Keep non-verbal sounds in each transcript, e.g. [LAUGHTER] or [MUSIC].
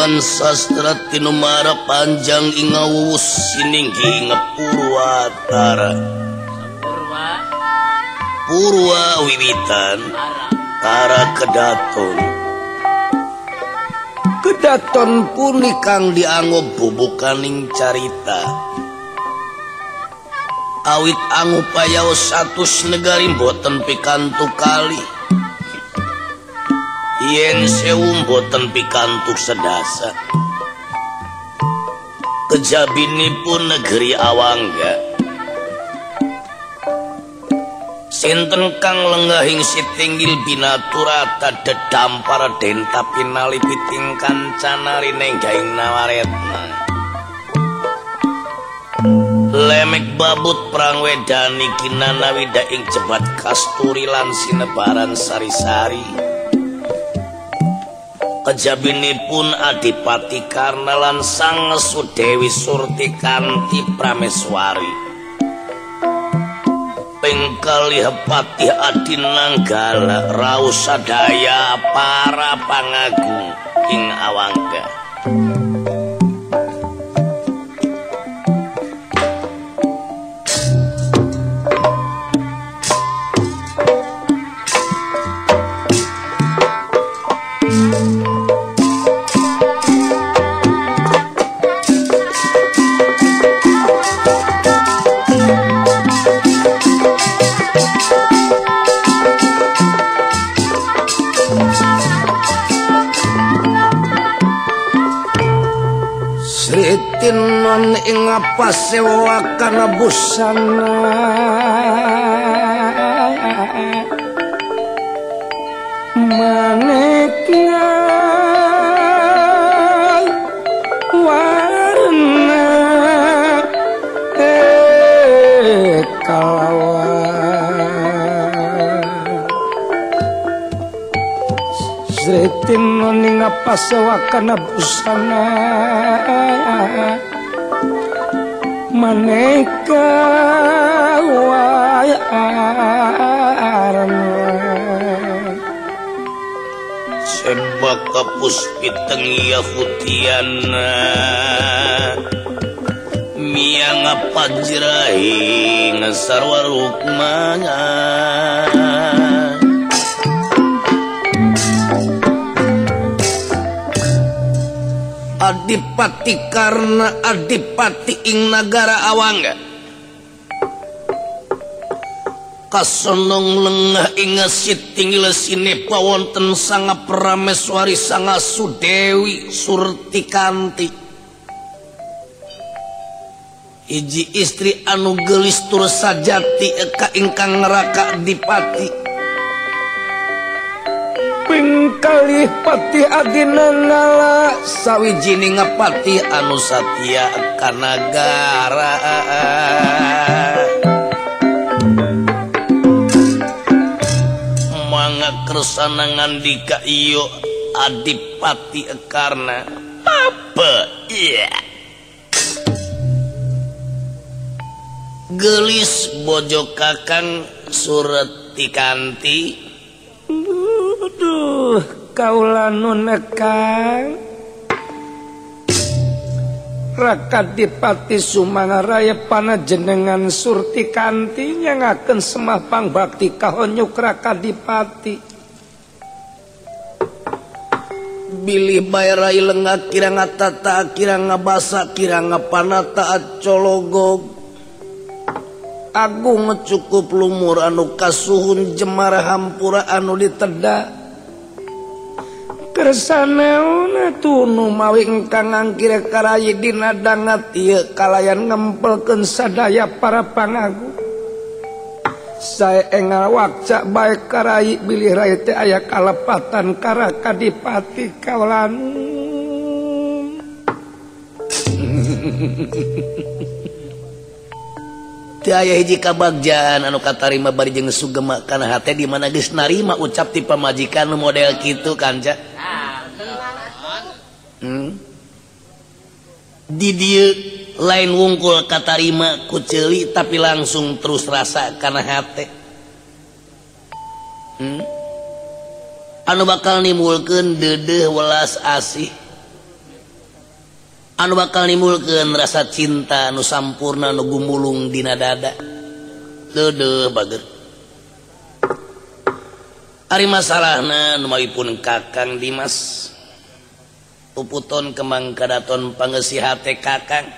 bulan sastra Tinumara panjang Ingawus sininggi Ngepurwatara Purwa Wiwitan. Tara. Kedaton. Kedaton puni kang dianggo bubukaning carita. Awit angu payau satus negari boten pikantu kali. Yen sewu boten pikantuk sedasa. Kejabinipun negeri awangga. Sinten kang lenggahing sitinggil binaturata dedampar den tapi nalipiting kancanari nenggaing nawaretna. Lemek babut perang wedani kinana wida ing jebat kasturi lan sinebaran sari-sari kejabinipun adipati karna lan sang sudewi surti kanti prameswari. Pengkali hepati adinanggala rausadaya para pangagung ing awangga ing sewa kana busana? Maneknya warna eh kalawan Sritin ning apa sewakana busana maneka way sebab kapuspitengah hutiana miang ngapajrahi ngasarwa rukmana Adipati karena Adipati ing negara awangga kasonong lengah inga siting lesine pawonten sanga prameswari sanga sudewi surti kanti Iji istri anu gelis tur sajati eka ingkang neraka dipati kuping kali pati Adina ngala sawijini ngapati anu Satya Kanagara. Manga kersanangan dika iyo Adipati karena apa iya? Yeah. gelis bojo kakang surat tikanti. Aduh, kaula nun Kang. Rakadipati Sumangaraya panajenengan surti kantinya ngaken semah pangbakti kahonyuk Rakadipati. Bilih bayrai lengak kira ngatata kira ngabasa kira ngapanata cologog Agung cukup lumur anu kasuhun Jemara hampura anu ditedda Kersana tunu dina dangat ieu kalayan ngempelken sadaya para pangagu saya engal wakca baik karayi bilih rai teh aya kalepatan karaka dipati kaulan [LAUGHS] hiji kabagjaan anu katarima bari jeng sugema kana hate di mana geus narima ucap ti pamajikan nu model kitu kanja. Hmm. Di dieu lain wungkul katarima ku ceuli tapi langsung terus rasa kana hate. Hmm. Anu bakal nimbulkeun deudeuh welas asih anu bakal nimbulkeun rasa cinta nu sampurna nugu mulung dina dada. Dede bager. Ari masalahna numayipun kakang Dimas. Puputon kemang kadaton pangesi hati kakang.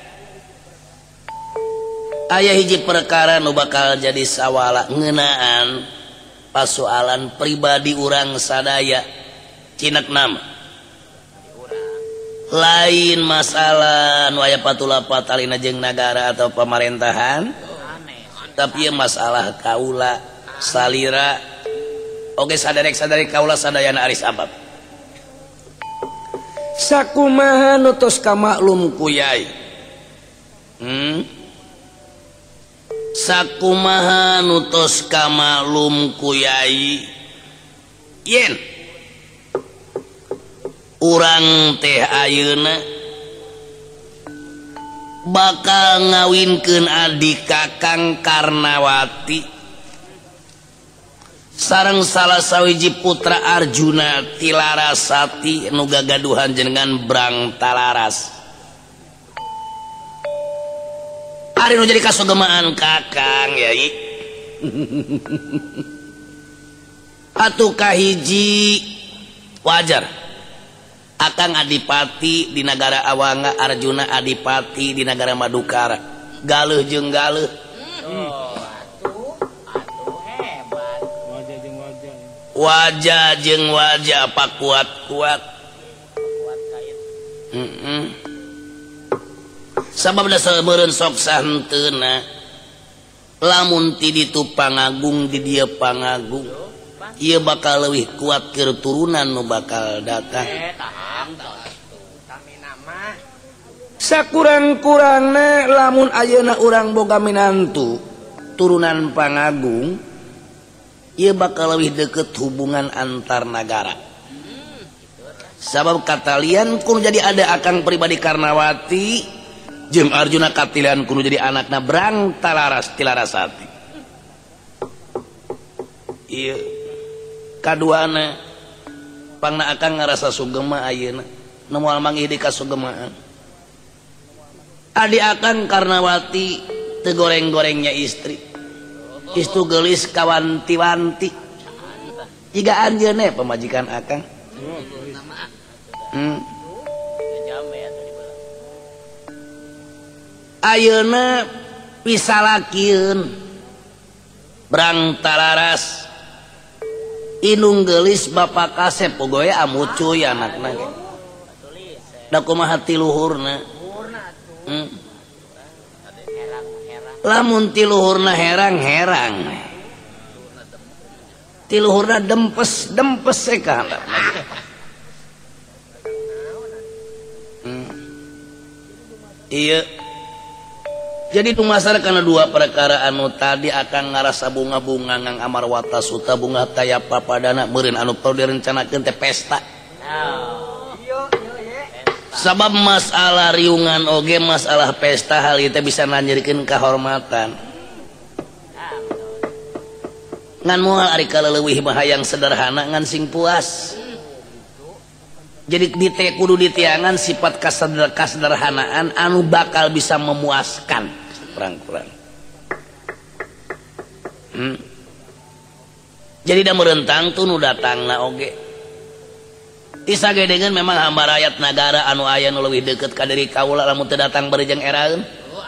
Ayah hiji perkara nu bakal jadi sawala ngenaan pasoalan pribadi urang sadaya. Cinak nama. lain masalah waya patulapatalinajeng negara atau pemerintahan. Tapi masalah Kaula salira. Oke sadarek sadari Kaula Sadayana Aris Abab sakumaha nutus kamaklum kuyai hmm? sakumaha nutus kamaklum kuyai yen. urang teh Ayeuna bakal ngawinkeun adik kakang Karnawati. Sarang salah sawiji putra Arjuna Tilarasati nu gagaduhan jenengan Brangtalaras Ari nu jadi kasugemaan kakang yai. [LAUGHS] Atuh kahiji. Wajar. Akang Adipati di negara Awanga Arjuna Adipati di negara Madukara galuh jeung galuh oh, wajah jeng wajah apa kuat kuat mm -mm. sabab dasar meren sok santena lamun ti ditu pangagung di dia pangagung. ia bakal lebih kuat ke turunan nu bakal datang. Sakurang-kurangna lamun ayeuna urang boga minantu turunan pangagung ia bakal lebih deket hubungan antar negara. Sabab katalian kun jadi ada akang pribadi Karnawati jeung Arjuna katilian kudu jadi anakna berang talaras tilarasati. Iya. kaduanapangna akan ngarasa sugema ayeuna. Nemual mangidi di sugemaan Adi akan karnawati tegoreng-gorengnya istri. Istu gelis kawanti-wanti jika anjeun pemajikan akan hmm. Ayeuna pisalakieun brang talaras Inung gelis Bapak kasep pogoe amucu cuy anakna ge. Da kumaha tiluhurna? Hmm. Lamun tiluhurna herang-herang. Tiluhurna dempes dempes seka. Hmm. Iya jadi pemasar karena dua perkara anu tadi akan ngarasa bunga-bunga ngang amar wata suta bunga taya papadana meureun anu perlu direncanakeun teh pesta. Sabab masalah riungan oge masalah pesta hal itu bisa nanjirkeun kehormatan. Ngan moal ari kaleuwih bahayang sederhana ngan sing puas. Jadi dite kudu ditiangan sifat kasederhanaan anu bakal bisa memuaskan. perang-perang hmm. jadi dah merentang tuh nu datang na oge Isa dengan memang hamba rakyat negara anu aya nu leuwih deukeut ka diri kaula lamun teu datang bareng eraeun. Oh,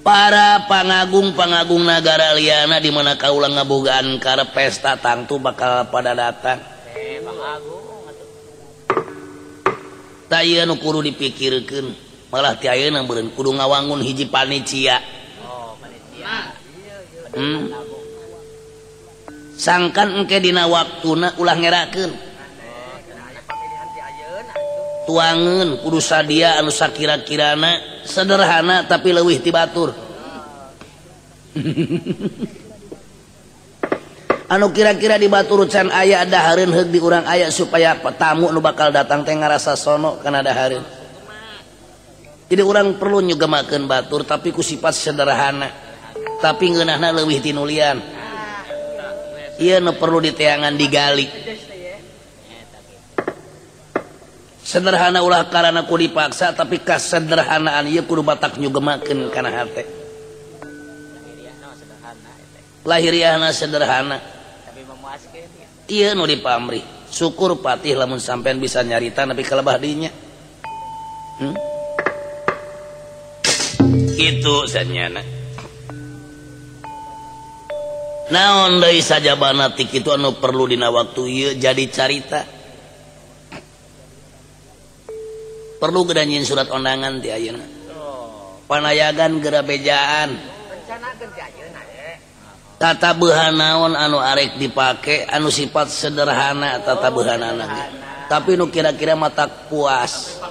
Para pangagung-pangagung negara liana di mana kaula ngabogaan karep pesta tangtu bakal pada datang. Eh, Pangagung. Tayeu nu kudu dipikirkeun. malah tiayana meureun kudu ngawangun hiji panitia. Oh, ah. hmm. sangkan engke dina waktuna ulah ngerakeun. Tuangan kudu sadia anu sakira kirana sederhana tapi lewih tibatur [LAUGHS] anu kira-kira di Batur can aya dahareun heug di urang aya supaya petamu nu bakal datang teh ngarasa sono kana dahareun jadi orang perlu nyugamakan batur tapi ku sifat sederhana. Tapi ngenahna lebih tinulian. Iya nu perlu diteangan digali. Sederhana ulah karena ku dipaksa tapi kesederhanaan iya kudu batak nyugemakeun karena hati lahiriahna sederhana. Iya nu dipamri syukur patih lamun sampean bisa nyarita tapi kelebah dinya. Hmm? gitu sanyana naon deui sajabana ti kitu anu perlu dina waktu? Ieu jadi carita. Perlu gedanyin surat undangan ti ayeuna. Panayagan gera bejaan tata buhan naon anu arek dipake anu sifat sederhana tata behanana tapi nu kira-kira mata puas.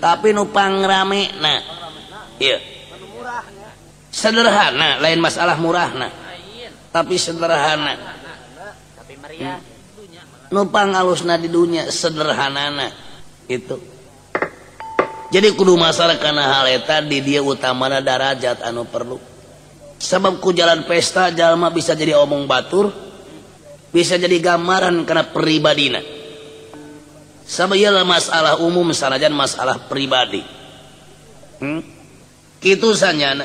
Tapi nu pangrame nah iya. Sederhana lain masalah murahna. Tapi sederhana. Hmm. numpang alusna di dunia sederhanana. Itu jadi kudu masalah karena hal eta di dia utamana darajat anu perlu. Sebab ku jalan pesta jalma bisa jadi omong batur bisa jadi gambaran karena pribadina sama ialah masalah umum sanajan masalah pribadi. Hmm? gitu sanyana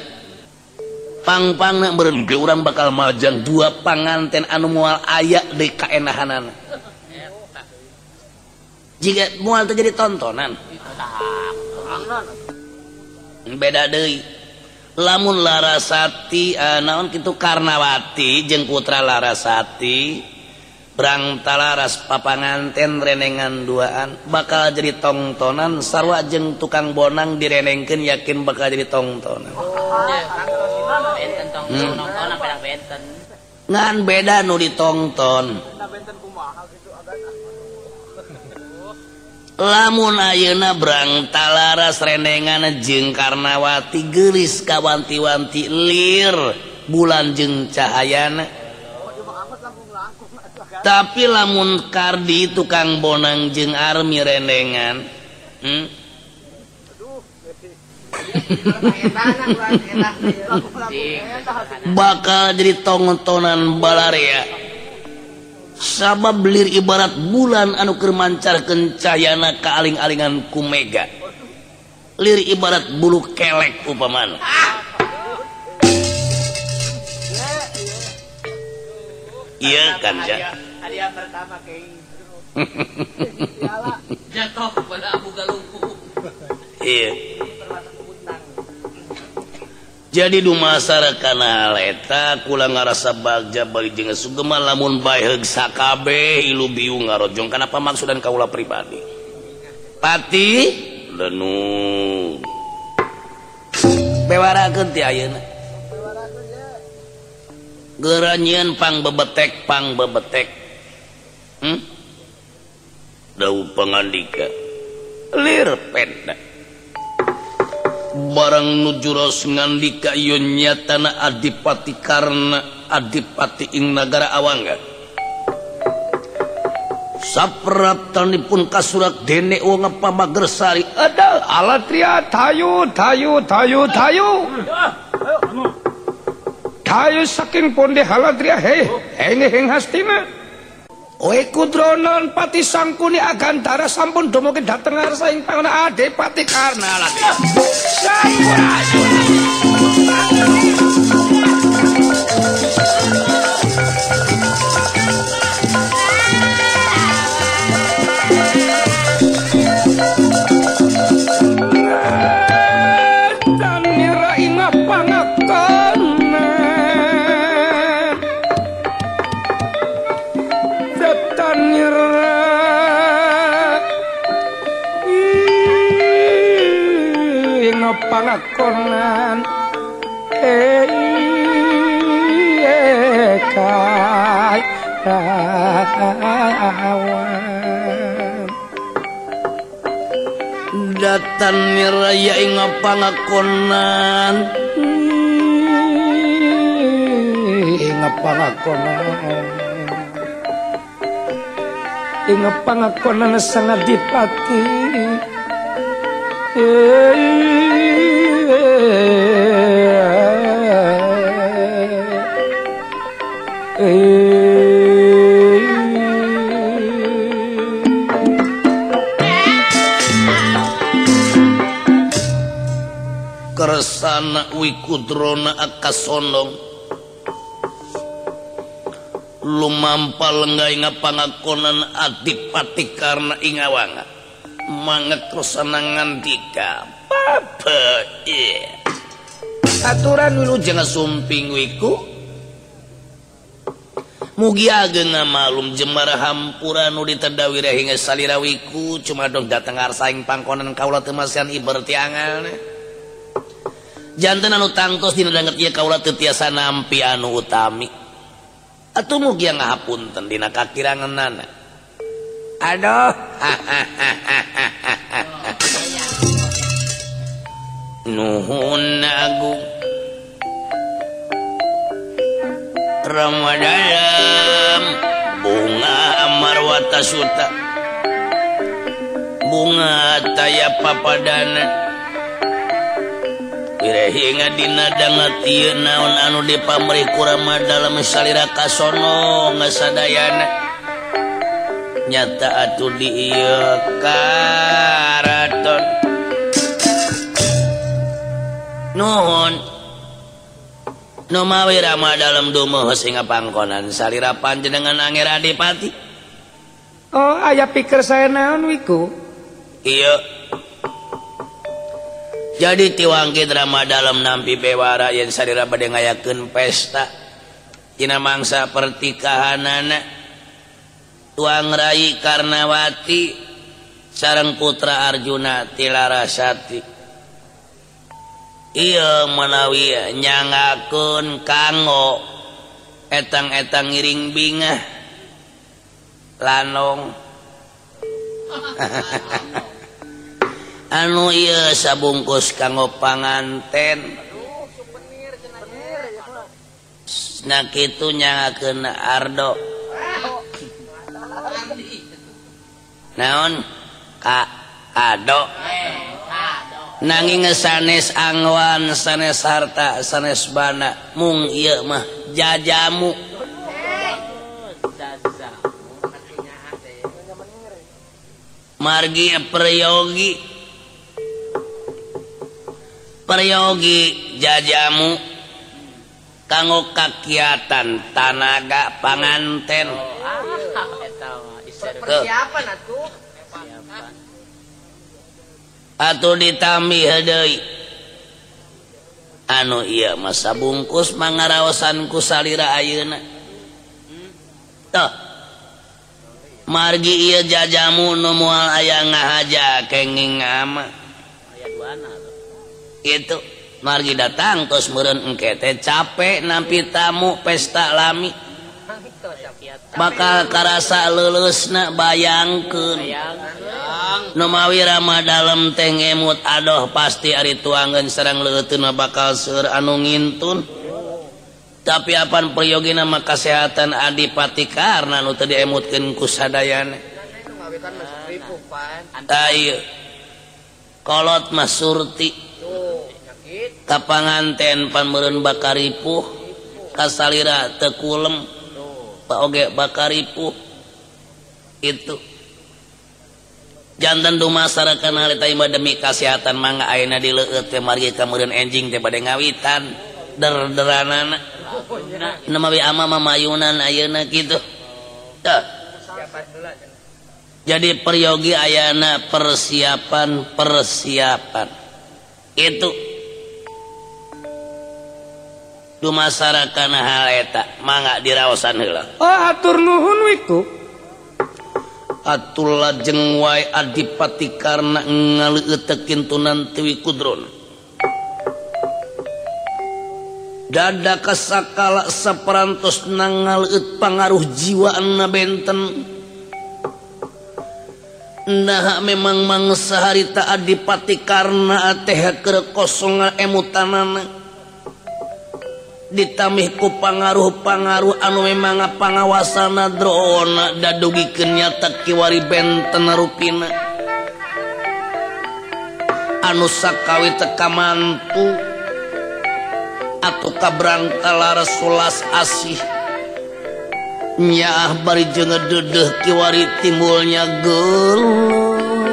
pangpang nak berhenti orang bakal majang dua panganten anu mual ayak di keenahanan jika mual terjadi jadi tontonan. Beda deh lamun larasati uh, naon gitu karnawati jeng putra larasati Brang talaras papanganten renengan duaan bakal jadi tongtonan. Sarwa jeng tukang bonang direnengken yakin bakal jadi tongtonan. Hmm. Ngan beda nu ditongton. Lamun ayeuna brang talaras renengan jeng karnawati gelis kawanti-wanti lir bulan jeng cahayana. Tapi lamun kardi tukang bonang jeng armi renengan Hmm? [LAUGHS] bakal jadi tongotonan balarea sabab belir ibarat bulan anu kermancar kencayana kealing-alingan kumega lir ibarat bulu kelek upaman iya kan ya hadiah pertama ke jatuh kepada Abu Galungku. Iya. Jadi dumasar kana leta kula ngarasa bagja bari jeung sugema lamun bae sakabeh ilu biung ngarojong. Kana pamaksudan kaula pribadi? Pati lenu. Bewarakeun ti ayeuna? Geura geranyian pang bebetek pang bebetek. Hmm? daun pengandika lir penda barang nujuros ngandikanya tanah Adipati karena Adipati Innagara Awangga saprattanipun kasurat Dene apa Magersari ada alatria tayu tayu tayu tayu tayu saking ponde halatria he henge heng hastina Oe kudrono pati sangkuni agantara sampun domo dateng ngarsa ing pangana adepati karna lati. Sayang! datan miraya ing pangakonan inga pangakonan inga pangakonan sangat dipati. Eh wikudrona akasondong. Lumampa lenggai ngapangakonan adipati karena ingawanga. Manget kesanangan tiga papa yeah. aturan dulu jangan sumping wiku. Mugi ageng malum jemara hampura nu ditadawira hingga salira wiku. Cuma dong datang arsaing pangkonan kaula temasian ibar tiangan eh. jantan anu tangkos tiasa nampi anu utami. Atuh mugi ngahapunten dina kakirangan aduh. [LAUGHS] Nuhun agung. Ramadan bunga amarwata suta. Bunga taya papadana. Irehingadinadangati naon anu di pameri kurama dalam salira kasono ngasadayana nyata atuh di iya karaton. Nuhun. Numawi rama dalam dumo singa pangkonan salira panjenengan angir adipati. Oh ayah pikir saya naon wiku? Iya. jadi tiwangkit drama dalam nampi bewara yang sadira bade ngayakeun pesta. Dina mangsa pertikahanana tuang rai karnawati sarang putra Arjuna Tilarasati. Iya menawi nyangakeun kanggo etang-etang ngiring bingah. Lanong. [LAUGHS] anu ye sabungkus kanggo panganten nah kitu nyangakeun ardo. Naon? Ka ado. Nanging sanes angwan sanes harta sanes bana mung ieu mah jajamu. Margi priyogi. peryogi jajamu kanggo kakiatan tanaga panganten. Atau ditami deui. anu iya masa bungkus mangarawasanku salira Ayeuna. Margi ieu jajamu nu moal aya ngahaja kenging ama. itu margi datang terus teh capek nampi tamu pesta lami. Bakal karasa lulus na bayangkeun Nomawi Rama dalam tengemut adoh pasti ari tuangan serang leutuna bakal seur anu ngintun. Tapi apan priyogina mah kesehatan adipati karena nu teu diemutkeun ku sadayana kolot mas surti. tapanganten panmeren bakaripuh kasalira tekulem paoge bakaripuh itu. Jantan dumasarakan harita imah demi kesehatan mangga ayeuna dileueut teh margi kameureun enjing teh bade ngawitan. Derderanana. Namawi ama mamayunan ayeuna kitu. Tuh. jadi peryogi ayana persiapan persiapan itu. dumasarakan hal eta mangga diraosan heula. Oh, atur nuhun wiku atul lajeng wae adipati karena ngaleutekin tunan tiwi kudron dada kasakala saperantos nangaleut pangaruh jiwa na benten. Nah memang mangsa harita adipati karena teh kerekosongan emutanana ditamih ku pangaruh-pangaruh anu memang pangawasana drona dadugi kenyata kiwari benten rupina anu sakawi teka mantu atau kabrangkala rasulas asih. Nyah bari jengededeh kiwari timbulnya geluh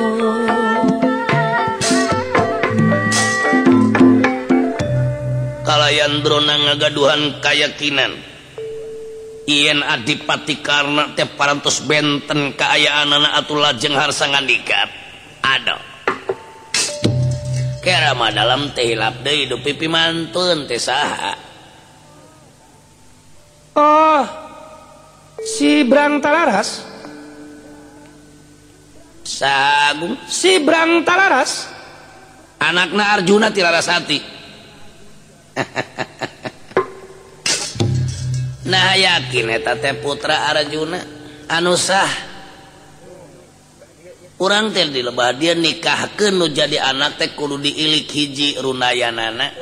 kalayan Drona ngagaduhan kayakinan. Ian Adipati karena teh parantos benten keayaan anak atau lajeng harsa dikat ada kerama dalam tehhilap deui hidup pipi mantun tesaha Oh si Brangtalaras sagung si Brangtalaras anakna Arjuna Tilarasati. yakin eta teh putra Arjuna. Anusah kurang di lebah dia nikahkeun nu jadi anak teh kudu diilik hiji runayanana.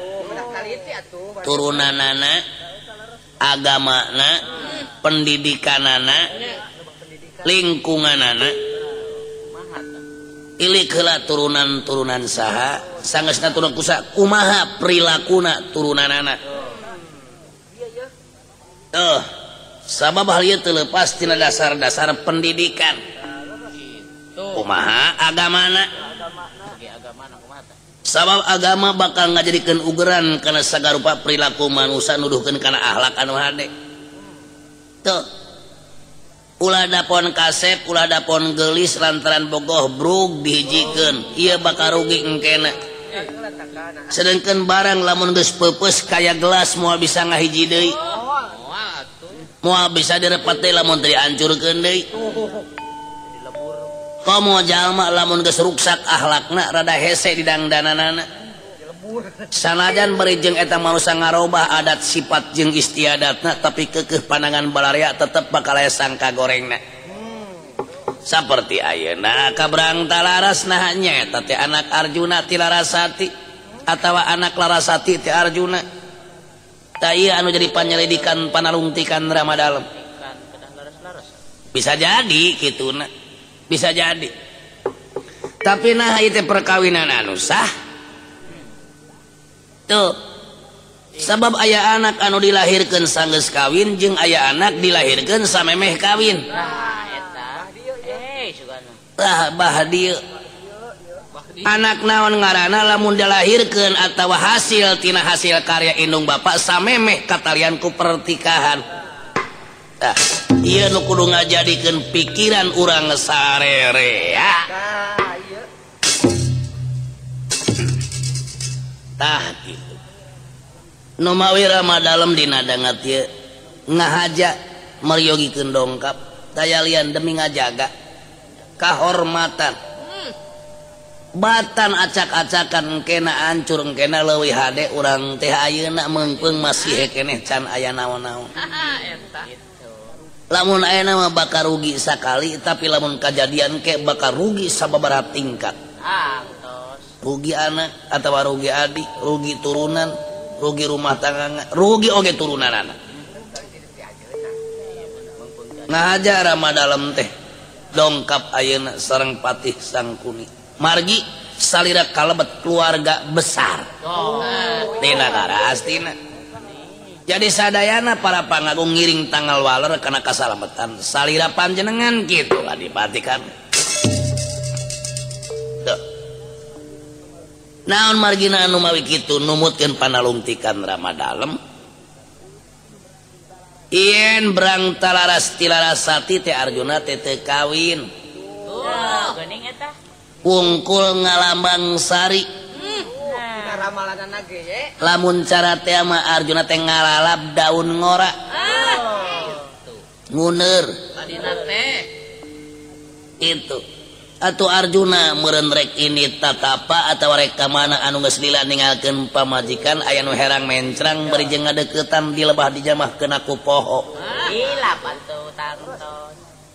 Turunanana agamana pendidikanana lingkunganana. Ilik heula turunan-turunan saha sangesna turun kusa kumaha perilakuna turunanana. Eh, oh, sabab hal leupas tina dasar-dasar pendidikan. Kumaha agamana? Sabab agama bakal ngajadikeun ugeran kana sagarupa perilaku manusia nuduhkeun kana akhlak anu hade. Tuh ulah dapon kasep ulah dapon gelis lantaran bogoh brug dihijikeun, ieu bakal rugi engkena. sedangkan barang lamun geus peupeus kayak gelas moal bisa ngahiji deui. Oh, moal bisa direpati lamun teri hancurkeun deui. Komo oh, jalma lamun geus ruksak akhlakna rada hese di dangdananana. Sanajan beri jeung eta manusia ngarobah adat sifat jeung istiadatna tapi kekeh panangan balaria tetep bakal aya sangka gorengna. seperti Ayeuna kabrang talaras nahnya teh anak Arjuna tilarasati atau anak Larasati ti Arjuna tai anu jadi penyelidikan panalungtikan drama dalam bisa jadi gitu nah. bisa jadi tapi nah itu perkawinan anu sah tuh sabab ayah anak anu dilahirkan sanggeus kawin jeung ayah anak dilahirkan samemeh kawin nah. anak naon ngarana lamun dilahirkan atau hasiltina hasil karya Inung Bapak samemeh katalianku pertikahan. Nah, ia nukudu nga jadikan pikiran urang sarere tah gitu. Nomawi Rama dalam ieu ngahaja meryogikan dongkap. Daya lian demi ngajaga. kahormatan batan acak-acakan kena ancur kena lewi hade urang teh ayeuna meungpeung masih keneh can aya naon-naon. Lamun ayeuna mah bakal rugi sakali tapi lamun kejadian ke bakal rugi sababaraha tingkat. Rugi anak atau rugi adik rugi turunan rugi rumah tangga rugi oge turunan anak. Ngajar sama dalam teh. dongkap ayeuna sareng Patih Sangkuni. Margi salira kalebet keluarga besar. Oh. Di negara astina. Jadi sadayana para pangagung ngiring tanggal waler karena keselamatan salira panjenengan gitu lah dipatikan. Naon margina anu mawi kitu numutkeun panalungtikan Ramadalem yen berang talaras tilarasati teh Arjuna tete kawin. Oh, ungkul ngalambang sari. Hmm. Lamun cara tema Arjuna teh ngalalap daun ngora. Ah. Oh. nguner itu. atau Arjuna merendrek ini tatapa atau ka mana anu ngeslila ninggalkeun pamajikan ayah nu herang mencerang beri jeung ngadeukeutan di lebah dijamah kena ku poho.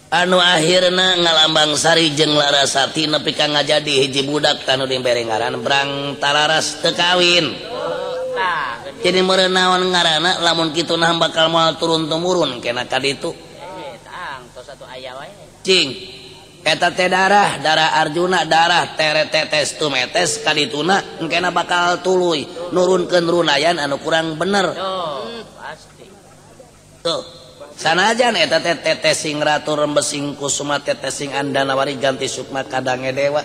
Anu akhirna ngalambang sari jeung larasati nepi ka ngajadi hiji budak tanu dibere ngaran brang tararas teu kawin. Jadi merenawan ngarana lamun kitu nah bakal moal turun temurun kena kaditu. Eh tang tos aya wae. Cing eta teh darah darah Arjuna darah teretetes tumetes kali tuna engkena bakal tuluy. Nurunkeun runayan anu kurang bener. Pasti. Tuh sanajan eta teh tetesing ratu rembesing kusuma tetesing andanawari ganti sukma kadange dewa.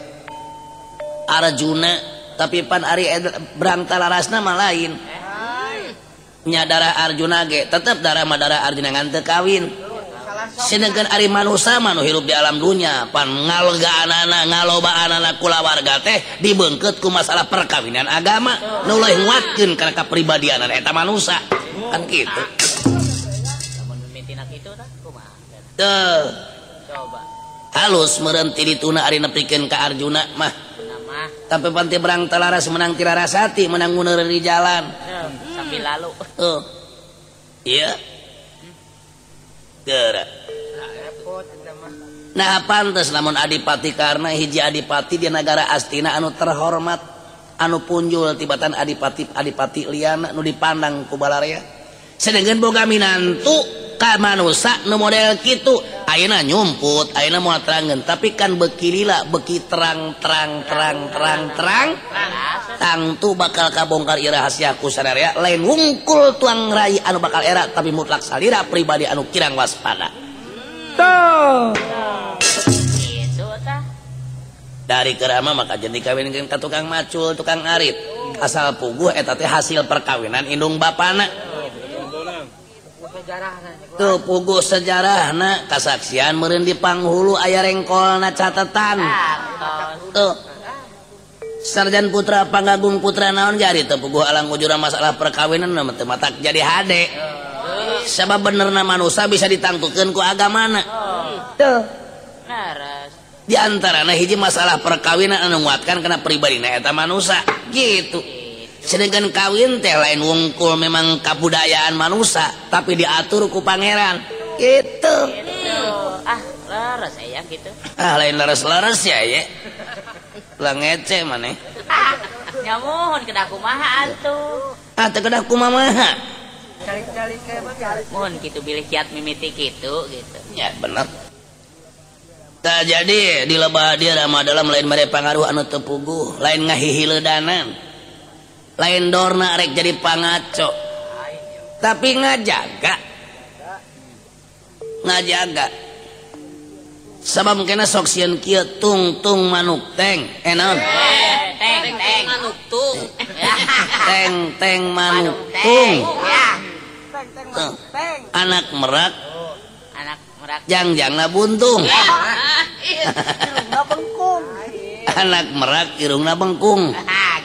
Arjuna tapi pan ari berangtalarasna mah lain. Eh, Nya darah Arjuna ge tetep darah madara Arjuna ngan teu kawin. Sedangkan Ari manusia manu hirup di alam dunia pan ngalga anak ngalobaan anak kula warga teh dibengketku masalah perkawinan agama. Nulai nguatkan karena kepribadian anak eta manusia kan gitu. Tuh. halus merenti di tuna Ari nepikin ke Arjuna mah. Tapi panti berang telaras menang tirarasati menang mundur di jalan. Sambil lalu. Tuh iya. yeah. Nah pantes namun Adipati karena hiji Adipati di negara Astina anu terhormat anu punjul tibatan Adipati Adipati Liana nu dipandang ku Balaria sedangkan boga minantu ka manusa nu model kitu. Aina nyumput Aina mau terangan. Tapi kan bekilila beki terang terang terang terang terang. Tangtu bakal kabongkar rahasiaku sadaya lain wungkul tuang rai anu bakal era tapi mutlak salira pribadi anu kirang waspada. Tuh dari kerama maka jadi kawinkan ke tukang macul tukang arit. Asal puguh etate hasil perkawinan indung bapana. tuh pugu sejarahna kasaksian meureun di panghulu aya rengkol na catatan tuh Sarjan Putra Panggagung Putra naon jari tuh puguh alang ujura masalah perkawinan nama teu matak jadi hade. Sebab benerna manusia bisa ditangtukeun ku agamana. Tuh. Di antara hiji masalah perkawinan anu nguatkan kena pribadina eta manusia gitu. sedangkan kawin teh lain wongkul memang kebudayaan manusia tapi diatur ku pangeran. Gitu. Ah laras ya gitu. Ah lain laras laras ya ya. Lah ngece mana? Ah nyamuhun kedah kumaha atuh. Ah teh kedah kumaha cari-cari mun gitu bilih kiat mimiti gitu gitu. Ya bener. Tak jadi di lebah dia ramah dalam lain mere pengaruh anu tepuguh lain ngahihiledanan. lain dorna rek jadi pangaco. Tapi ngajaga. Ngajaga. Sabab kena sok sieun kieu tung manuk teng. Eh, Enon [LAUGHS] teng teng manuk tung. Teng teng manuk tung. Anak merak. Anak merak. Jangjangna buntung. [LAUGHS] Anak merak irungna bengkung. Ah,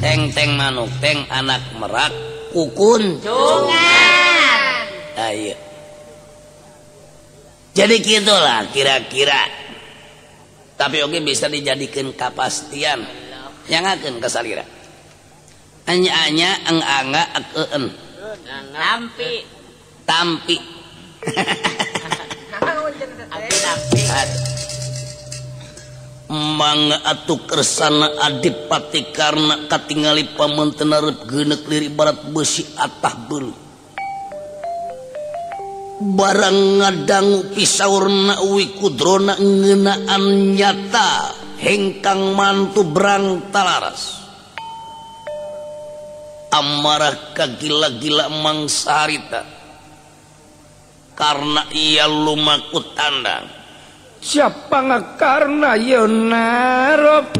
teng-teng [LAUGHS] manuk teng anak merak ukun. Ayo ah, jadi gitulah kira-kira. Tapi Oke bisa dijadikan kepastian. Yang akan kesalira hanya-anya enggak -eng. tampi tampi [LAUGHS] Atuh kersana adipati karena katingali pamentenarep genek liri barat besi atah belu barang ngadangu pisaurna uwi kudrona ngenaan nyata hengkang mantu berang talaras. Amarah kagila-gila mangsarita karena ia lumaku tandang. Siapa karena Yonaropati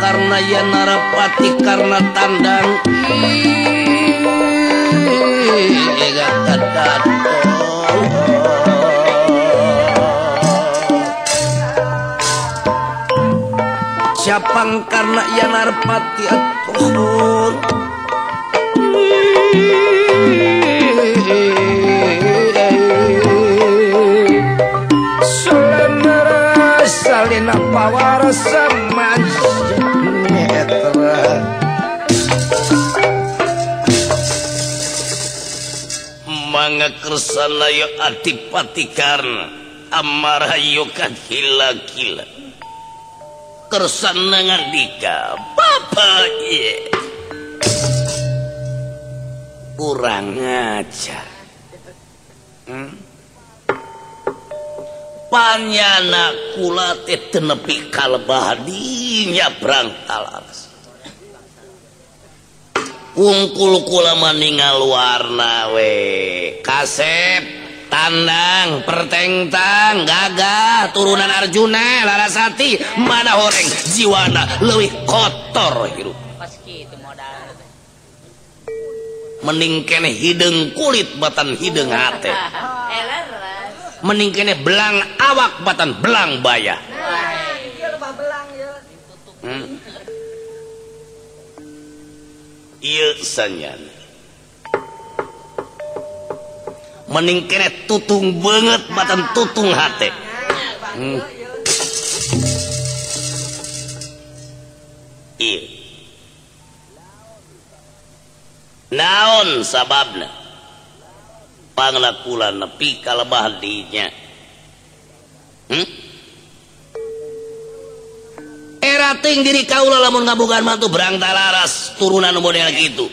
karena ya narapati karena tandang Siapang karena ya narapati atuh Sulenera salina mangakersanayo atipati karena amarhayokaila-kila kersana ngandika Bapak ye. kurang ngajar hmm? panyana kula teh tenepi kalebah dinya brantalan ungkul-kula maningal warna we. Kasep tandang pertengtang gagah turunan Arjuna larasati mana horeng jiwana lebih kotor hirup. Meningken hidung kulit batan hidung hati. [LAUGHS] Kene belang awak batan belang bayah hmm. mening tutung banget batan tutung hati hmm. naon sababna? Panglakulan nepi kalebah dinya hmm? kating diri kaula lamun ngabogaan mantu berang talaras turunan model gitu.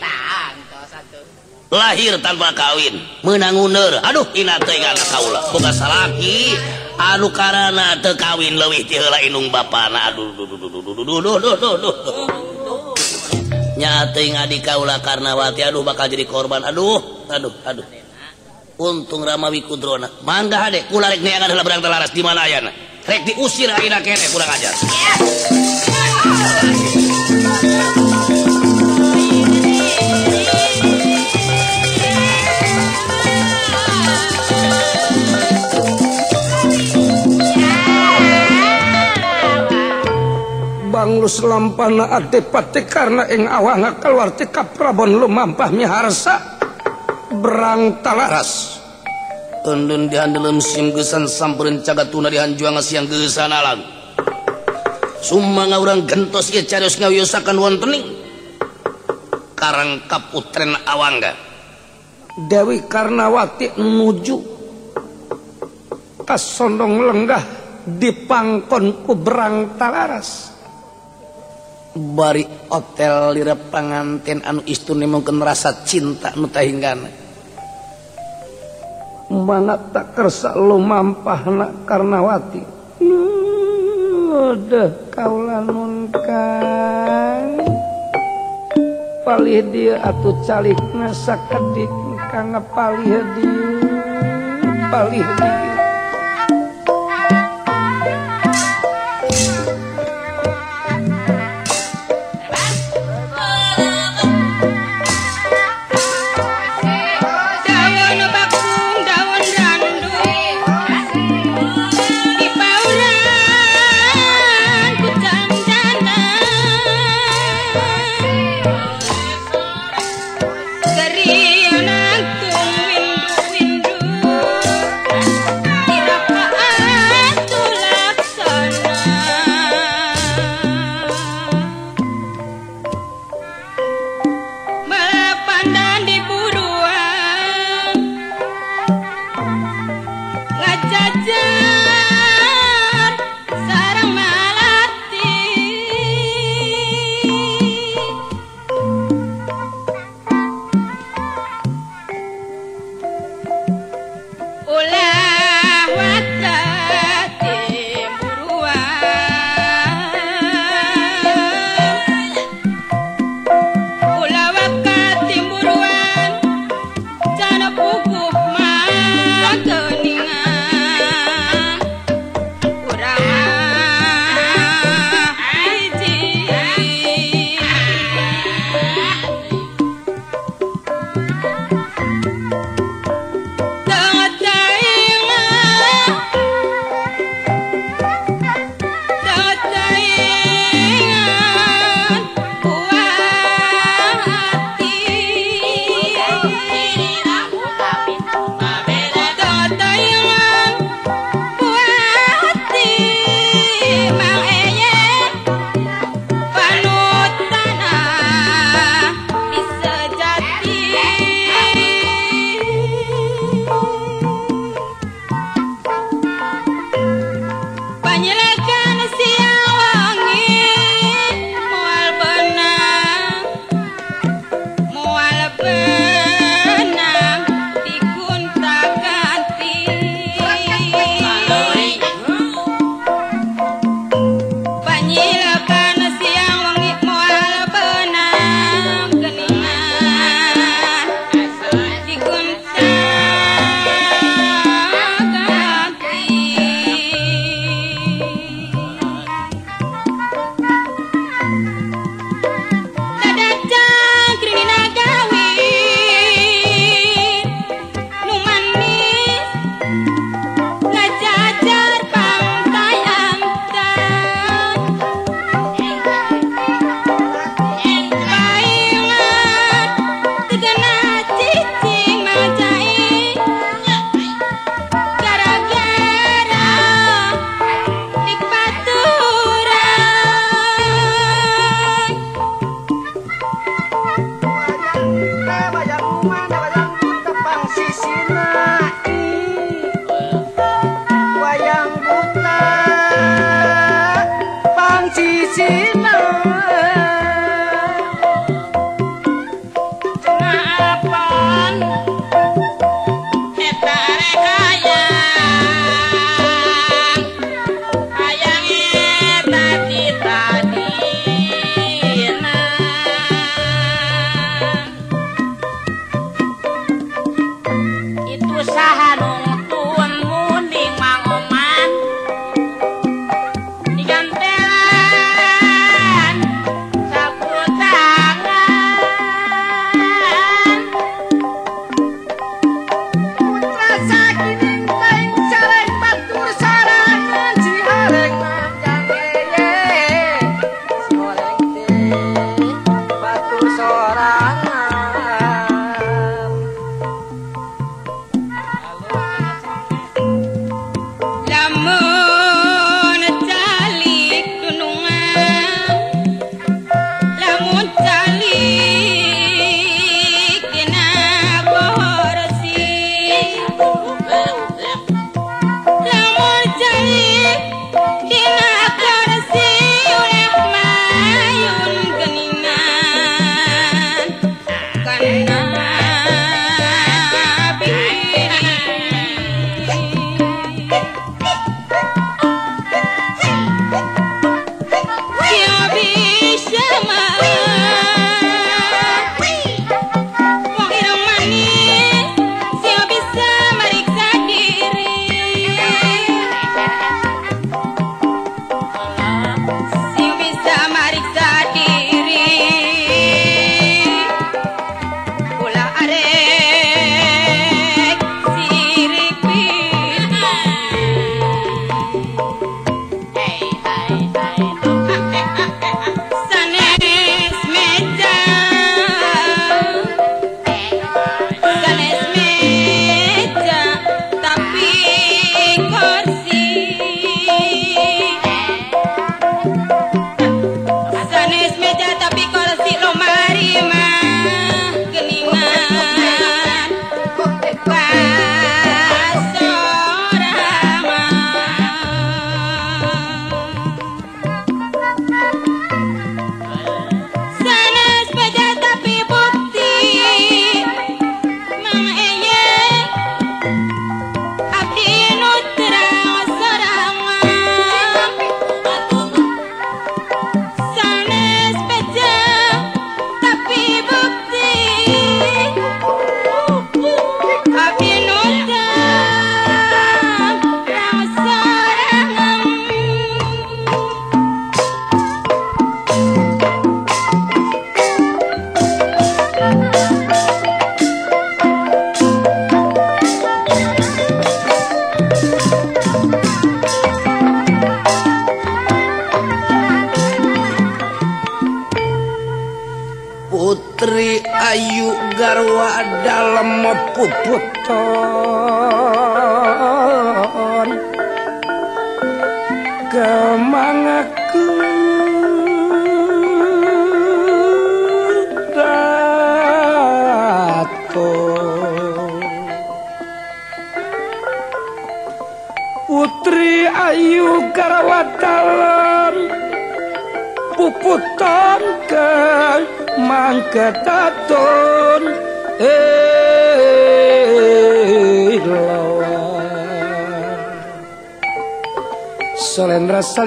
Lahir tanpa kawin menanguner aduh inate karena kaula. Boga salaki anu karena tekawin lewih tihela inung bapana. Aduh duh duh duh duh duh duh duh duh duh. Nyating adik kaula karena wati aduh bakal jadi korban. Aduh aduh aduh. Untung ramawi kudrona. Mangga hade kula rek neangan heula berang talaras di mana ayana? Rek diusir ayeuna kene kurang ajar. Banglus lampana adipati karena ing awanga keluar tika prabon lumampah miharsa. Berang talaras. Tendun dihandelun sim gesan samperin cagatuna dihanjuang siang gesan alang. Suma orang gentos ya carios ngawiyosakan wontening Karang kaputren awangga. Dewi Karnawati nuju kasondong lenggah dipangkonku berang talaras. Bari hotel lira panganten anu istune mungkin rasa cinta nuta hinggana mana tak kersa lu mampah nak Karnawati? Hmm. deh kaulankan Palih dia atau calik masa kedik karena paling paling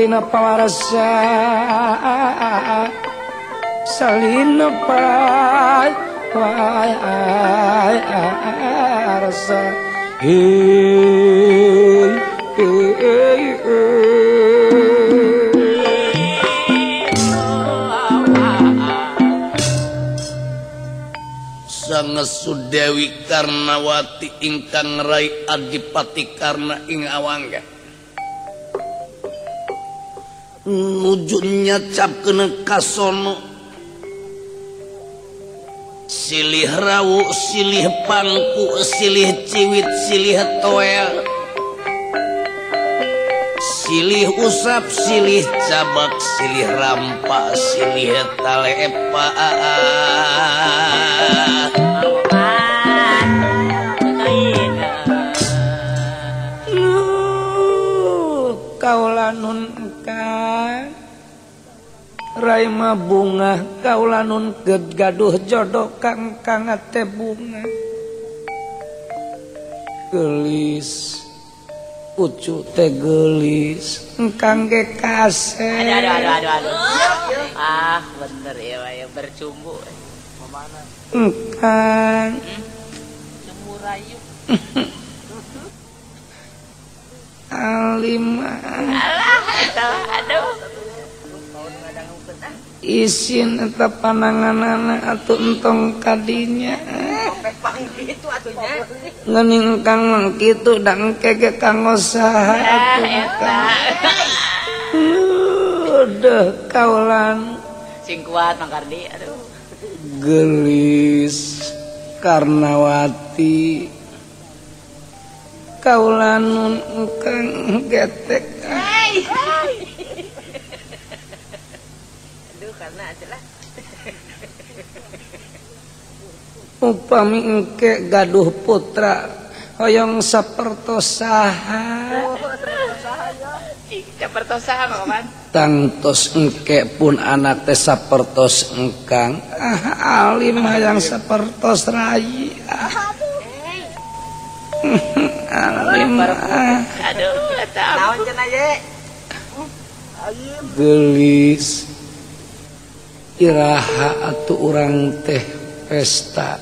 salina pawarasa salina pawarasa hey, hey, hey, hey. sang Sudewi Karnawati ingkang rai Adipati karena ing awangga nyacap kene kasono. Silih rawu silih pangku silih ciwit silih toel. Silih usap silih cabak silih rampa silih talepa mah bunga Kaula nun gaduh jodoh kang kang ate bunga. Gelis Ucu teh gelis Engkangge kase Aduh aduh aduh aduh aduh. Ah bener ya bercumbu. Engkang isin eta pananganana atau entong kadinya. Ngening kang mengkitu dan kege kang usaha udah kaulan. Sing kuat mang kardi. Aduh. Gelis karnawati. Kaulan kang getek. Ay. upami engke gaduh putra hoyong sapertosaha. Sapertosaha maman tangtos engke pun anak teh sapertos engkang. Ah alim hayang sapertos rai ah. alim. Ah. aduh eta. Naon cenah ye? Gelis. Iraha atau orang teh pesta.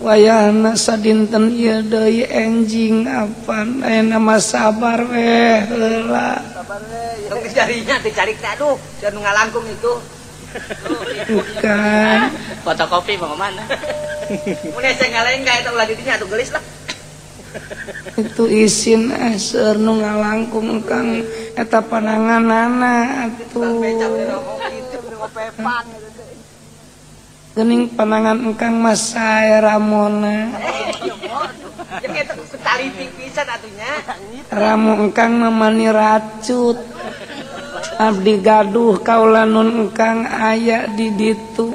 Wayana sadinten ieu deui enjing apan aya nama sabar weh heula. Sabar weh yang dicarinya dicari teh aduh dan ngalangkung itu. Bukan. [LAUGHS] Fotokopi mau mana [LAUGHS] mulai saya ngalain enggak itu lagi dinya atuh gelis lah. Itu izin aseur eh, nu ngalangkung kang. Eta pananganana atuh. ngopepan Gening penangan engkang mas saya Ramona. Ramu engkang memani racut. Abdi gaduh kaula nun engkang ayak di ditu.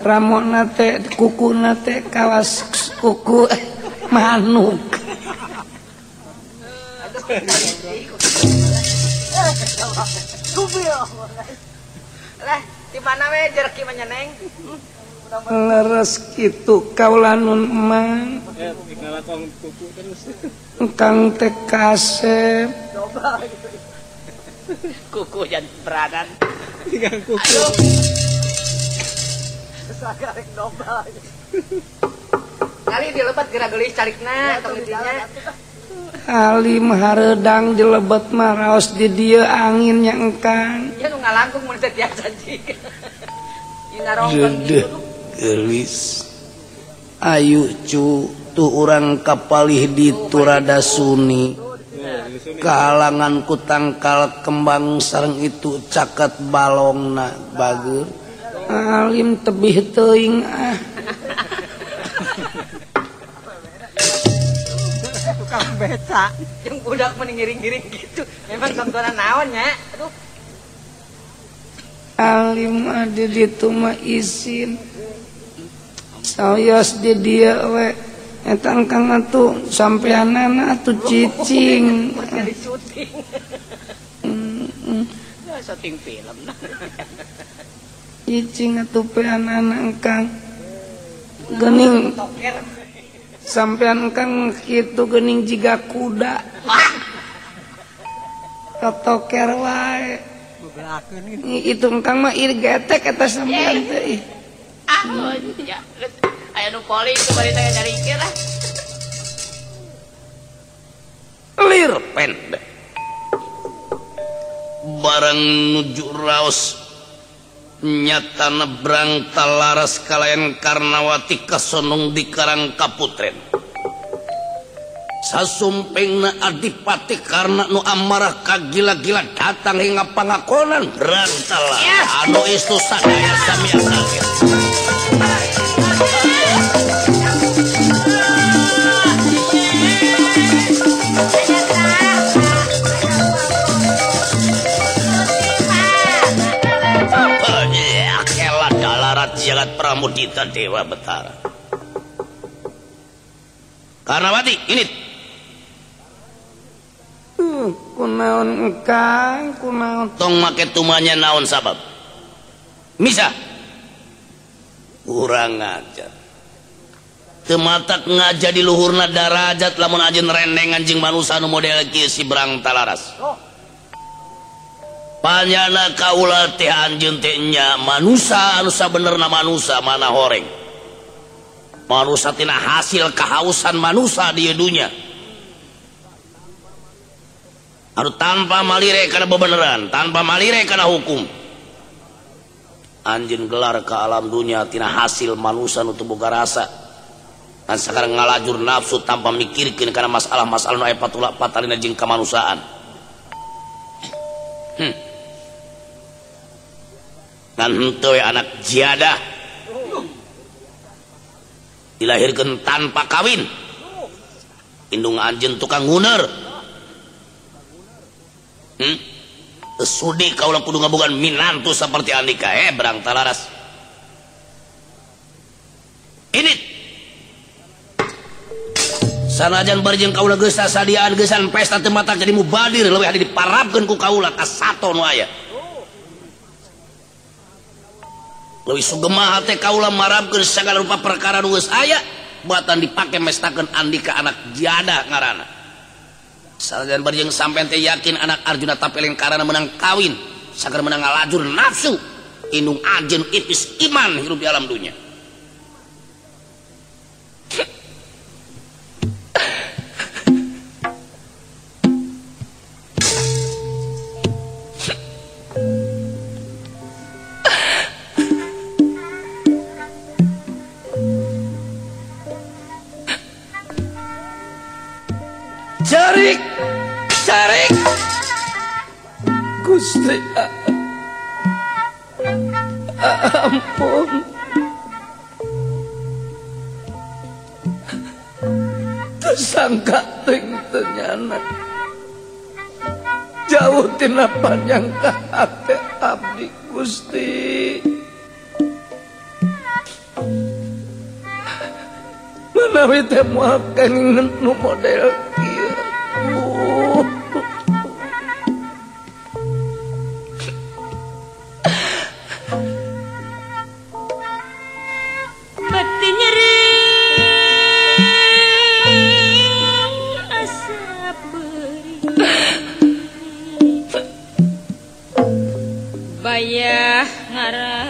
Ramona teh kuku nate kawas kuku [LAUGHS] manuk. Aduh mana we? Jerki menyeneng Neng? leres itu kaulanun emang engkang teh kasep. Kuku yang beranan. Tinggal kuku. Sagarek domba. Kali dilepat gerak gelis carikna iya, atau Alim Haredang jelebet maraos di dia anginnya engkang. Ya nu ngalangkung mun teh tiap janji. Jedeh gelis. Ayu cu tuh urang kapalih di Turada Suni. Kalangan ku tangkal kembang sareng itu caket balongna bager. Alim tebih teuing ah. Tukang beca. Yang budak meningiring-giring gitu. Memang tontonan naon nya. Aduh, Alim ada di mah izin Sauyos di dia we Etang kang atuh sampean anak atuh cicing [LAUGHS] jadi syuting. Ya syuting film. Cicing atuh pean anak kang Gening. sampean kan gitu gening jika kuda. Toker wae. Itu engkang mah ir getek eta sampean teh ah aya nu poli kemarin teh dari ikir lah. Lir pendek barang nuju raos nyata nebrang talaras kalayan karnawati kasonung di Karang Kaputren. Sasumping na adipati karena nu amarah kagila-gila datang hingga pangakonan. Rantalah yes. anu istu sadaya samia sakit jagat pramudita dewa betara. Karnawati, ini Uh, kunaon engkang kunaon tong make tumanya naon sabab. Misa. Kurang ajar. Tematak ngaja di luhurna darajat lamun ajen rendeng anjing manusia nu model kieu si berang talaras. Panyana kaula teh anjeun teh nya manusia anu sabenerna manusia mana horeng. Manusa tina hasil kehausan manusia di dunia. Anu tanpa malire kana bebeneran, tanpa malire kana hukum. Anjin gelar ke alam dunia tina hasil manusia nu boga rasa. Dan sekarang ngalajur nafsu tanpa mikirkeun karena masalah-masalah nu aya patulak patalina jeung kamanusiaan. Hmm. nantu anak jiadah. Dilahirkan tanpa kawin. Indung anjen tukang nguner hmm? sudi kaulah kudu ngabogan minantu seperti andika. Eh berang talaras ini. Sanajan barjeng kaulah gesa sadiaan gesan pesta temata jadi mubadir. Leuwih hadir diparapkan ku kaulah ka satu nuaya Luis Sugema kaula marapkeun segala rupa perkara geus aya buatan dipakai mestakeun andika anak jada ngarana. Salgan barjeng sampean teh yakin anak Arjuna tapeleng karana menang kawin, sagar menang ngalajur nafsu, indung ajen ipis iman hirup di alam dunia. Gusti. Ampun. Tersangka ting ternyana jauh tina panjang hati abdi Gusti. Menawi moal kenging nu model Nara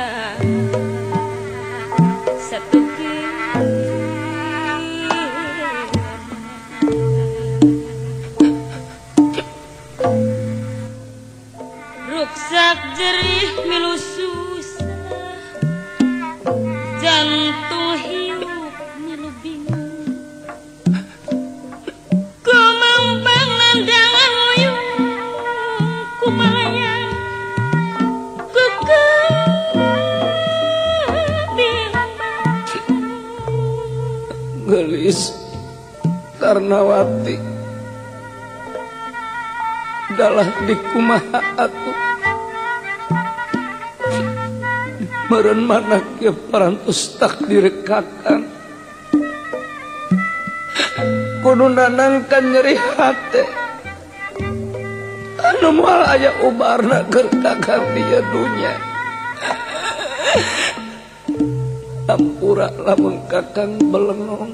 Iistarnawati adalah dikumaha aku meren mana ke parantos tak direkakan kudu nanangkan nyeri hati. Anu moal aya ubarna keur dia dunya. Ampura lamun kakang belengong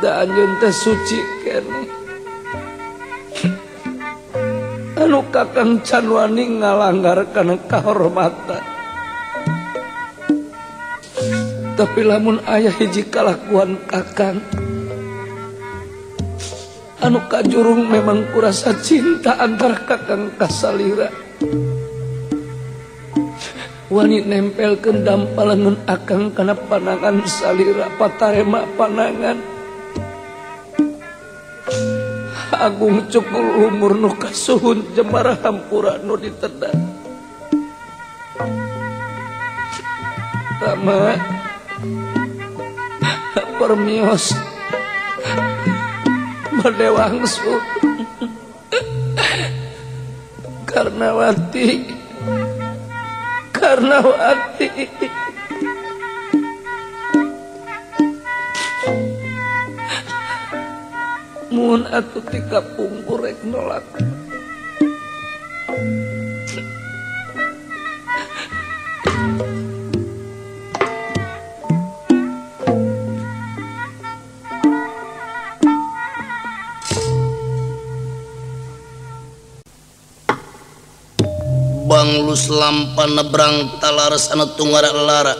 Da anjeun teh suci kene Anu kakang can wani ngalanggar kana kahormatan. Tapi lamun ayah hiji kalakuan kakang Anu kajurung memang kurasa cinta antara kakang kasalira. wanit nempelken dampalangan akan karena panangan salira patarema panangan. Agung cukul umur nu kasuhun jemara hampura nu ditedak Tama. Permios. Berdewangsu karena wati Karnawati Mun atuh tika pungkur rek nolak. lus lampa nebrang talar sana tunggara lara.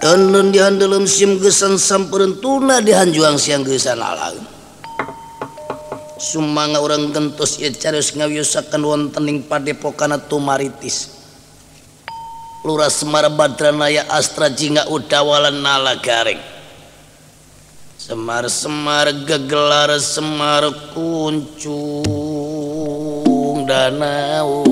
Tenun dihan dalam sim gesan samperin tuna dihan juang siang gesan alam Sumanga orang gentos ya carius ngawiusakan wontening padepokana tumaritis. Lurah Semar Badranaya Astra Jingga Udawalan Nala Garing Semar Semar gegelar Semar Kuncu. Danau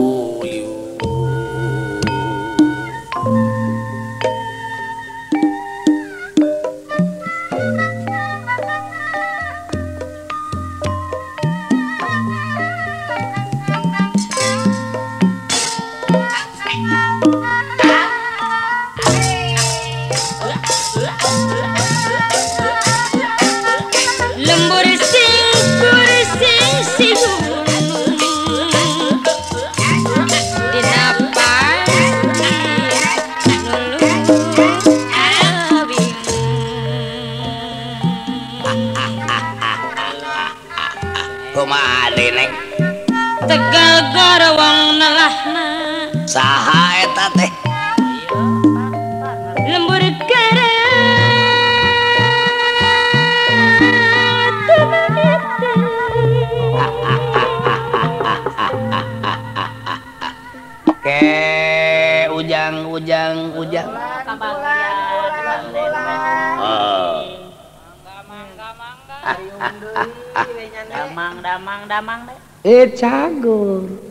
eh cagur.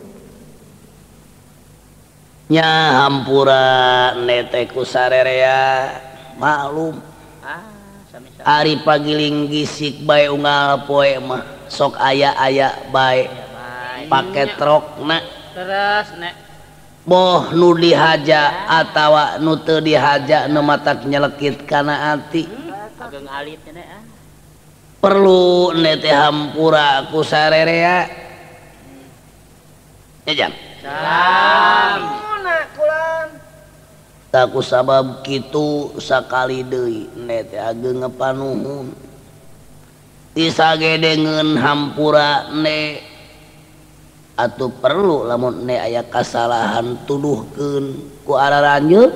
Nya hampura neteku sarerea maklum ah, Ari pagiling gisik bae unggal poe mah sok aya aya bae paket trok na. Terus nek boh nu dihaja atawa nu teu dihaja nu matak nyelekit kana ati. Ah. Perlu nete hampura ku sarerea. jam. Takut sabab kitu sakali deui net agepanun isage dengan hampura ne. Atau perlu lamun ne aya kasalahan tuduhkeun ku araranjeun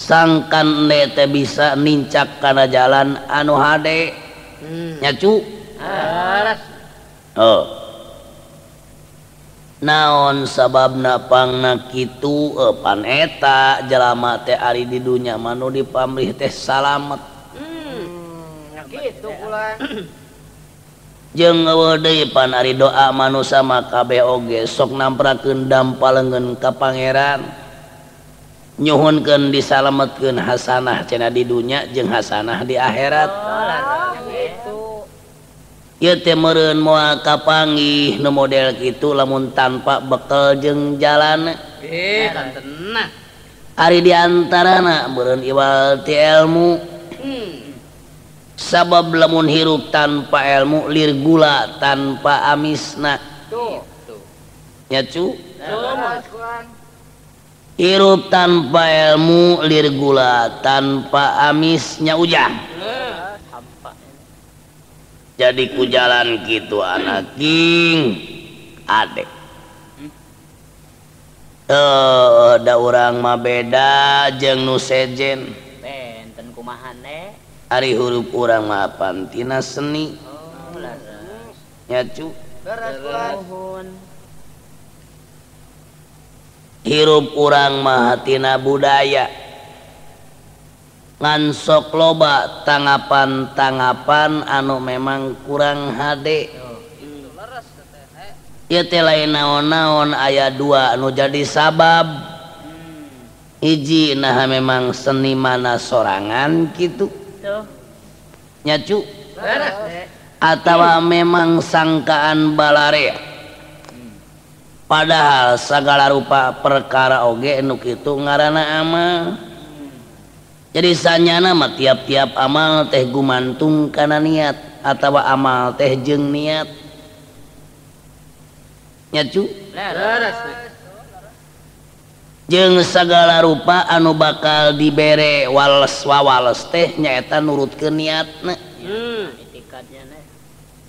sangkan ne teh bisa nincak kana jalan anu hade. Hmm. nyacu. Alas. oh naon sabab napangna gitu e, eh, paneta jelama teh Ari di dunya manu di pamrih teh salamet. Hmm, gitu pula. [CLEARS THROAT] Jeng deui pan Ari doa manu sama kabeh oge sok namprakeun dampalengeun ka pangeran. Nyuhunkeun disalametkeun hasanah cenah di dunya jeung hasanah di akhirat. Oh, meren mua kapangi nu model gitu lamun tanpa bekel jeng jalan. E, Ari diantara anak meren iwal ti ilmu sabab lamun hirup tanpa ilmu lir gula tanpa amisna. Nyacu hirup tanpa ilmu lir gula tanpa amisnya ujang. E. jadi ku jalan gitu anak. King adek eh uh, ada orang mah beda jeng nusejen benten kumahane ari huruf orang mah pantina seni. Oh, nyacu hirup orang mah tina budaya. lansok loba tanggapan-tanggapan anu memang kurang HD lain naon-naon ayah dua anu jadi sabab. Iji nah memang seni mana sorangan gitu nyacu? Atau memang sangkaan balare. Padahal segala rupa perkara oge nuk itu ngarana amal jadi sanya nama tiap-tiap amal teh gumantung karena niat atau amal teh jeng niat. Nyacu jeng segala rupa anu bakal dibere Wales wawales teh nyaeta nurut ke niat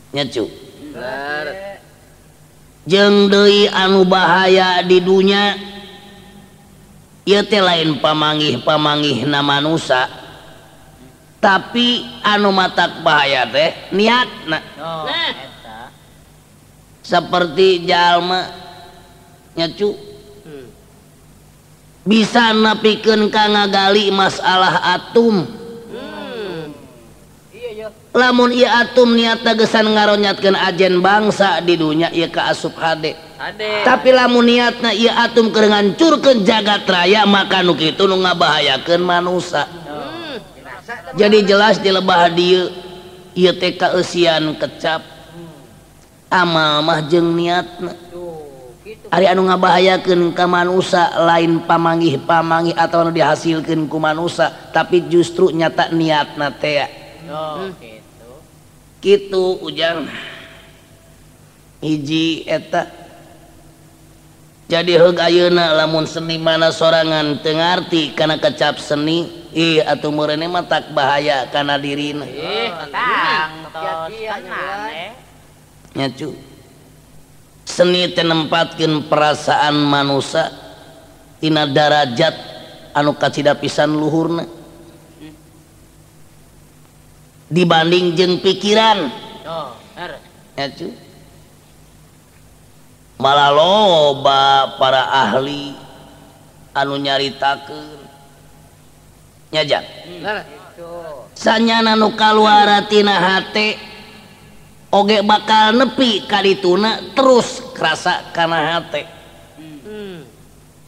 nyacu jeng Dei anu bahaya di dunia te lain pamanggih pamanggih na manusia tapi anu matak bahaya teh niat nah. Oh, nah. seperti jalma nyacu hmm. bisa napikan ka ngagali masalah atom hmm. lamun ia atom niat tegesan ngaronyatkan ajen bangsa di dunia ia ka asup hade tapi lamun niatna ieu ia atum kerengancur ke jagat raya maka nu itu nu ngabahayakan manusia hmm. jadi jelas di lebah dia ia TK usian kecap. Amal mah jeng niatna. Ari anu ngabahayakan ke manusia lain pamanggih pamanggih atau anu dihasilkan ku manusia tapi justru nyata niat teh. Oh, hmm. gitu. gitu ujang. Hiji eta. jadi Hogauna lamun seni mana sorangan tengerti karena kecap seni I atau murni e matak bahaya karena diri nyacu. Seni tenempatkan perasaan manusia tina darajat anu kacida pisan luhurna. Dibanding jeng pikiran. Nyacu. malah loba para ahli anu nyaritakennya sanyana nukaluaratina oge bakal nepi kali tuna terus kerasa karena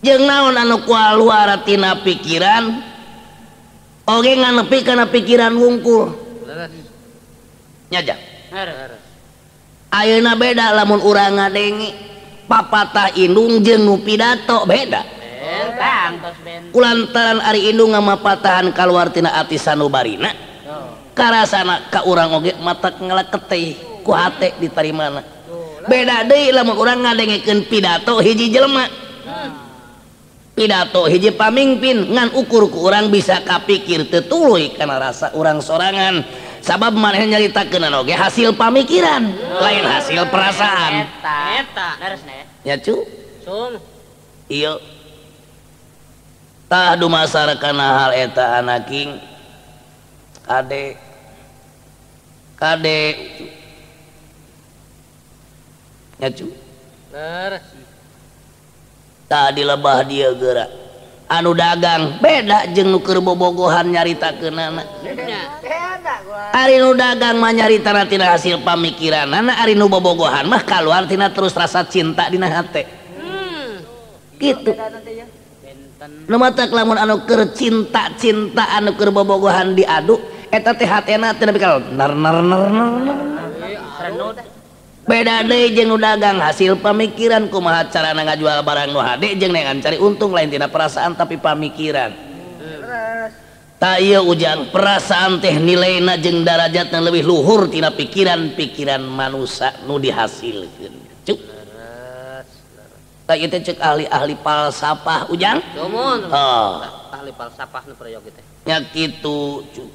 jeng naon anu kualuaratina pikiran oge nggak nepi karena pikiran wungkul. Nyajak Ayeuna beda lamun urang ngadenge. papatah indung jeung nu pidato beda. Lantaran Ari indung ngama patahan kalwartina ati sanubarina karasana ka urang oge mata ngelakete ku hate ditarimana. Beda deui lamun urang ngadengekeun pidato hiji jelema. Pidato hiji pamimpin ngan ukur ku urang bisa kapikir tetuluy karena rasa urang sorangan. sabab maneh nyaritakeun oge hasil pamikiran, lain hasil perasaan. Eta. Eta. Ya cu. Sum. Iya. Tah dumasar kana hal eta anaking ade kade nyacu. leres Tah dilebah dia gerak. anu dagang beda jeng nuker bobogohan nyarita ke nana Arinu dagang manyaritatina hasil pamikiran ari Arinu bobogohan mah keluartina terus rasa cinta di hate. Hmm. Gitu. Lamun anu keur cinta cinta anuker bobogohan diaduk eta THna tidak beda De jeng dagang. Hasil pemikiran kumaha carana ngajual barang nu hade jeng nengan cari untung. Lain tina perasaan tapi pamikiran. Tak iya ujang. Perasaan teh nilai na jeng darajat yang lebih luhur tina pikiran-pikiran manusia nu dihasilkan. Cuk. Tak itu cek ahli-ahli falsafah ujang. Cuman, oh. ahli falsafah nu prayogi teh ya gitu cuk.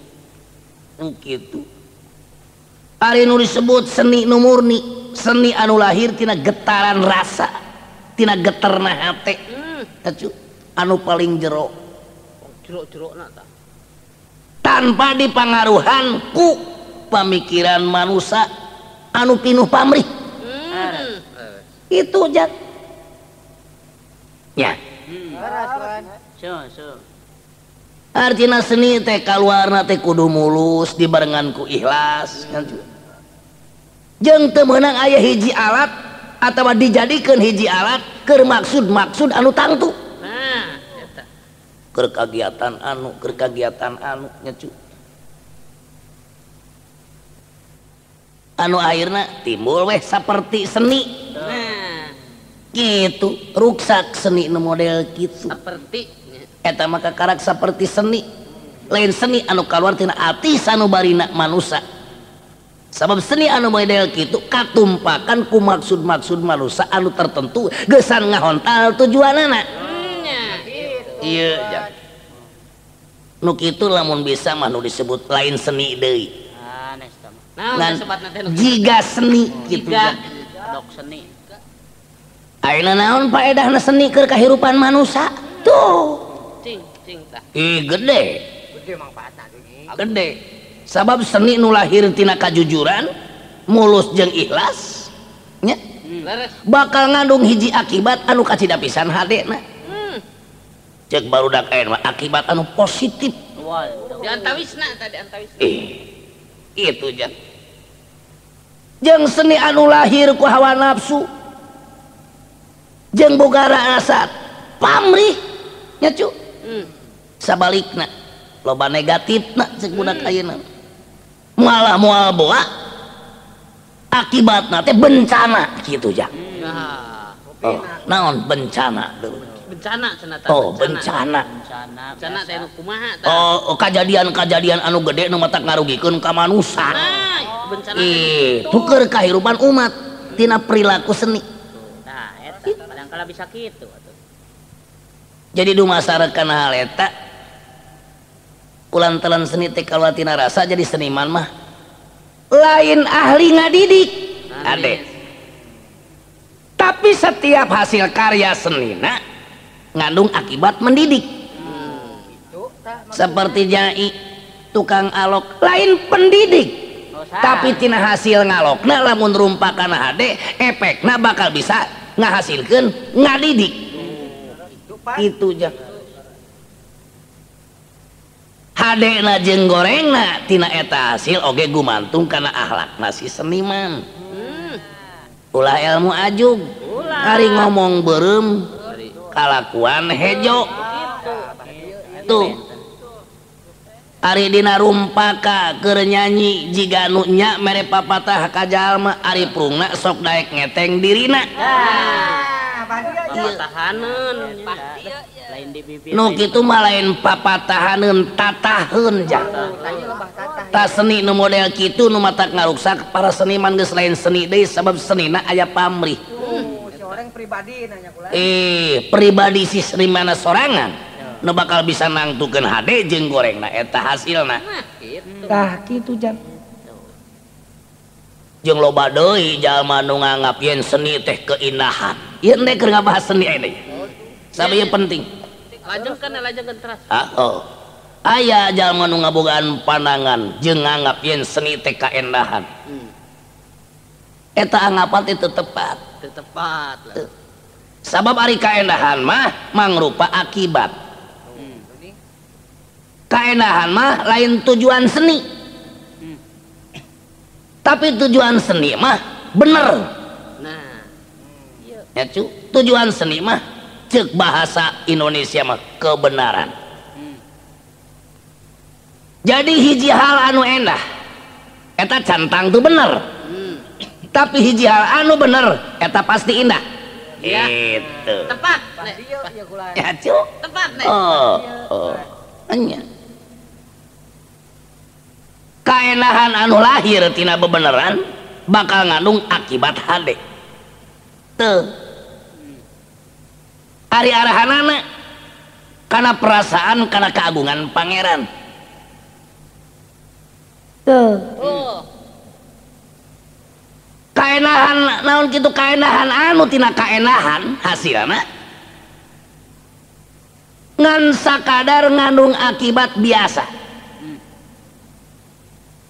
Gitu. Ari nu disebut seni nu murni, seni anu lahir tina getaran rasa, tina geterna hate. hmm. anu paling jero oh, tanpa dipangaruhan ku pemikiran manusia anu pinuh pamrih hmm. itu ja ya hmm. Artinya seni teh kaluarna teh kudu mulus dibarengan ku ikhlas kan juga jeng temenang ayah hiji alat atau dijadikan hiji alat ke maksud-maksud anu tangtu. Nah, kekagiatan anu kekagiatan anu nyecu anu airna timbul weh seperti seni. Nah. gitu ruksak seni nu model gitu seperti eta maka karak seperti seni. Lain seni anu keluar tina ati sanubarina manusia sabab seni anu model kitu katumpakan ku maksud-maksud manusia anu tertentu gesan ngahontal tujuanana. Hmm, iya ya. nu kitu lamun bisa mah disebut lain seni deui. Ah, nah, nah, jika seni gitu ya dok seni. Aina naon paedahna seni keur kahirupan manusia tuh. Cing, cing, Ih, gede. Gede manfaatna gede. sabab seni nu lahirtina kajujuran mulus jeung ikhlas nya hmm, Leres. bakal ngandung hiji akibat anu kacida pisan hadena hmm. cek baru dak mah akibat anu positif wow. di antawisna tadi antawisna eh, itu jang jeung seni anu lahir ku hawa nafsu jeung boga rasa pamrih nyacu hmm. sabalikna loba negatifna cek budak hmm. ayeuna malah moal boa. Akibat nate bencana gitu ya oh, naon bencana? Bencana cenata oh bencana. bencana, bencana teh kumaha oh, oh kejadian-kejadian anu gede nu mata ngarugikeun ka manusan bencana itu tuker kahirupan umat tina perilaku seni. Nah eta kadang kala bisa kitu jadi dumasar kana hal eta kulantaran seni teh kalau tina rasa jadi seniman mah. Lain ahli ngadidik. Nah, ade. Tapi setiap hasil karya senina ngandung akibat mendidik. Seperti jai tukang alok lain pendidik. Oh, tapi tina hasil ngalokna lamun rumpakan hade efekna bakal bisa ngahasilkan ngadidik. Itu ja HD jeung goreng tina eta hasil oge gumantung karena akhlak nasi seniman. Hmm. ulah ilmu ajug hari ngomong berem kalakuan hejo. Tuh Ari dina rumpaka keur nyanyi jiga nu nya mere papatah ka jalma ari prungna sok daek ngeteng dirina. Ah, tahanan. Pasti Nu gitu mah lain papatahanun tatahun ja. Ta seni nu model kitu nu mata ngaruksak para seniman geus lain seni deui sabab senina aya pamrih. Si orang pribadi nanya kula. Eh, pribadi si seniman sorangan. Nu bakal bisa nangtukeun hade jeung gorengna eta hasilna. Tah kitu jan. Jeung loba deui jalma nu nganggap yen seni teh keindahan. Ieu teh keur ngabahas seni ini. Sabab penting. Ah, oh. ayaah zaman ngabogaan pandangan jeung nganggap yen seni teh kaendahan. Eta anggapan itu tepat tepat eh, sabab Ari kaendahan mah mangrupa akibat. Kaendahan mah lain tujuan seni. Tapi tujuan seni mah bener. Nah, tujuan seni mah cek bahasa Indonesia mah kebenaran. Jadi hiji hal anu endah eta cantang tuh bener. Tapi hiji hal anu bener eta pasti indah. Iya. itu tepat nek. iya kula ya cu. Tepat nek. Oh oh. anya. Kaenahan anu lahir tina bebeneran bakal ngandung akibat hade. Tuh Ari arahanana karena perasaan karena keagungan pangeran tuh oh. kaenahan naon gitu kaenahan anu tina kaenahan hasilnya ngan sakadar ngandung akibat biasa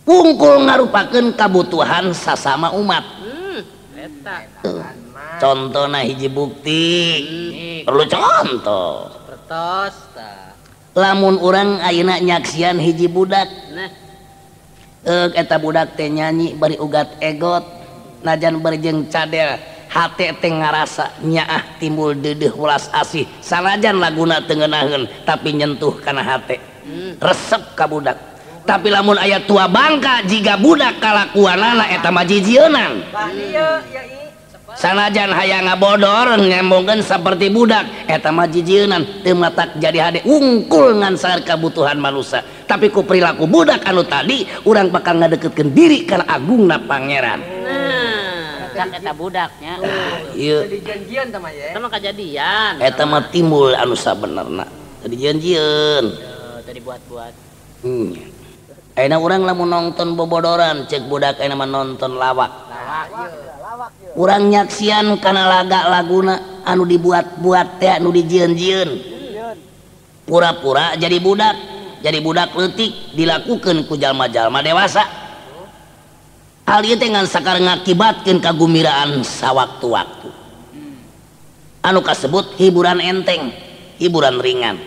pungkul ngarupakan kebutuhan sesama umat hmm. Tuh. contoh nah hiji bukti. Perlu contoh. Lamun orang ayeuna nyaksian hiji budak. Nah. eta budak teh nyanyi bari ugat egot. Najan berjeng cadel hati teh ngarasa nyaah timbul dedeh ulas asih. Sanajan laguna tengenahan tapi nyentuh kana hati resep ka budak. Tapi lamun aya tua bangka jika budak kalakuan anak eta majijianan hmm. sanajan hayang ngabodor nyambungkan seperti budak. Etama jijinan matak jadi hade ungkul ngansar kabutuhan manusia. Tapi ku perilaku budak anu tadi urang bakal ngadeketkan diri karena agung na pangeran. Nah, eta budaknya. Oh, iya. Janjian sama ya sama kejadian eta mah timbul anu sabenerna. Tadi janjian. Tadi buat-buat hmm. Enak orang lamun nonton bobodoran cek budak enak nonton lawak. Lawak kurang nyaksian karena laga laguna anu dibuat-buat teh anu dijiun-jiun pura-pura jadi budak jadi budak letik dilakukan ku jalma-jalma dewasa. Hal itu dengan sakar ngakibatkan kagumiraan sawaktu-waktu. Anu kasebut hiburan enteng hiburan ringan.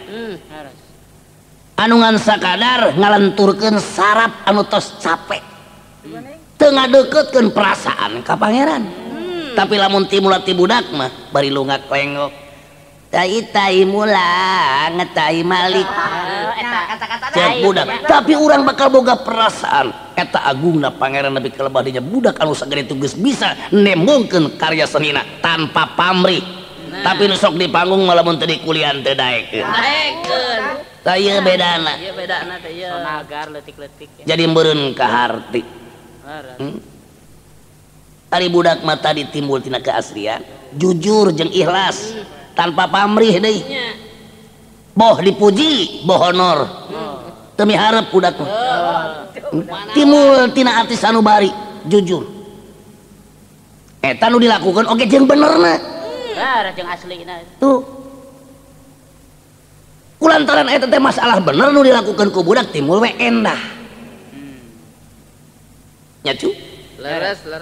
Anu ngan sakadar ngalenturkan saraf anu tos capek. Tengah deketkan perasaan Ka Pangeran. tapi lamun timulati budak mah bari lunga koengok tai tai mula ngetai malik. [LAUGHS] Eh, Cek budak. Tapi orang bakal boga perasaan. Eta agungna pangeran nabi kelebadinya budak anu sagede tugas bisa nembongkeun karya senina tanpa pamrih. Tapi tapi nusok di panggung malah mun teu dikulian teu daekeun daekeun ieu bedana. ieu bedana teh ieu Sonagar leutik-leutik Jadi meureun ka harti. Hmm? Ari budak mata ditimbultina keaslian jujur jeung ikhlas tanpa pamrih deh boh dipuji boh honor. Teu harap budak timbultina artis Anubari jujur. Eta nu dilakukan oke jeng bener na. asli tuh. Kulantaran eta teh masalah bener nu dilakukan ku budak timbul we endah. Nyacu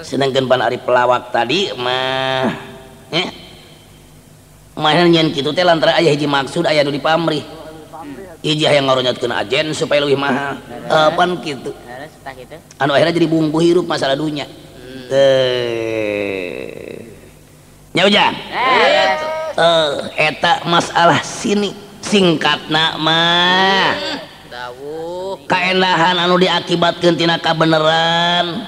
sedangkan Pan Ari pelawak tadi mah eh? mainannya kitu teh lantaran aya hiji maksud aya nu dipamrih. hiji hayang ngaronyotkeun ajen supaya lebih mahal. Apan kitu? Leres tah kitu. Anu akhirnya jadi bumbu hirup masalah dunya. Hmm. teh nya ujang eh, eta masalah sini singkatna mah. Hmm, dawuh. kaendahan anu diakibatkan tinaka beneran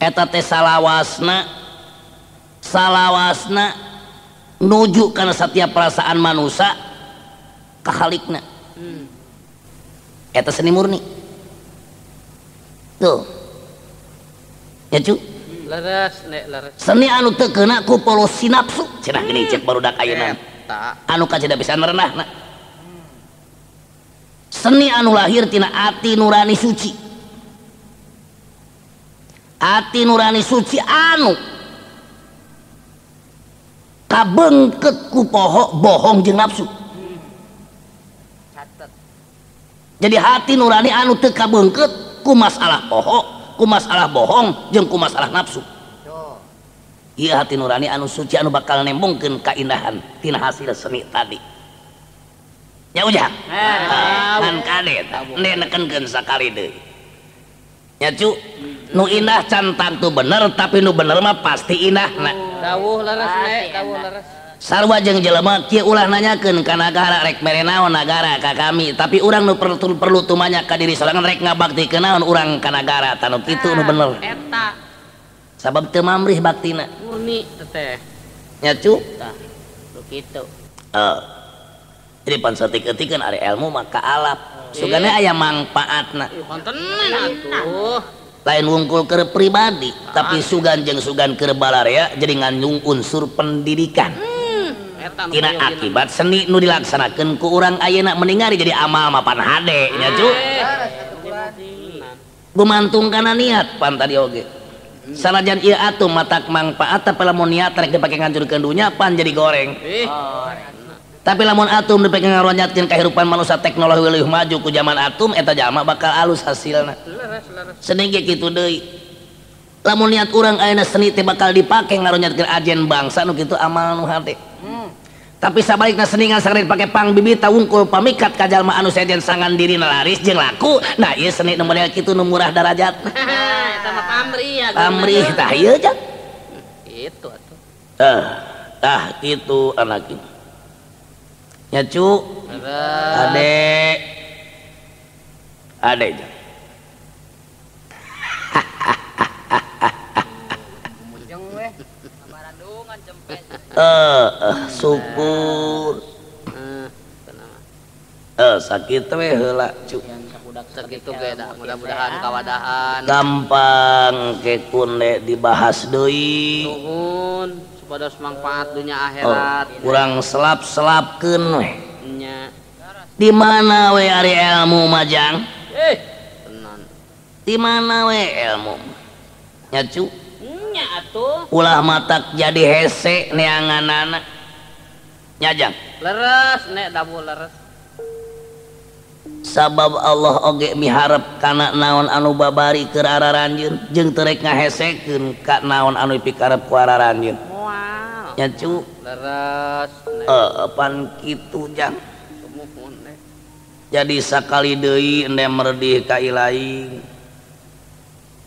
eta teh salawasna. Salawasna nuju karena setiap perasaan manusia kehalikna hmm. eta seni murni. Tuh. Ya cu? Leres, nek, leres. seni anu teu tekena ku polusi nafsu cenah gini hmm. cek barudak ayeuna. Anu kacida bisa nerenahna seni anu lahir tina ati nurani suci. hati nurani suci anu. Kabengketku poho bohong jeung nafsu. Jadi hati nurani anu teu kabengket ku masalah poho ku masalah bohong jeung ku masalah nafsu. Iya hati nurani anu suci anu bakal nembongkeun kaindahan tina hasil seni tadi. Ya ujang kan kade teh nenekenkeun sakali deui. nya cu. Nu indah can tantu bener tapi nu bener mah pasti indah na dawuh leres ne dawuh leres sarwa jeung jelema kieu ulah nanyakeun ka nagara rek mere naon nagara ka kami. Tapi urang nu perlu perlu tumanya ka diri sorangan rek ngabaktikeun naon urang ka nagara tanu kitu nu bener. Eta. Sabab teu mamrih baktina. Murni. Teteh nya cu. Tah kitu. Eh jadi pan satik etikeun ari ilmu maka alap. sugana aya manfaat lain wungkul ke pribadi tapi sugan jeung sugan kerbalaria jadi ngandung unsur pendidikan. Kira akibat seni nu dilaksanakan ku urang ayeuna meningari jadi amal mapan hade nya cu? Gumantung kana niat pan tadi oge. Sanajan ieu atuh matak manfaat tapi lamun niat rek dipake ngancurkeun dunya pan jadi goreng. tapi lamun atom dipek ngaronyatin kehidupan manusia teknologi leuwih maju ku zaman atom eta jama bakal alus hasilna. Seni ge kitu deui. Lamun niat urang ayeuna seni teh bakal dipake ngaronyatkeun ajen bangsa nu kitu amal nu hade hmm. tapi sabalikna seni ngasareup pake pang bibita wungkul pamikat ka jalma anu sajen sangan diri laris jeung laku. Nah ieu seni nu model kitu nu murah darajat. [LAUGHS] Eta mah pamrih ya pamrih tah ieu jan itu atuh. Ah tah kitu anak itu nyacu ade. Ade eh [LAUGHS] syukur. Eh sakit we heula cu. Sakitu ge mudah-mudahan kawadahan gampang ke kunne dibahas deui nuhun. bodos manfaat dunia akhirat. Oh, kurang selap-selapken di mana we ari ilmu majang? Eh. Tenan. Di mana we ilmu? Nyacu? Nya atuh. Ulah matak jadi hese neanganana nyajang. Leres nek dabu leres. Sabab Allah oge miharep kana naon anu babari keur araranjeun jeung jeung terek ngahesekeun ka naon anu pikarep ku araranjeun. nyacu pan kitu jang jadi sakali deui ende meredih ka ilaing.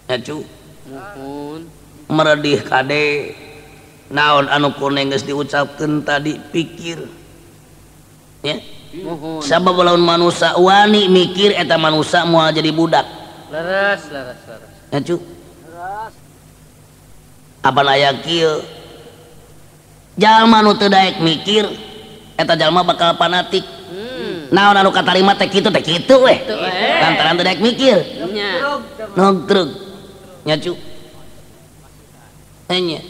Nyacu meredih kade naon anu kuning geus diucapkeun tadi? Pikir. Ya Mohon. Sabab lawan manusia wani mikir eta manusia moal jadi budak. Leres, leres, leres. Nyacu. Leres. Apa aya kieu? jalma nu teu daek mikir eta jalma bakal fanatik. Hmm. naon anu katarima teh kitu teh kitu weh. Eh. Lantaran teu daek mikir. Nongtrug nyacu enya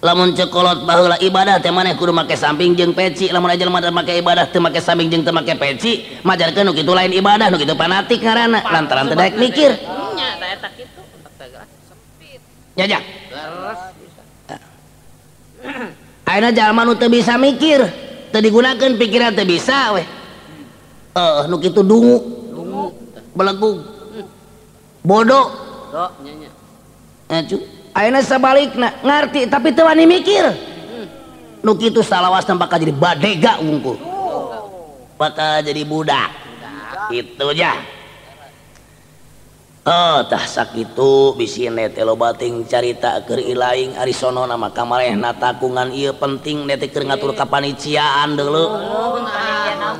lamun cekolot baheula ibadah teh maneh kudu make samping jeung peci. Lamun aja mah make ibadah teu make samping jeung teu make peci majarkeun nu kitu lain ibadah nu kitu fanatik ngaranna. Lantaran teu daek mikir. Nya eta kitu ya ya [CLEARS THROAT] Aina nu teu bisa mikir teu digunakeun pikiran teu bisa weh. Eh nu kitu dungu. Dungu. Belegung bodoh Do, nya acu aina sabalikna ngarti tapi teu wani mikir hmm. Nu kitu salawas bakal jadi badega wungkul. Oh. Bakal jadi budak, budak. itu aja Eh, atah sakit loba bating carita keilaing Arisono nama kamarehna takungan ia penting netik ngatur kapaniciaan dulu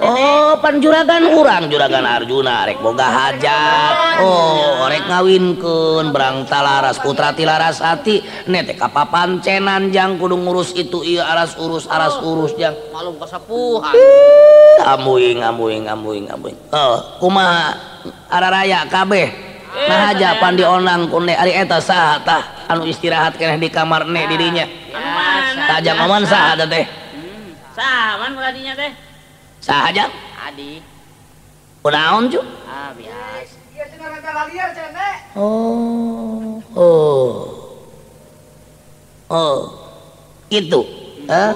Oh panjuragan kurang juragan Arjuna rek boga hajat. Oh rek ngawinkeun berang talaras putra tilaras hati. Netek kapapan cenan jang kudu ngurus itu ia aras urus aras urus jang. Malum kesepuhan amuing amuing amuing amuing oh eh, kumaha araraya kabeh? nah aja pandi onang kune ari eta saha tah. Anu istirahat keneh di kamar ne dirinya tajam aman saha teh teh. Hmm, saha man muladinya teh? Saha aja adi. Kunaon cu ah biasa. Oh oh. Oh itu. Eh?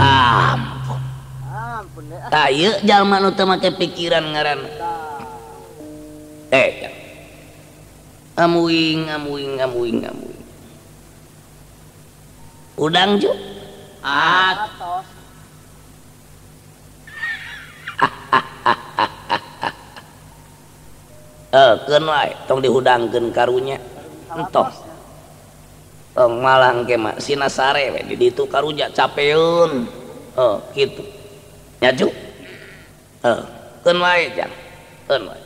ampun. Ampun jalma nu teu make pikiran ngaran. eh amuing amuing amuing amuing udang ju Ah, [LAUGHS] eh keun wae tong dihudangkeun karunya. Entos tong malang ke mah sinasare we di ditu karunya capeun eh kitu. Nyaju. Eh keun wae jang keun wae.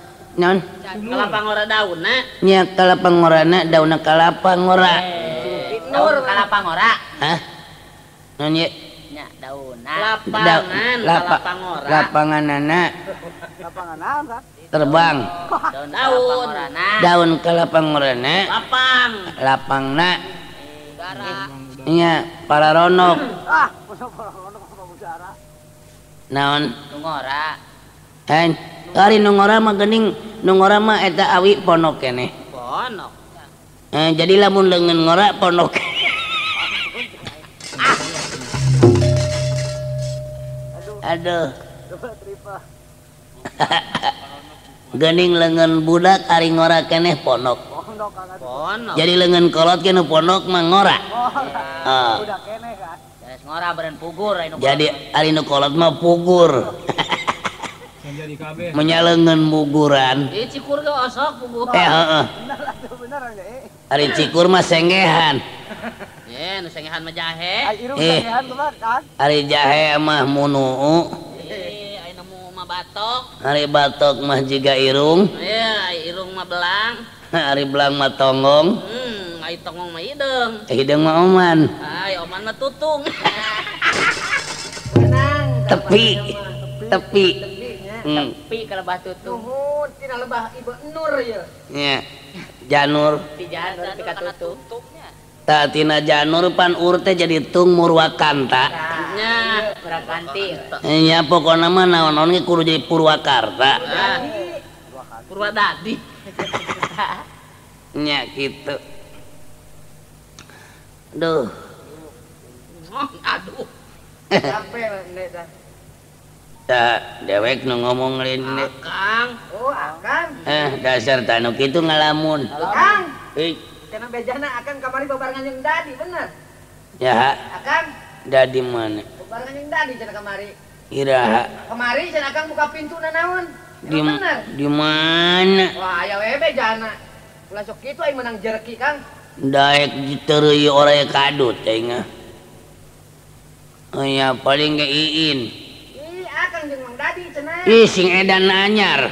non? Kalapa ngora daun nya kalapa ngorana daun kalapa ngora daun kalapa ngora hah? Non ye? Nya daun lapangan kalapa ngora lapangan anak terbang. Daun daun kalapa ngorana lapang. Lapang nak nya para ronok. Ah naon? Ngora hen hari nu gening mah eta awi ponok kene. Ponok. Eh, jadi lamun lengan ngora ponok. Aduh. [LAUGHS] Gening lengan budak ari ngora keneh ponok. Ponok. Jadi lengan kolot kene ponok mah ngora. Oh. ngora beren pugur jadi ari nu kolot mah pugur. [LAUGHS] menyalengan buguran hari cikur mah senggehan. Eh, hari eh. jahe. Mah munu. Eh, hari batok. Mah jika irung. Irung mah belang. Hari belang mah tonggong. Hmm, tonggong mah hidung hidung mah oman. Oman mah tutung. Tepi. Tepi. Hmm. tapi kalau batu tuh. Nuhun tina lebah ibu nur ya. Nya janur. Di janur tika tutupnya. Tak tina janur pan urte jadi tung murwakanta nya kurang ganti. Nya pokoknya mah naon-naon ge kudu jadi purwakarta. Purwadadi. Nya gitu. Duh. Aduh. Capek nek tak dewek nu ngomong rinde oh, eh dasar tanuk itu ngalamun. Akang. Eh. bejana akan kamari babarengan jeung dadi bener. Ya akang. Dadi mana? Babarengan jeung dadi cenah kamari. Iraha kamari cenah akang buka pintu nanaon di di mana? Wah aya we bejana. Ulah sok kitu aing menang jereki kang. Daek diteureuy ora kadut teh oh, ya paling ke iin. ising edan anyar.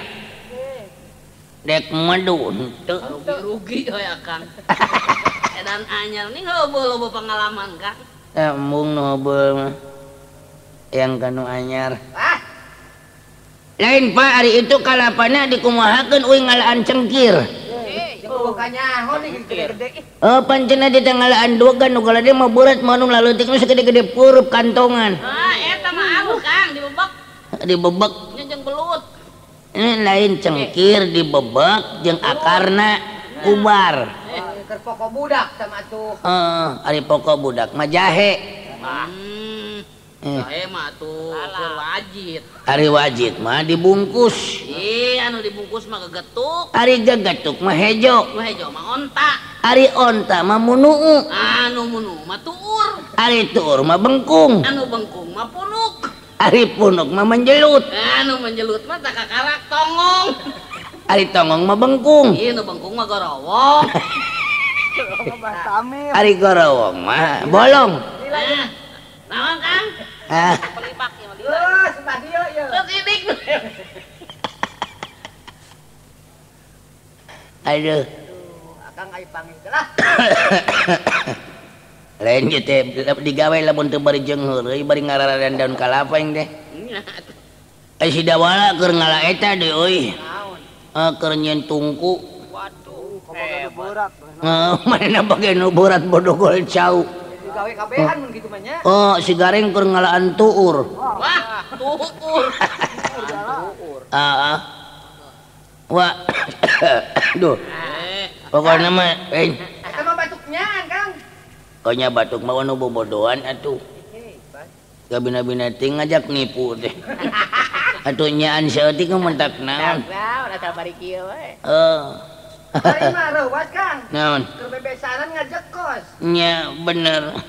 Dek madu untuk rugi ya kang. [LAUGHS] Edan anyar. Nih lobo lobo pengalaman kang. Embung nobel yang kanu anyar. Ah. lain pak hari itu kalapana dikumahakan uing ngalaan cengkir. Oh, pancena di tanggalaan dua kan nu kalau dia beurat burat anu lalu nu segede-gede purup kantongan. Ah, eta mah alus Kang, dibebok dibebek ini lain cengkir dibebek jeung akarna ubar eh, pokok budak sama tuh eh ari pokok budak mah jahe Eh. mah tuh wajib. Ari wajib mah dibungkus. Ih, anu dibungkus mah gegetuk. Ari gegetuk mah hejo. Hejo mah onta. Ari onta mah munuu. Anu munuu mah tuur. Ari tuur mah bengkung. Anu bengkung mah punuk. Ari punuk mah menjelut Anu menjelut mah tak kakarak tongong. Ari tongong mah bengkung Ih, nu bengkung mah gorowong. Ari gorowong mah bolong Nah, naon Kang? ah, Pelipak ya mah sumpah dia ya. Terus sidik. Aduh Akang ai pangin lah. [COUGHS] Lain je teh digawe lamun teu bari jengheur euy bari ngararadan daun kalapa yang teh Iya. Eh si dawala keur ngala eta deui euy Naon? Ah keur nyen tungku Waduh. Berat. Ah, eh, mana bage nu berat bodogol cau Digawe kabehan mun kitu mah nya. Oh si gareng keur ngala tuur Wah, tuur. [LAUGHS] Ah, ah. Wah, [COUGHS] duh, Eh, pokoknya mah, eh, pokoknya batuk mau nu bobodohan atuh. Gabina-bina ting ngajak nipu teh. [LAUGHS] Atuh nyaan seeutik mentak naon. nah, udah sabar kieu we. Eh, Ari mah [LAUGHS] reuwas, Kang. naon? Keur bebesanan ngajak kos. Nya bener.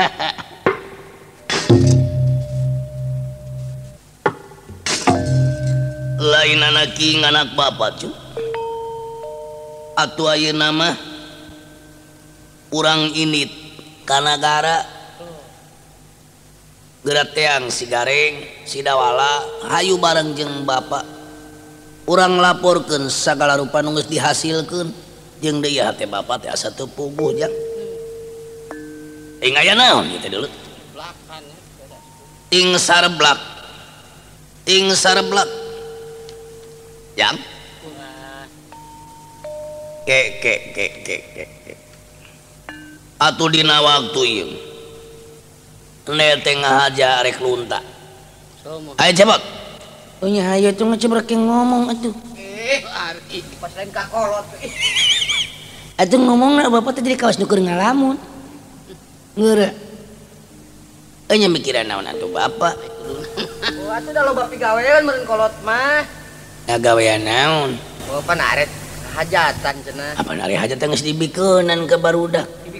[LAUGHS] Lain anak king anak bapak cu. Atu ayeuna nama urang init kanagara gerak teang si Gareng Sidawala Hayu bareng jeng Bapak urang laporkan segala rupa nunggus dihasilkan jeng deui hati Bapak teh satu puguh jang Ing aya naon gitu dulu Ing sarblak. Ing sarblak. Jang? Ke ke ke ke ke. atau dina waktu tengah aja rek lunta. Ayo cepet oh nya ayo tuh ngecebrek ngomong atuh. Eh ari pas lain kakolot [LAUGHS] atuh ngomong lah bapak tuh jadi kawas nuker ngalamun. Ngera Enya mikiran naon atuh bapak. Oh atuh da loba pigawean meureun kolot mah. Ya gawean naon? Bapak naret hajatan cenah. Apa nari hajatan geus dibikeunan ke barudak?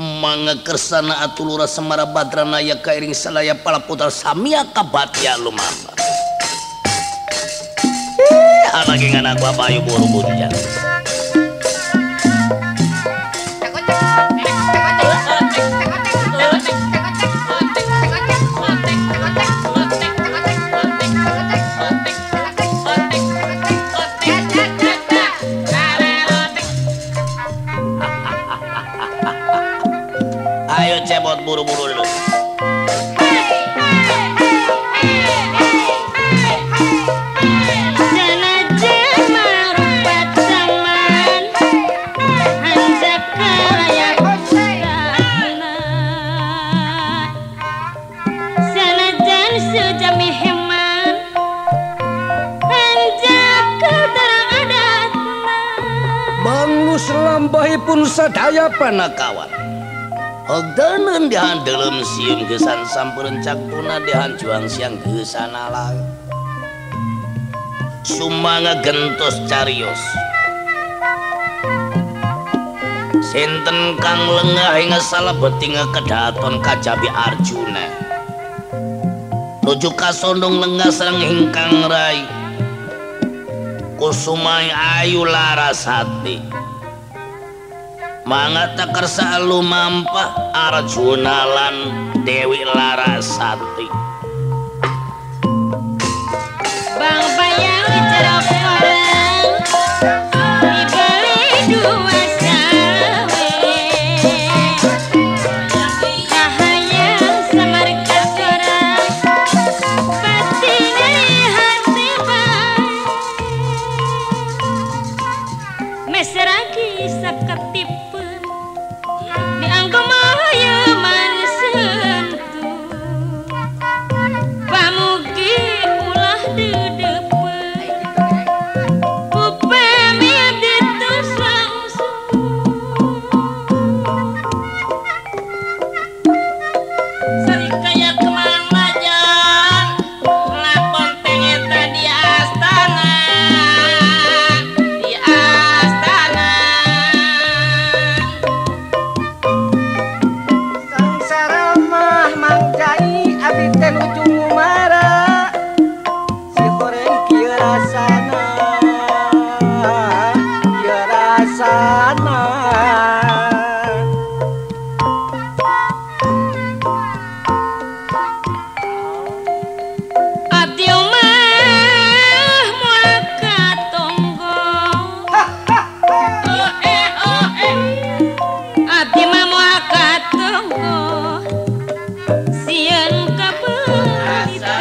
mangekersana atulura Semara Badranaya Kairing Salaya pala putar Samia kabatya lumamba eh, anak gengana aku apa ayo buru-buru jalan buru-buru dulu. Lampahi sadaya panakawan Oganen dihan dalam siun gesan samperencak cakpuna dihan juang siang gesan lang. Sumanga gentos carios. Sinten kang lengah hingga salah betinga kedaton kajabi Arjuna. Tujuh kasondong lengah serang hingkang rai. Kusumai ayu larasati. Mangga takersa lumampah Arjunalan Dewi Larasati. Bang bayang jerok orang Dibeli dua Navidad.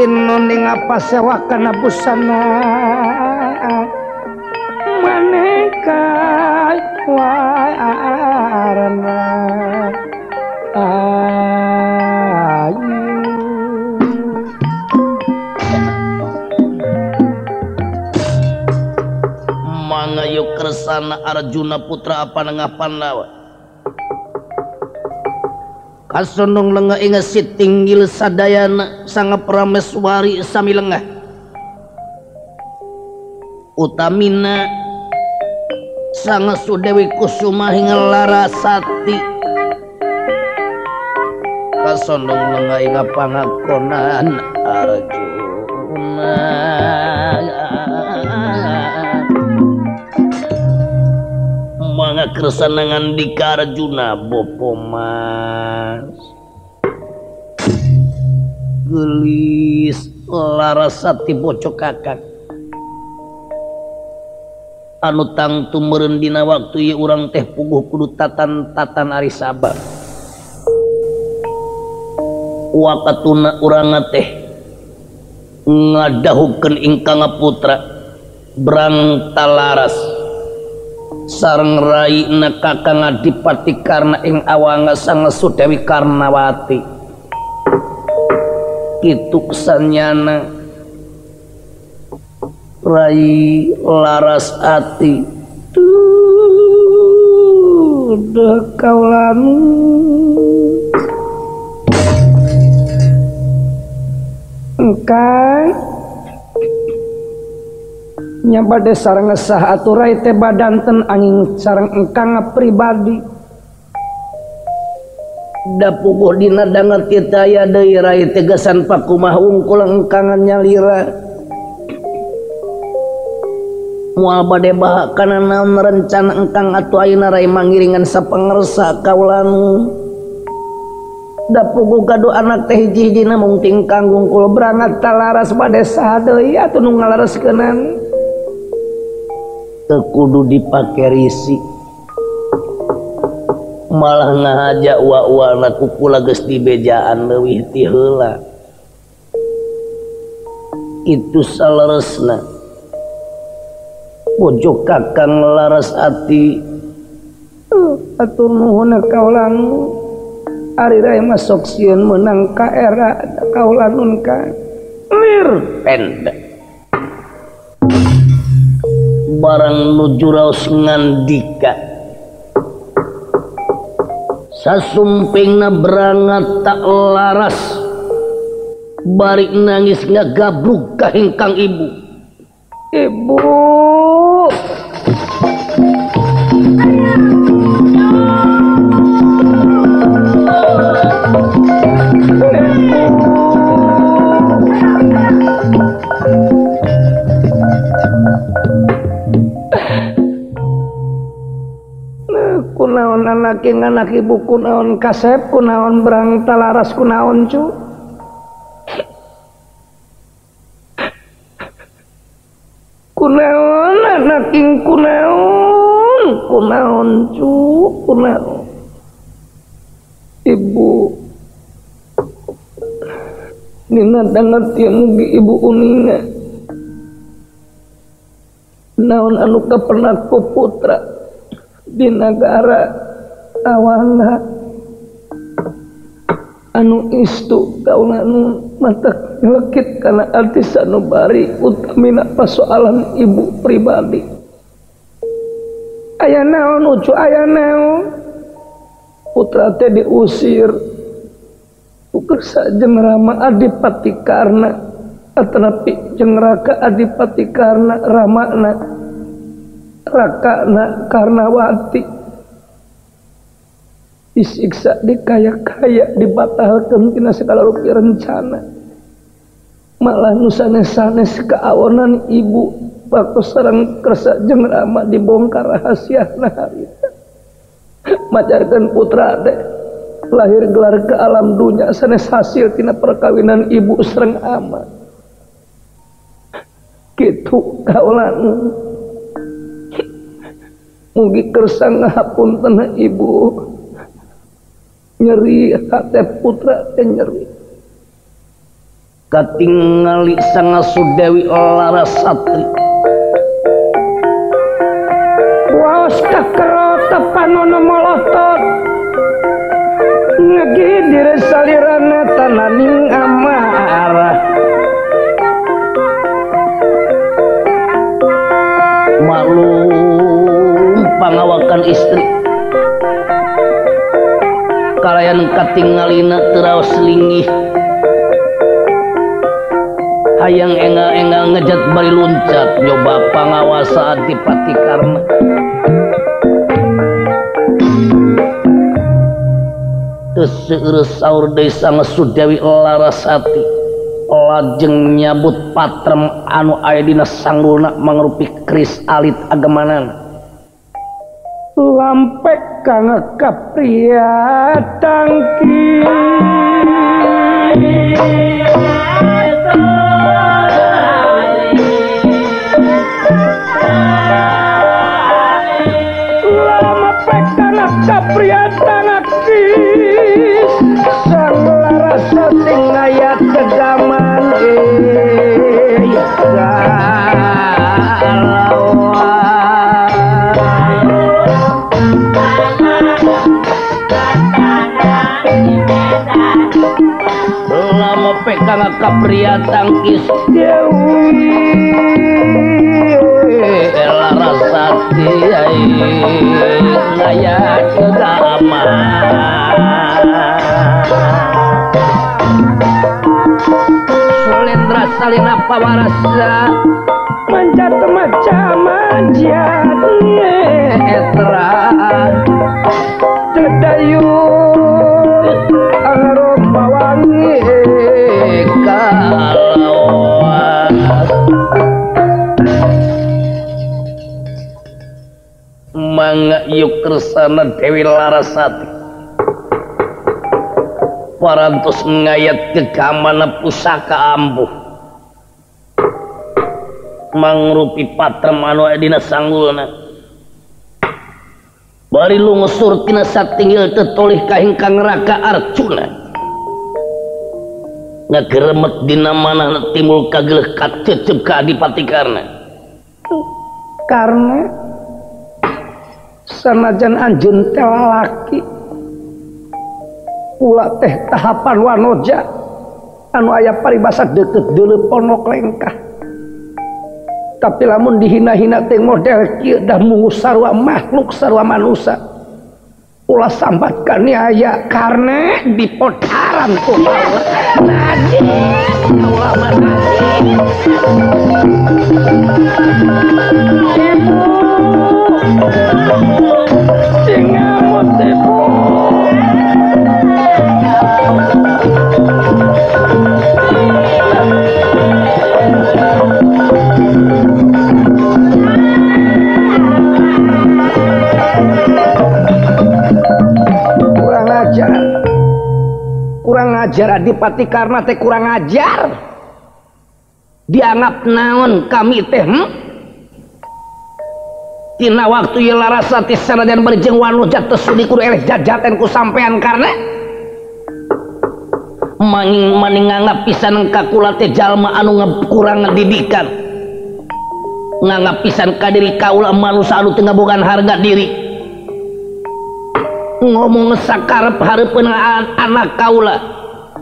Sritin nuning apa sewa karena busana maneka warna ayu. Mangayo kersana Arjuna putra apa nengah Pandawa kasonong lengah ingat sitinggil sadayana sanga prameswari sami lengah utamina sanga sudewi kusuma hingga larasati kasonong lengah ingat pangakonan arjo. kesanangan di Karjuna Bopomas gelis larasati bocok kakak. Anu tangtu merendina waktu ye urang teh puguh kudu tatan tatan ari sabar. Wakatuna urang teh ngadahukeun ingkang putra berang talaras sareng rai kakang adipati karena ing awanga sang sudewi karnawati. Kitu sanyana rai laras ati. Duh kaulanu engkang nyabade sarang sah aturai teh badanten angin sarang engkang pribadi. Da puguh dina danget kita ya deui rai tegasan pakumah ungkul engkangan nyalira moal bade bahak kana naon rencana engkang atuh ayeuna rai mangiringan sapangersa kaulanu. Da puguh gaduh anak teh hiji-hijina mung tingkang gungkul berangkat talaras bade saha deui atuh nu ngalareskeunana kudu dipake risi. Malah ngajak wa kukula geus dibejaan leuwih ti heula. Itu saleresna. Pojok kakang laras ati. Atur nuhun kaulan ari rai masuk sieun menang ka era kaulanun ka. Lir orang nujuraos ngandika. Sasumping berangat tak laras. Bari nangis ngagabruk ka kahingkang ibu. Ibu! Kunaon anak anak ibu kunaon kasep kunaon berang talaras kunaon cu? Kunaon anak kunaon kunaon cu kunaon ibu Nina dangat yang mugi ibu uninga naon anu kapernak putra di negara awalna anu istu kaun anu mata lekit karena anu bari utamina persoalan ibu pribadi. Ayah naon ucu ayah naon putra teh diusir. Ukur sajeng rama adipati karena atanapi jeng raka adipati karena ramana rakana karnawati. disiksa di kaya-kaya dibatalkan tina segala rupi rencana. Malah nusane sanes keawanan ibu waktu sarang kersa jeng rama dibongkar rahasia nah harita macarkan putra teh lahir gelar ke alam dunia sanes hasil tina perkawinan ibu sereng ama. Gitu kaulan mugi kersa ngahapun tanah ibu. Nyeri hati putra teh nyeri. Katingali sang Sudewi Larasatri. Waos kakero tepanono molotot. Ngegi diri salirana tananing amarah maklum pangawakan istri Ryan katingalina teraos linggih hayang enga-enga ngejat bari luncat nyoba pangawasaan di pati karma. Teseurus saur deui sang Sudewi Larasati lajeng nyabut patrem anu aya dina sanggulna mangrupi kris alit agamanan. Lampek kangngekap pria tangki pria tangkis. Dewi Larasati layak kedaman Solendra Salina Pawarasa Mancat macam manjat Etra. manga yuk kersana Dewi Larasati. Parantos ngayat ke kamana pusaka ambu. Mangrupi patra anu dina sanggulna. Bari lungsur tina satinggil tetolih ka hingkang raka arjuna ngegeremet dina mana timbul kageleh kacecep ka adipati karna. Karena sanajan anjun teh lalaki pula teh tahapan wanoja anu aya paribasa deket dulu ponok lengkah. Tapi lamun dihina-hina teh model kieu dah mungus sarua makhluk sarua manusia Ula sambatkan niaya karena di potaran kula. Nadi, kula menadi. Ibu. ngajar Adipati karena teh kurang ajar. Dianggap naon kami teh hmm? Tina waktu larasati sanajan berjeng wanu jatuh sudikur eleh jajaten ku sampean karena? Manging maning nganggap pisan kakula teh jalma anu kurang ngedidikan. Nganggap pisan kadiri kaula manusia anu tengah bukan harga diri. Ngomong sakarep hareupeun anak kaula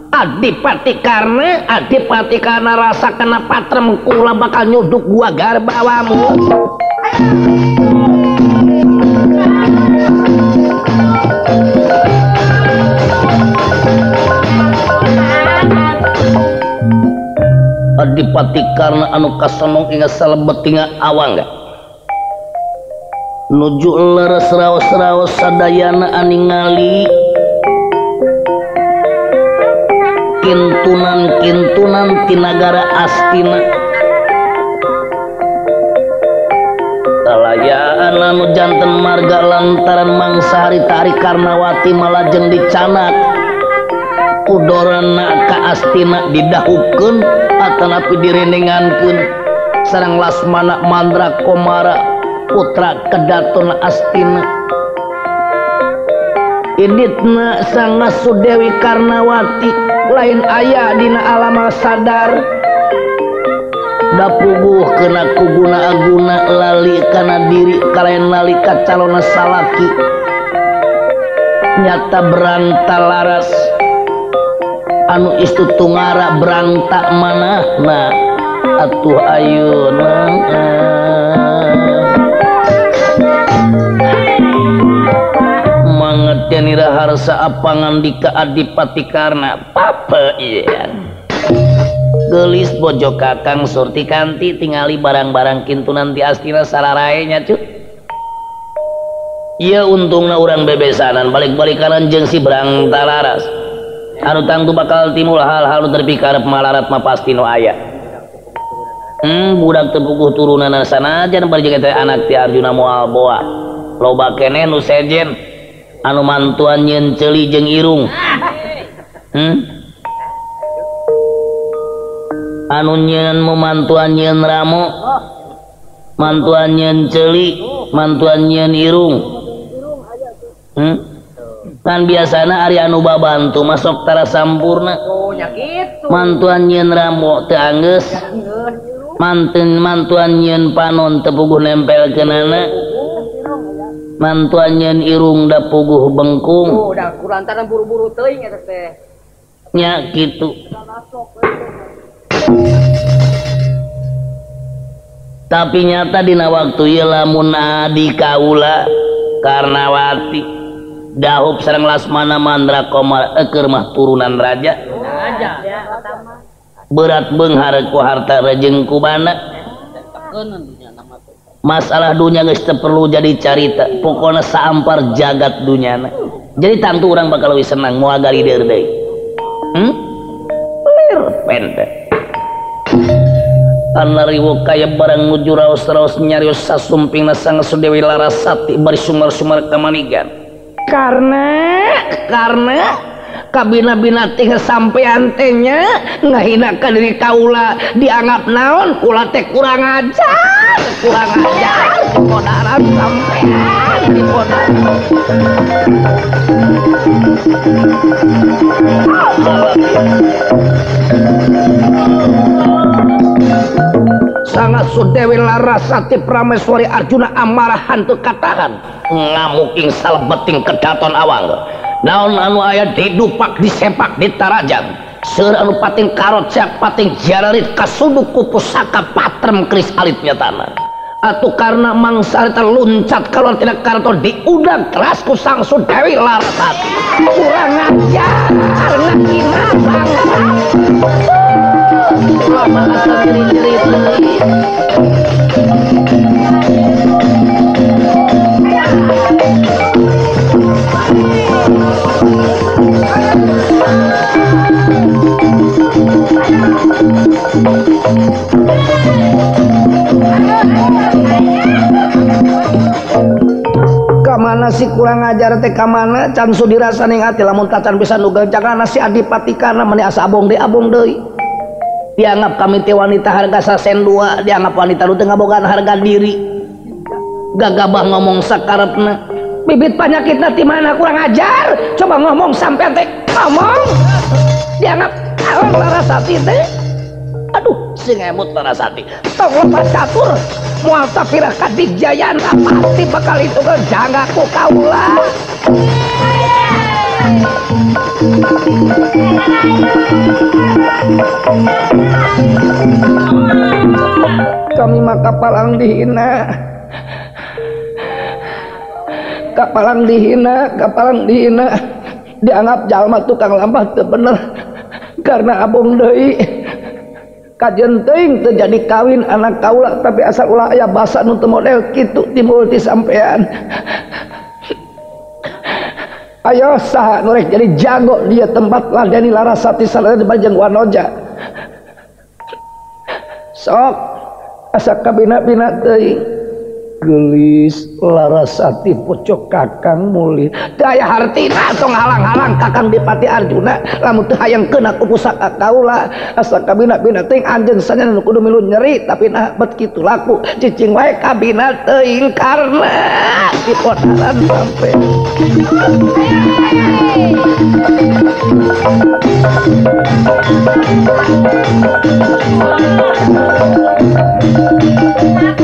Adipati karena Adipati karena rasa kena patrem kula bakal nyuduk gua garbawamu. Adipati karena anu kasono ingat salebetinga awang gak? Nuju leres raos-raos sadayana aningali kintunan-kintunantinagara astina. Talayaan anu jantan marga lantaran mangsari tari karnawati malajeng dicanak. Udorana ka astina didahukun atanapi direnengankan Serang Lasmana Mandra Komara putra Kedatun Astina. Iditna sangat Sudewi Karnawati. lain ayah dina alama sadar. Da puguh kena kuguna-aguna lali karena diri kalian lali kacalona salaki. Nyata beranta laras. Anu istu tungara berantak mana nah atuh ayu Janirahharsa apangan di keadipati karena papa gelis bojo kakang surti kanti tingali barang-barang kintunan Astina sararanya cu iya untungna orang bebesanan balik-balik kanan jeng si berangta talaras. Anu tangtu bakal timul hal-hal terpikarp malarat ma pastino ayah Hmm, budak tepukuh turunan sanajan berje anak ti Arjuna mualboa loba kene nu sejen. anu mantuan nyen celi jeung irung. Hmm? anu nyen memantuan nyen ramo mantuan nyen celi mantuan nyen irung. Hmm? kan biasana Ari anu babantu masuk tara sampurna. Mantuan nyen ramo teu angeus. Manten mantuan nyen panon tepuguh nempel kenana mantuanyen irung da puguh bengkung. Oh, buru-buru nya gitu tapi nyata dina waktu ye lamun adi kaula karnawati dahup sareng lasmana mandra komar eker mah turunan raja. Berat beungharek ku harta rejeng kubana masalah dunia guys perlu jadi carita. Pokoknya saampar jagat dunia jadi tentu orang bakal lebih senang mau agak leader deh hmm? lir pendek. Anak riwo kaya barang nuju raos raos nyarios sasumping nasang sudewi larasati bari sumar sumar kemanigan karena? Karena? kabina-bina teh sampean sampeantenya ngahinakan diri Kaula dianggap naon kula teh kurang ajar kurang ajar kepodaran sampean kepodaran sangat Sudewi Larasati Prameswari Arjuna amarah hantu katakan ngamuking salbeting kedaton awang. naon-anu aya didupak disepak ditarajam seureuh pating karot siap pating jararit kasuduk ku pusaka patrem kris alitnya tanah atau karena eta luncat kalau tidak karto diudak keras ku sangsu dewi larasati kurang ajar ngaki nasang lama asal ciri-ciri si kurang ngajar TK mana can dirasa ning hati lamun tacan bisa nugal jangan si adipati karena meni asa abong de abong deui. Dianggap kami teh wanita harga sasen dua dianggap wanita lu tengah ngabogaan harga diri. Gagabah ngomong sakarepna. Bibit panyakitna ti mana kurang ajar? Coba ngomong sampai teh ngomong. Dianggap ah, orang larasati teh. Aduh sing emut larasati tong lepas catur mual tapirah kadigjayana pasti bakal itu ke janggaku kaula kami maka palang dihina. Kapalang dihina kapalang dihina. Dianggap jalma tukang lampah teu bener karena abong deui kajenting terjadi kawin anak kaula tapi asal ulah aya basa nu model kitu timbul ti sampean. [LAUGHS] Ayo saha norek jadi jago dia tempat ladeni larasati salada bajang wanoja. Sok asa kabina-bina teuing. gelis larasati pucuk kakang muli. Daya hartina tong halang-halang kakang dipati Arjuna. Lamun teu hayang kena ku pusaka kaula asa kabina bina teuing anjeun sanyan kudu milu nyeri tapi nah bet kitu laku. Cicing wae kabina teuing karna. Dipotaran sampai Thank you.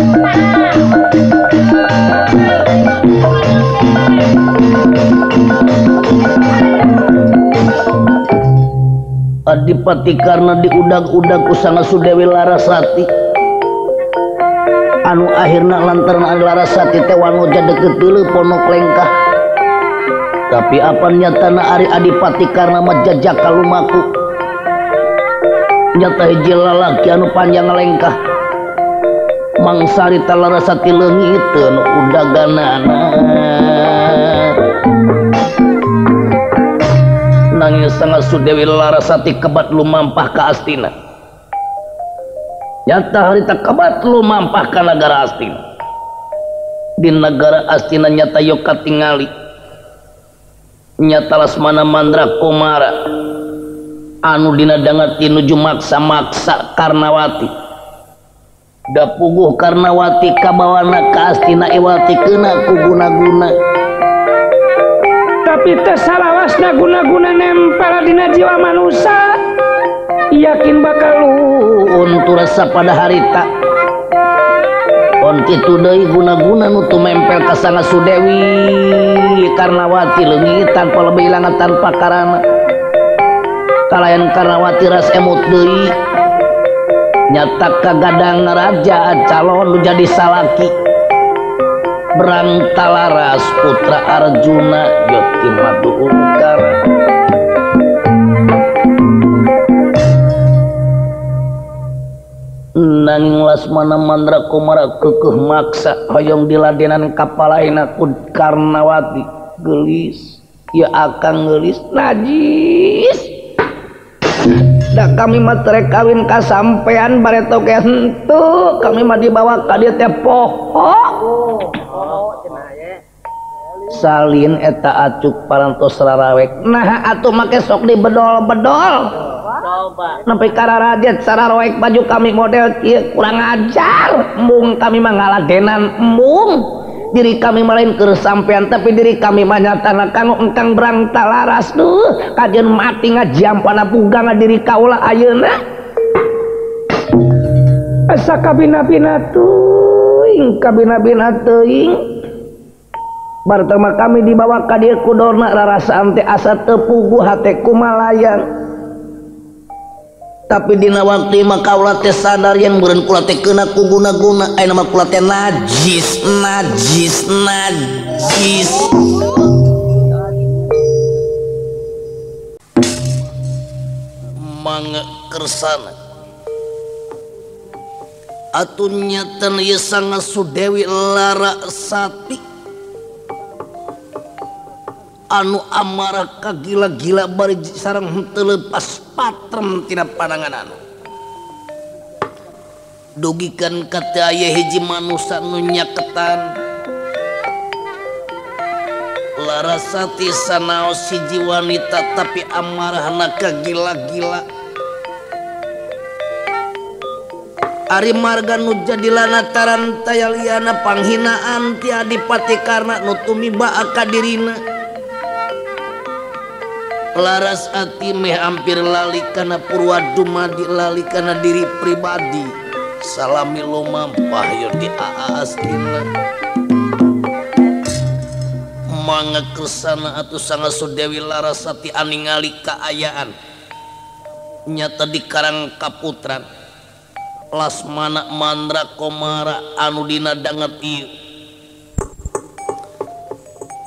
Adipati karena diudang-udang usanga Sudewi Larasati. Anu akhirnya lantaran Larasati tewan jadeketulu ponok lengkah. Tapi apa nyatana Ari Adipati karena majajak kalumaku? Nyata hiji lalaki anu panjang lengkah. Mangsari talarasati leungiteun udaganana. nangis sangat Sudewi Larasati kebat lumampah ke Astina. Nyata harita kebat lumampah ke negara Astina. Di negara Astina nyata yoka tingali nyata lasmana mandra komara anu dina dangati nuju maksa-maksa karnawati. Da puguh karnawati kabawana ke Astina iwati kena ku guna-guna. tapi tersalahwasna guna-guna nempaldina jiwa manusia. Yakin bakal untuk resep pada harita deui guna-guna nutu mempel ke sana Sudewi. Karnawati leungit tanpa lebih hilangan tanpa karena kalian Karnawati ras emut Dei nyata kegadang raja calon lu jadi salaki. Brantalaras Putra Arjuna Yoti Madu Ungkar nanging Lasmana Mandra Kumara kekeh maksa hoyong diladenan kapalaina kud Karnawati gelis. Ya akan gelis najis. Da kami mah materai kawin kasampean bare toke henteu kami mah dibawa ka dieu teh poho. Salin eta acuk parantos rarawek. Nah atuh make sok dibedol-bedol. Nepi ka rarajet sararawek baju kami model kieu kurang ajar. embung kami mah ngaladenan embung diri kami malain ke sampean tapi diri kami manyatana kamu engkang berangta laras. Tuh kajian mati ngajam pana pugang diri kaulah ayeuna. Asa kabina binatuing kabina binatuing pertama kami dibawa ke dia kudorna rarasaan teh asa tepugu hate kumalayan tapi dina waktu mah kaula teh sadar yang beureun kula teh kena ku guna-guna aya nama kula teh najis najis najis. Mangga kersana. Atuh nyatan ieu sanga Sudewi Larasati anu amarah ka gila-gila bari sarang telepas patrem tina pandangan anu. Dugikan kata ayah hiji manusia nu nyaketan. Larasati sanaos hiji wanita tapi amarahna ka gila-gila Ari marga nu jadi lanataran taya liana panghinaan ti adipati karena nu tumiba ka dirina. laras ati meh hampir lali kana purwa dumadi lali kana diri pribadi. Salami lumampah yo di aastina mangga kesana atuh sanga sudewi Larasati aningali kaayaan. Nyata di Karang Kaputran. Lasmana Mandra Komara anu dina Danget ieu.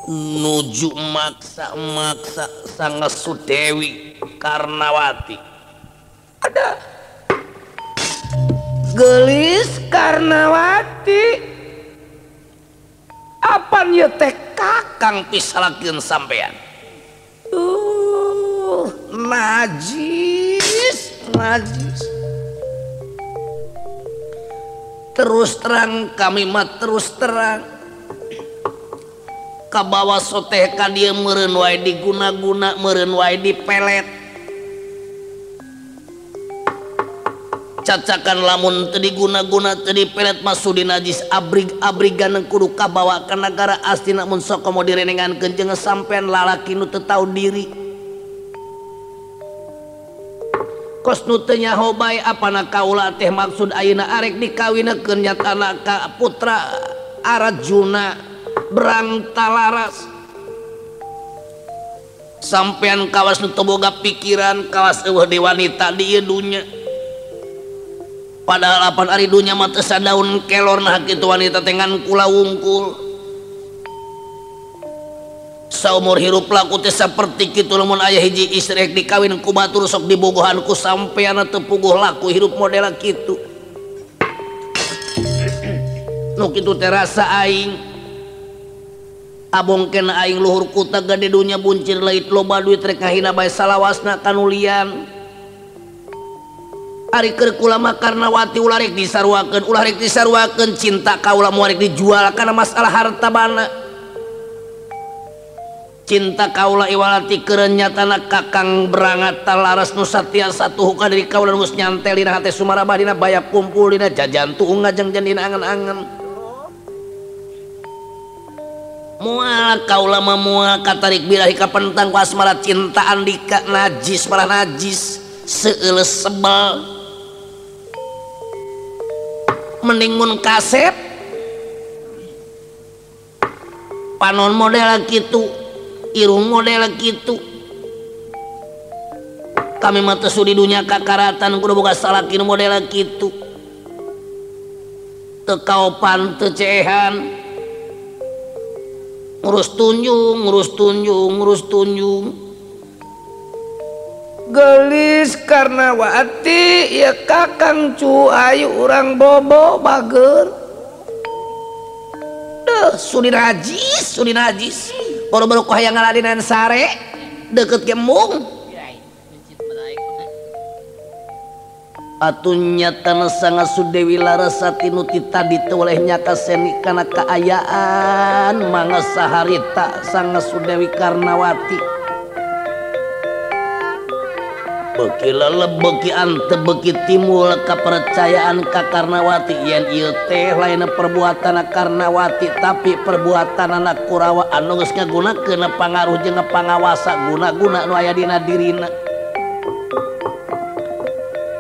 nuju maksa-maksa sanga Sudewi Karnawati. Ada. Gelis Karnawati. Apa teh kakang pisalakin sampean? Uh, najis najis. Terus terang kami mah terus terang. kabawa soteka dia meureun wae diguna-guna meureun wae di pelet cacakan lamun tadi guna-guna tadi pelet masuk di najis abrig abrigan kudu kabawa ke negara asli namun sok komo direnengan kenjeng sampean lalaki nu teu tahu diri. Kos nu teu nyaho bae apana kaula teh maksud ayeuna arek dikawinakeun nyatana ka putra Arjuna. berangta talaras sampeyan kawas nutoboga pikiran kawas eueuh di wanita di dunya. Padahal apan ari dunya mah teu sadaun kelor nah kitu wanita tengan kula wungkul. Saumur hirup laku teh saperti kitu lamun aya hiji istri dikawin ku batur sok dibogohan ku sampeyan teu puguh laku hirup model kitu. Nu kitu terasa aing. tabongken aing luhur kuta gede dunya buncir leit loba duit rek kahina bae salawasna kanulian Ari keur kulama karena wati ulah rek disarwakeun ulah rek disarwakeun cinta kaula muarek dijual karena masalah harta bana. Cinta kaula iwalati keureun nyatana kakang berangat talaras nusatia satu huka dari kaula geus nyantel dina hati sumarabah dina bayak kumpul dina jajan tuh ngajeng jendina angan-angan mual kaula mah mual katarik birahi ka pentang ku asmara cinta andika najis malah najis. Seuleus sebel. Mendingun kaset panon model gitu irung model gitu. Kami mata sudi dunia kakaratan kudu buka salah kini model gitu. Tekaupan tecehan ngurus tunjung ngurus tunjung ngurus tunjung. Gelis karena wati ya kakang cu ayu orang bobo bager. Deh sudi najis sudi najis. Baru-baru kau yang ngaladinan sare deket gemung atunya tan sangat Sudewi Larasati nuti tadi olehnya kaseni karena keayaan manga saharita sangat Sudewi Karnawati. Beki ante beki timul kepercayaan Kakarnawati yen teh lain perbuatan Karnawati tapi perbuatan anak Kurawa geus ngagunakeun kena pengaruh jengepangawasa guna-guna nuayadina dirina.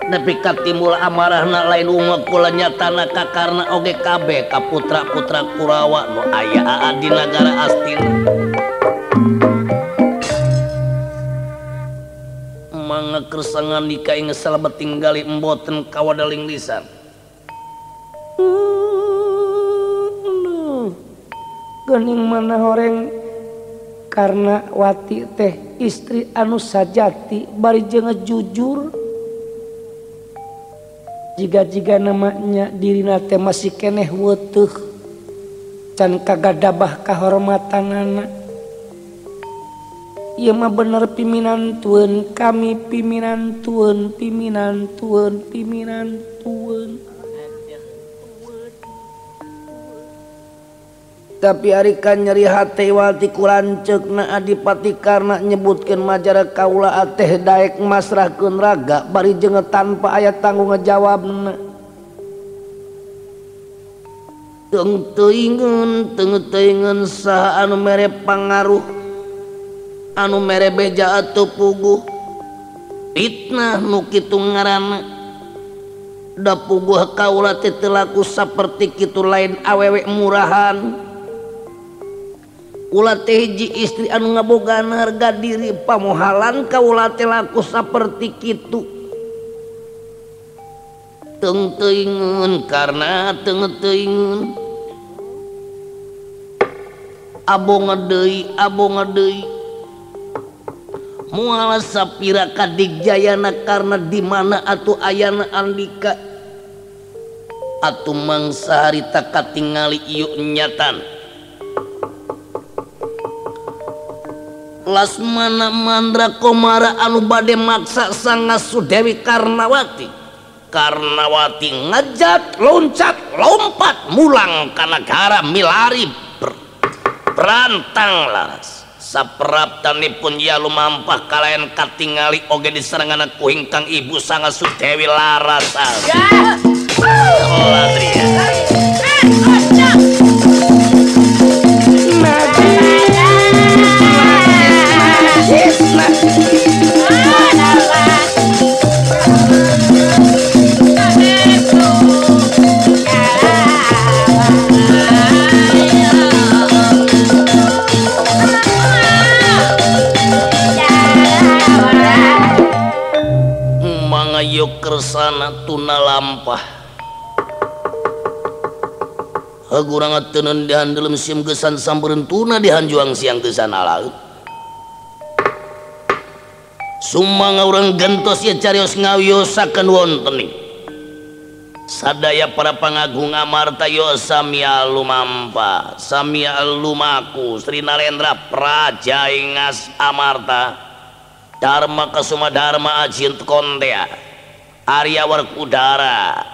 nepi ka timbul amarahna lain ungakulnya tanah karena kabeh ka putra-putra Kurawa nu aya di negara Astina. Manga kersangan nikah ing salebet tinggali emboten kawadaling lisan. Gening mana horeng? Karena wati teh istri anu sajati bari jenge jujur. jika-jika namanya dirina teh masih keneh wetuh can kagadabah kahormatan anak Iya mah bener piminan tuan kami piminan tuan piminan tuan piminan tuan tapi arikan nyerihatiwatikuran cekna Adipati karena nyebutkan majara Kaula teh Daek masrahkeun raga bari jenge tanpa ayat tanggung ngejawab tengtuingun tengtuingun sah anu mere pangaruh anu mere beja atau puguh. Fitnah nu kitu da puguh kaula teu laku saperti kitu lain awewek murahan. Ula tehji istri anu ngabogaan harga diri pamohalan kaulate laku seperti teng tengteun karena tengeteun abo deui abo deui mual sapira kadigjayana karena di mana atuh ayana andika. Atuh mangsa harita katingali ieu nyatan. lasmana Mandra Komara anu bade maksa sanga Sudewi Karnawati. Karnawati ngejat loncat lompat mulang ke negara milari ber, berantang laras. Sapraptanipun ya lumampah kalian katingali oge diserangan aku hingkang ibu sangat Sudewi Laras yeah. oh, kersana tuna lampah. Hagurangat tenen dihandelem sim gesan sampereun tuna dihanjuang siang gesan laut Sumanga urang gentos ya carios ngawiosakeun wontening Sadaya para pangagung amarta yo samia lumampa samia lumaku Sri Narendra Praja Ingas Amarta. Dharma Kasuma Dharma Ajint Kontea Arya Werkudara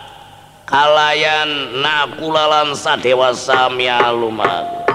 kalayan kalayan sadewa samya mialumaku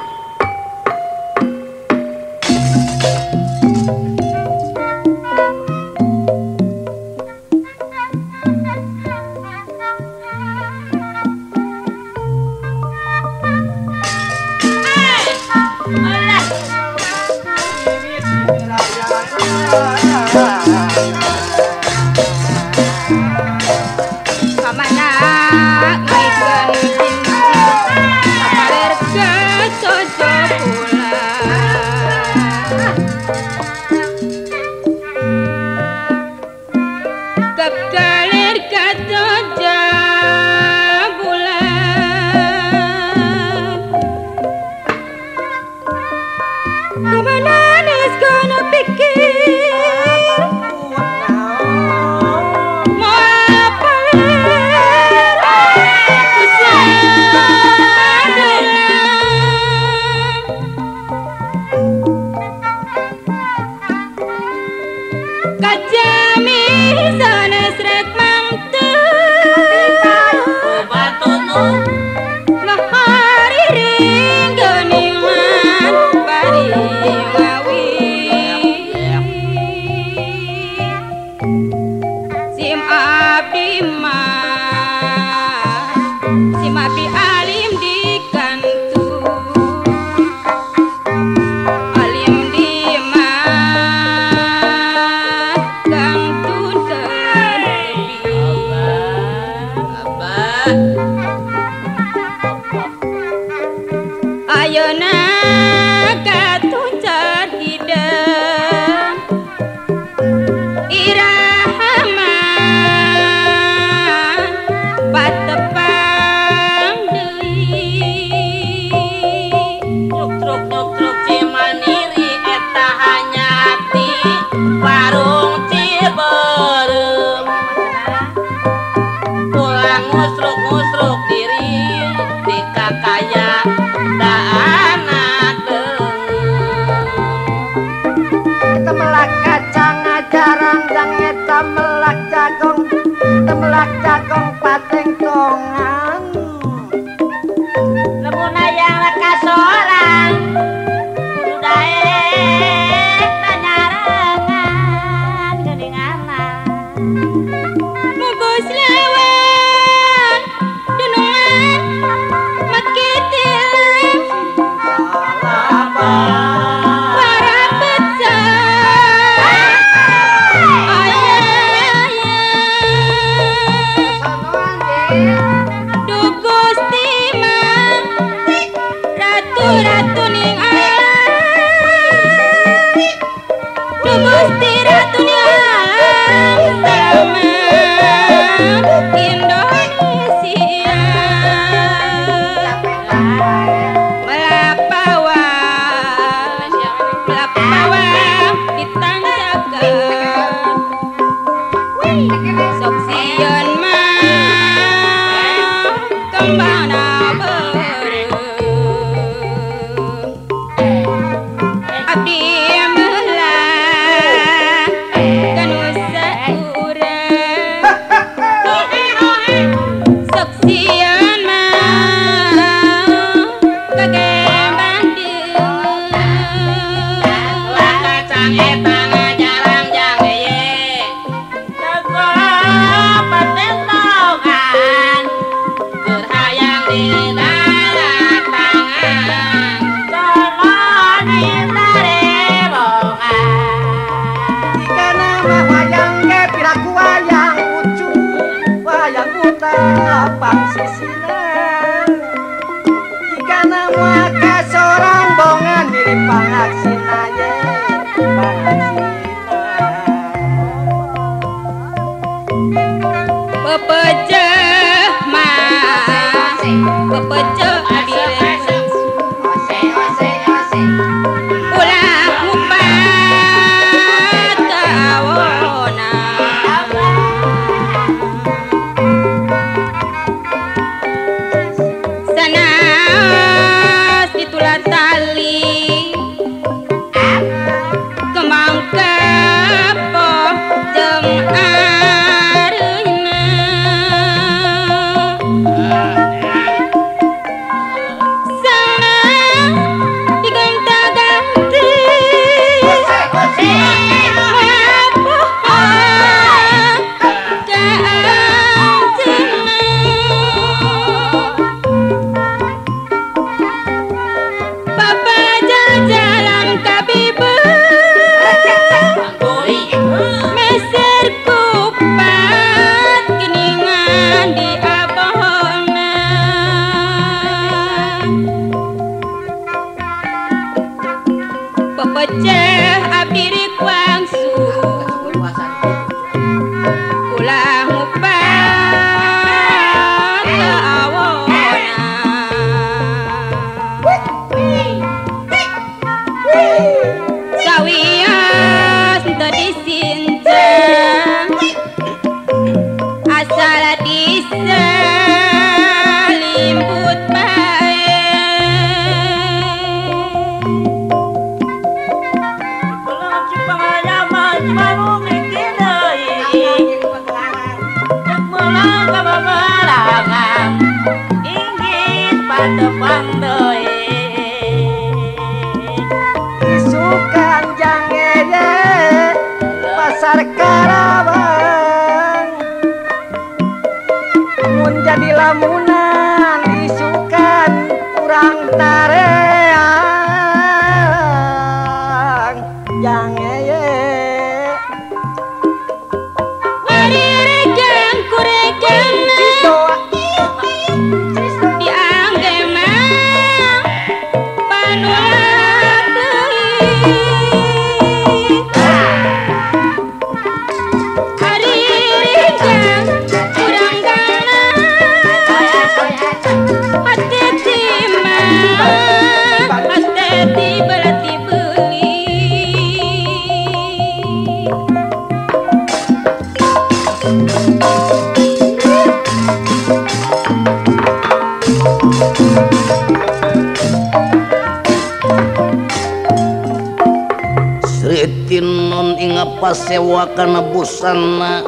nyawa karena busana.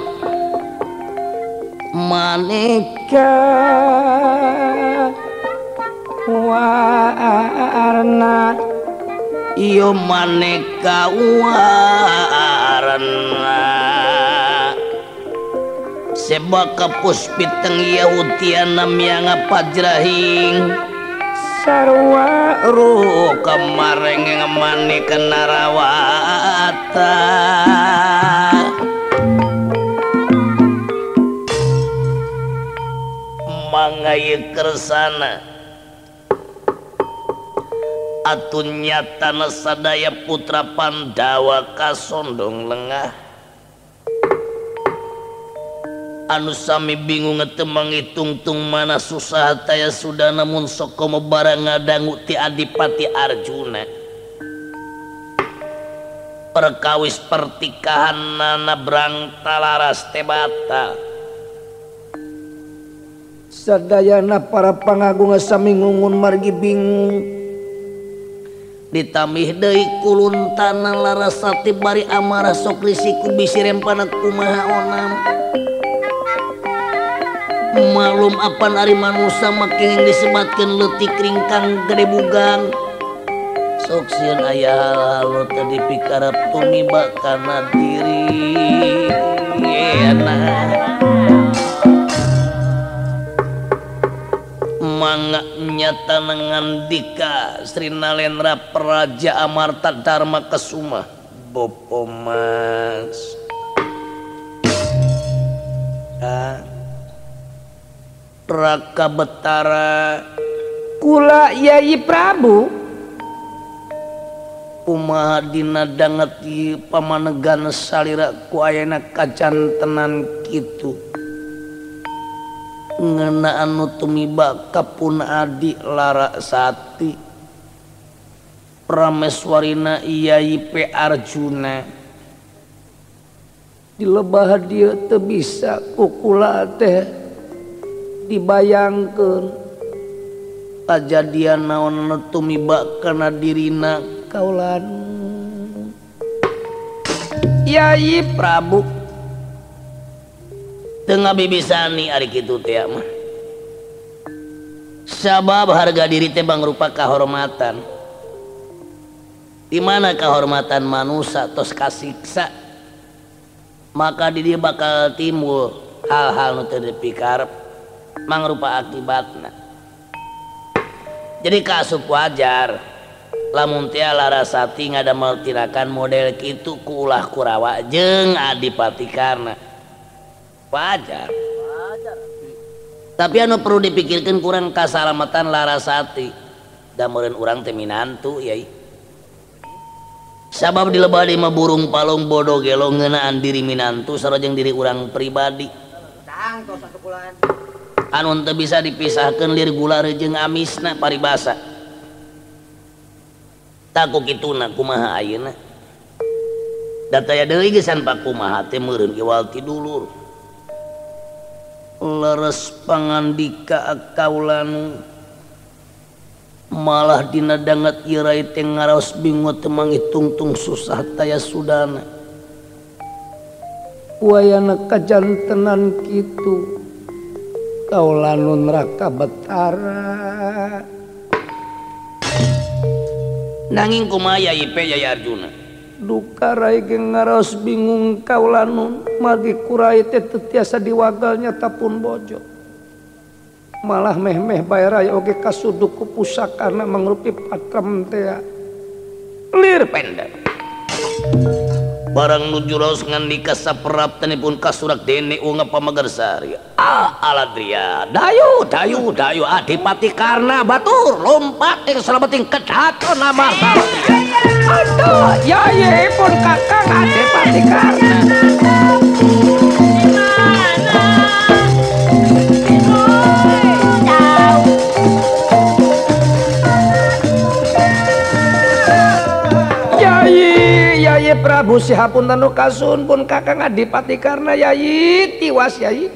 Manika. Warna. Iyo maneka warna. Sebab kapus piteng Yahudiana mianga pajrahing sarwa ru kemarin ngemani kenarawa harta mangai kersana. Atunya tanah sadaya putra Pandawa kasondong lengah. Anu sami bingung ngetemang itungtung mana susah taya sudah namun soko barang ngadangu ti Adipati Arjuna. perkawis pertikahan nana brangtalaras tebata sadayana para pangagung sami ngungun margi bingung. Ditamih deui kulun tanah larasati bari amarah sok lisiku bisi rempana kumaha onam. Malum apan ari manusia makin disebatkan letik ringkang gede bugang. Soksian ayah lo tadi pikarap tumiba karena diri. Enak manga nyata ngandika Sri Nalendra Praja Amarta Dharma Kesuma. Bopo Mas. Ah. Raka Betara. Kula Yai Prabu kumadina danget di pamanegan salira ku ayeuna kacan tenan Ngena anu tumiba kapun adi Lara sati. Prameswarina Iyai P Arjuna. Di lebah dia teu bisa kukula teh dibayangkan kajadian naon tumiba kana dirina. kaulan. Yayi Prabu. Tengah bibisani hari itu teh mah sabab harga diri teh rupa kehormatan. Di mana kehormatan manusia tos kasiksa maka di dia bakal timbul hal-hal nu teu dipikarep mangrupa akibatna. Jadi kasup wajar. lamun lamuntia larasati ngadamel tirakan model kitu ku ulah kurawa jeung adipati karna. Wajar. Tapi anu perlu dipikirkan kurang kasalamatan larasati. Dameun urang teh minantu yai sabab dilebah lima burung palung bodoh gelo ngenaan diri minantu sarojeng diri urang pribadi. Anu teu bisa dipisahkan lir gula rejeng amisna paribasa. takut itu kumaha ayeuna? Dataya deui ya pak kumaha teh meureun temurin iwalti dulur leres pangandika kaulanu malah dina dangat irai teh ngaraos bingung temang mangitungtung susah taya sudana. Wayana kajantenan kitu. Kaulanun raka betara. nanging kumaya Ipe yaya Arjuna? Duka Raigeng ngaros bingung kaulanun magi kurai teh tetiasa diwagalnya tapun bojo. Malah meh-meh bayrai oge kasuduk ku pusakana mangrupi patrem teh lir pendek. barang nujuros ngandika saperap tenipun kasurak dene unga pamagersari ah aladria dayu dayu dayu adipati karna batur lompat yang selameting kedaton nama aduh yai pun kakang adipati karna Prabu Sihapun Tanu Kasun pun kakang Adipati karena Yayi tiwas Yayi.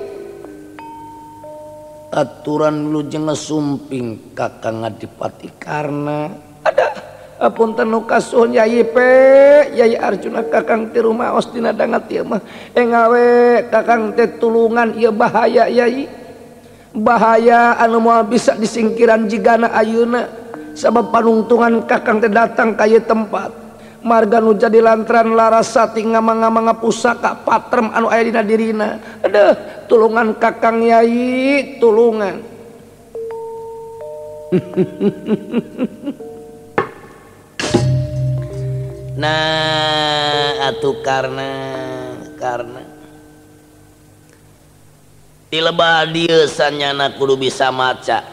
Aturan lu jenges sumping kakang Adipati karena ada apun Tanu Kasun Yayi pe Yayi Arjuna kakang ti rumah ostina dangat ieu mah engawe kakang teh tulungan ieu bahaya Yayi. Bahaya anu moal bisa disingkiran jigana ayeuna sabab panungtungan kakang teh datang ka tempat. marga nu jadi lantaran larasati ngamang-ngamang pusaka patrem anu aya dina dirina. Aduh tulungan kakang Yai tulungan. [LAUGHS] Nah atuh karena karena dilebah sanyana kudu bisa maca.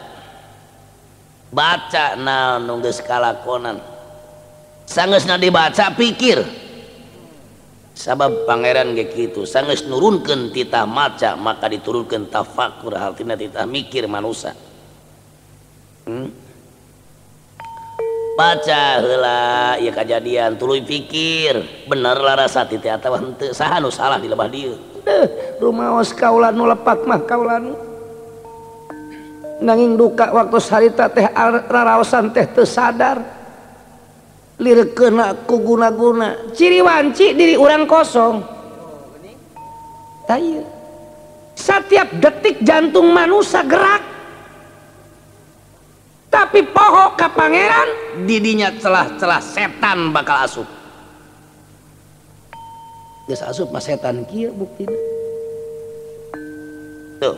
Baca na nu geus kalakonan sangesna dibaca pikir. Sabab Pangeran ge kitu sanges nurunkeun titah maca maka diturunkeun tafakur hartina titah mikir manusia hmm? baca heula ieu kajadian tuluy pikir. Bener larasa titi atawa henteu saha nu salah di lebah dieu. Deuh rumaos kaula nu lepak mah kaula nu nanging duka waktu sarita teh raraosan teh teu sadar. lirikena ku guna-guna ciri wanci diri orang kosong. Tayu. setiap detik jantung manusia gerak. Tapi poho ke pangeran didinya celah-celah setan bakal asup. Geus asup mah setan kieu buktina. Tuh.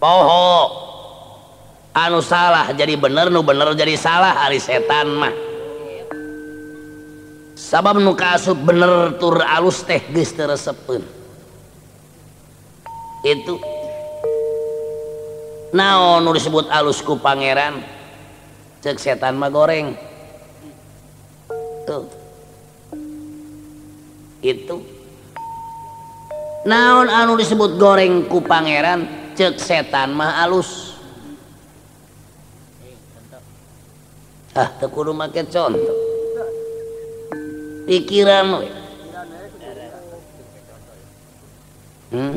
Poho anu salah jadi bener nu bener jadi salah hari setan mah. Sabab nu kaasup bener tur alus teh geus teu resepeun itu. Naon nu disebut alus ku pangeran cek setan mah goreng. Tuh. Itu. Naon anu disebut goreng ku pangeran cek setan mah alus. Ah teu kudu make contoh pikiran we. Hmm?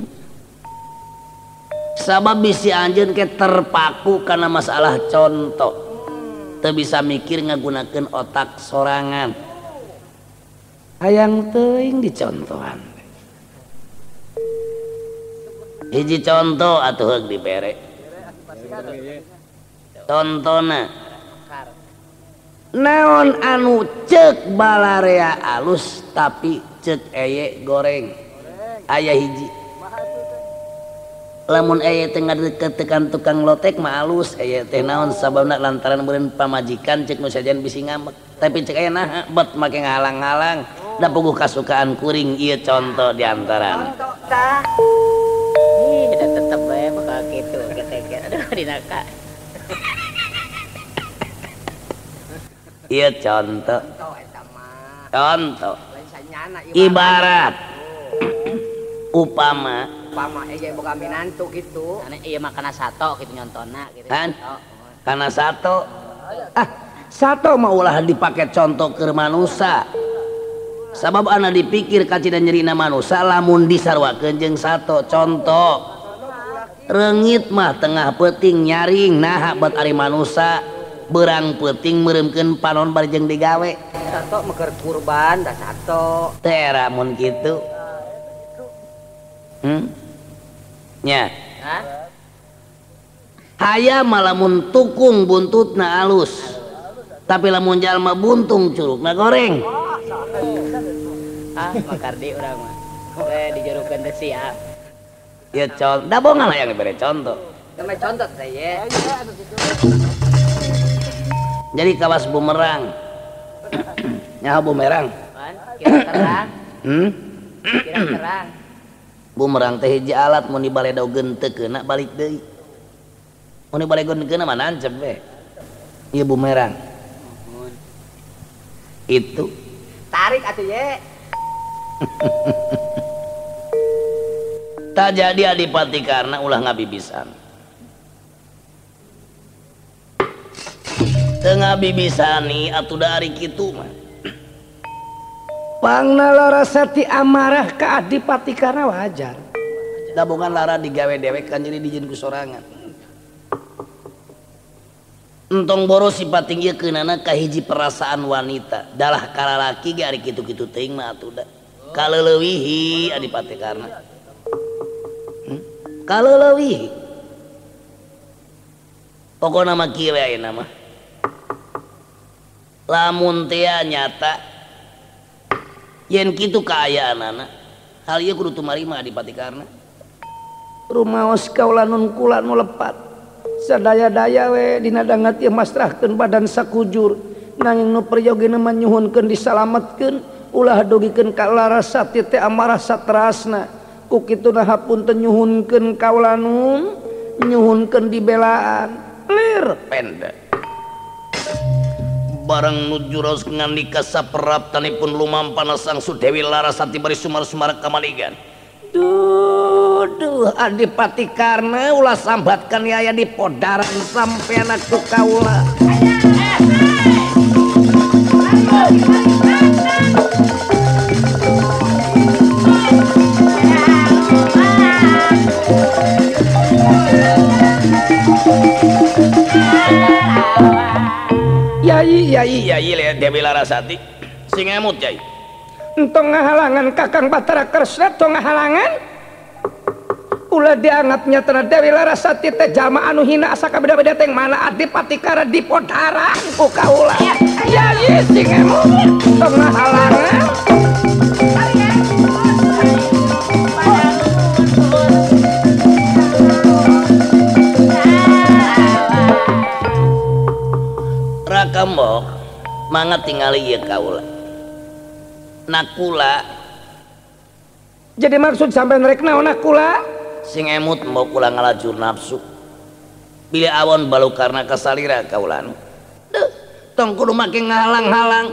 Sabab bisi anjen ke terpaku karena masalah contoh. Teu bisa mikir ngagunakan otak sorangan. Hayang teuing dicontohan. Hiji contoh atuh heug dibere. Contohna naon anu cek balarea alus tapi cek eye goreng. Ayah hiji. Lamun aya tengah deketekan tukang lotek malus aya teh naon sababna lantaran beureun pamajikan cek nu sajan bisi ngamek. Tapi cek aya nah bet make ngahalang-halang da puguh kasukaan kuring iya contoh diantaran tetep bae bakal gitu aduh dinaka ieu contoh. Contoh sanyana ibarat. upama. Pama aya boga minantu gitu. Ane iya mah kana sato gitu nyontona gitu. Kan? Sato. karena satu ah satu mah ulah dipakai contoh ke manusia sabab anak dipikir kaci dan nyerina manusia lamun disarwakeun jeung satu contoh. Rengit mah tengah peting nyaring nah buat ari manusia berang peting meremkeun panon barjeng digawe. Kurban da sato. tera teramun kitu. hmm? hah. ayama lamun tukung buntutna alus. Tapi lamun jalma buntung curugna goreng. Oh, ah makardi urang mah. We dijerukeun teh sia ya contoh da bongal yang dibere contoh. Contoh saya jadi kawas bumerang. [COUGHS] Nyaho bumerang. Hmm? bumerang teh hiji alat mau dibalik dau gente kena balik deh mau dibalik gente kena mana ancam deh iya bumerang. Itu. Tarik atuh ye. [LAUGHS] Tak jadi adipati karena ulah ngabibisan. Tengah bibisani atuh dari kitu mah. Pangna larasati amarah ke adipati karena wajar. Da bukan lara digawe dewek kan jadi dijin ku sorangan. Entong boros sifat tinggi kenana kahiji perasaan wanita. Dalah kalalaki ge ari kitu-kitu teuing mah atuh da kaleulewihi adipati karena hmm? kaleulewihi pokokna mah kieu mah lamun nyata yen kitu kaayaanana anak hal kudu tumarima adipati karena rumaos kaulanun kulan lepat. Sadaya-daya we dina dangat ieu masrahkeun badan sakujur. Nanging nu priyogina mah nyuhunkeun disalametkeun ulah dogikeun ka larasati tite amarah satrasna. Ku kituna hapunten nyuhunkeun kaulanun nyuhunkeun dibelaan. Lir pendek. barang nujuros ngandi kasaperap tanipun lumam panas sangsu Dewi Laras hati bari sumar-sumar kamaligan. Duduh Adipati karena ulah sambatkan yaya di podaran sampai anak kaula. Thank you. Yayiati singemut Yai entong ngahalangan kakang Batara Kresna tong ngahalangan? Ulah diangatnya tena Dewi Larasati teh jama anu hina asa kabeda-beda teh mana adipati kara di ku kaula. ulah sing singemut tong ngahalangan. kembok mangga tingali ieu kaula. Nakula. Jadi maksud sampai rek naon nakula? Sing emut mau kula ngalajur nafsu. Pilih awon balu karena kasalira kaulan Duh, tong kudu make ngahalang-halang.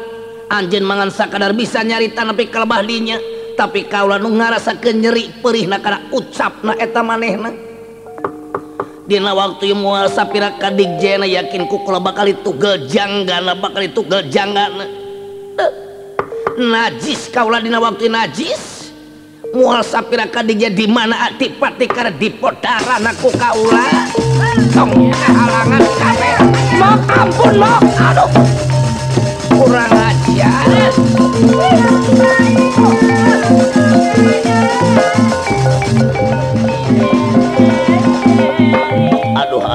Anjeun mangan sakadar bisa nyarita nepi kelebah dinya. Tapi kaula nu ngarasakeun nyeri perihna kana ucapna eta manehna. Dina waktu muasa sapira kadik jena yakin ku kula bakal itu gejanggana bakal itu gejanggana. Najis kaulah dina waktu najis. mual sapira kadik di mana ati pati karena dipodaran aku kaulah. Tong halangan kabe. Mok ampun mok aduh. Kurang ajar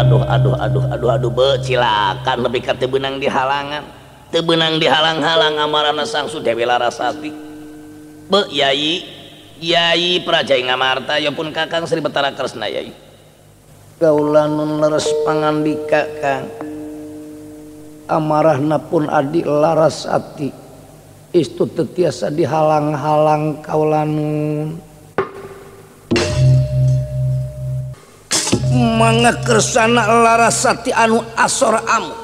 Aduh aduh aduh aduh aduh becilakan lebih ke benang di halangan. Tebenang di halang-halang amarana sang Dewi Larasati. Be yai Yai Prajai Ngamarta ya pun Kakang Sri Betara Kresna Yai. Kaulah nun leres pangandika kang. Amarahna pun adik Larasati. Istu tetiasa dihalang-halang kaulanun. mangga kersana larasati anu asor amu.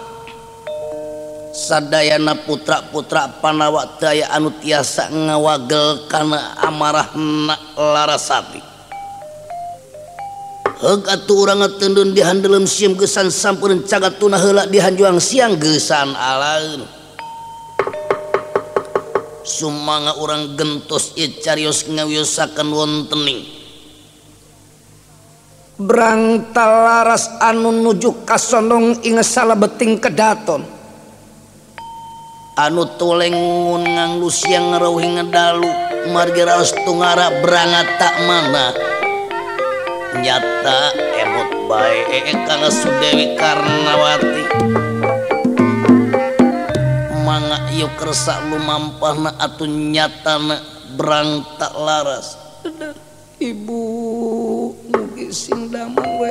Sadayana putra-putra panawa daya anu tiasa ngawagel kana amarahna larasati Heg atuh urang ngatendun dihandelem siem gesan sampureun cagatuna heula dihanjuang siang gesan alaeun. Sumanga urang gentos ieu carios ngawiosakeun wontening berangta laras anu nuju kasonong ing salah beting kedaton. Anu tulenggun nganglu siang rohing ngedalu margiraos tungara berangat tak mana. Nyata emot baik eh, eh, kang sudewi karnawati. Manga yuk kersa lumampahna atuh nyatana berangtak laras. Ibu sindamu wa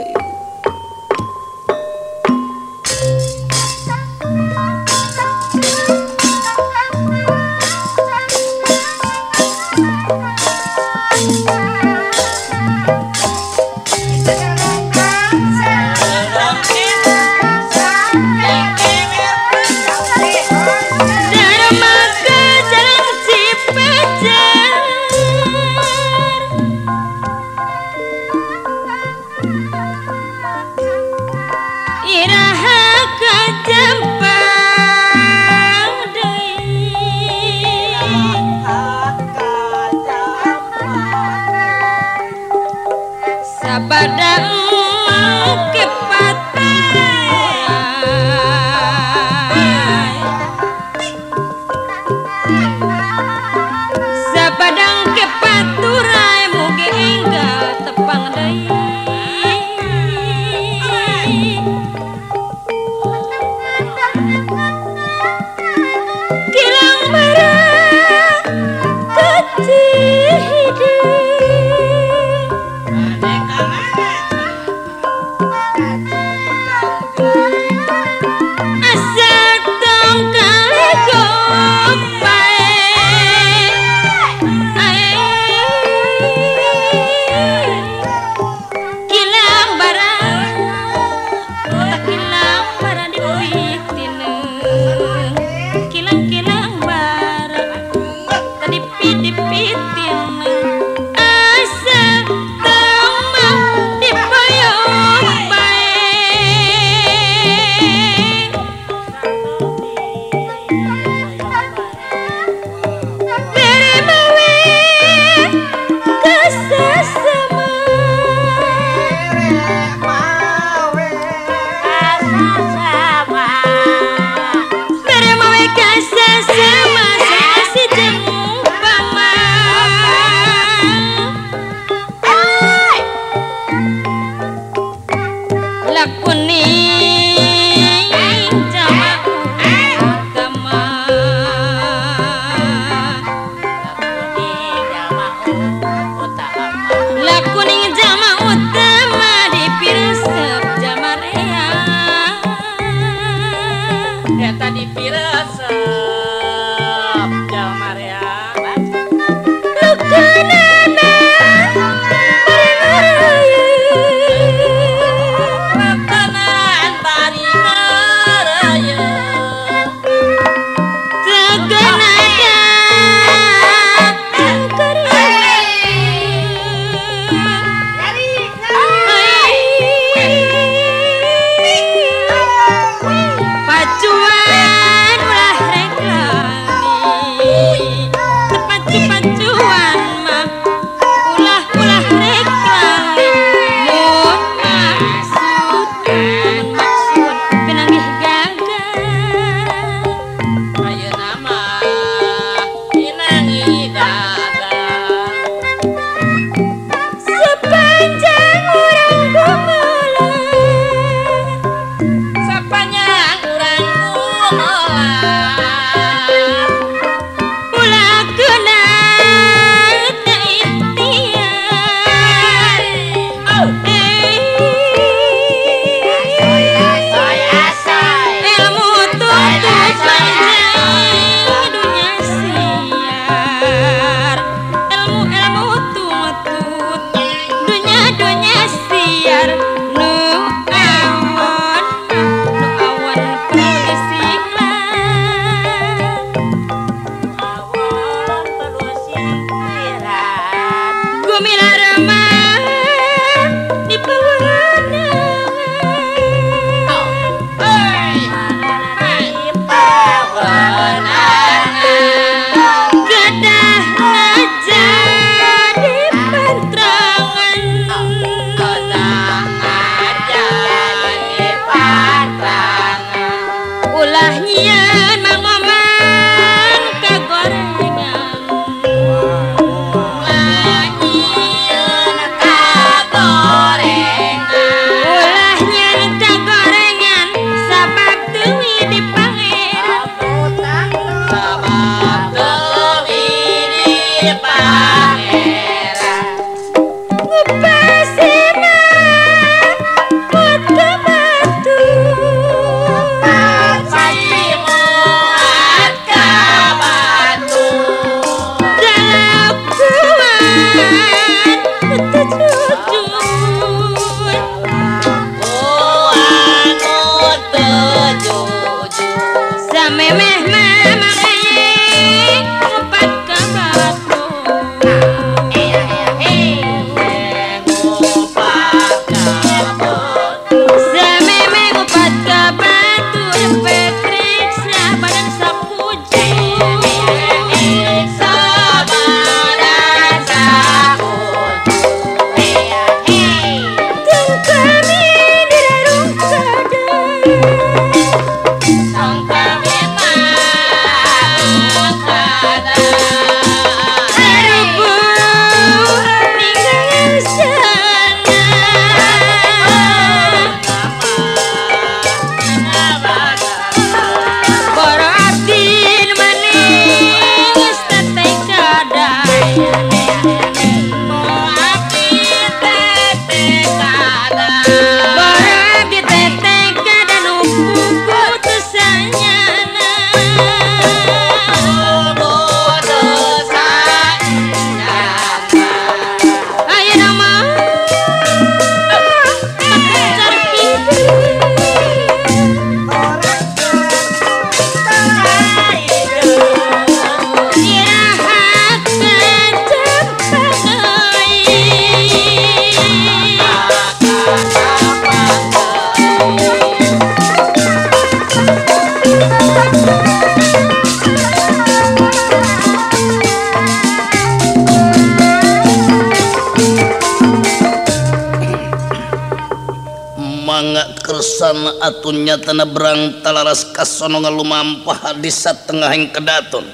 tanah berangtalaras kasonongan lumampah di satengahing kedaton.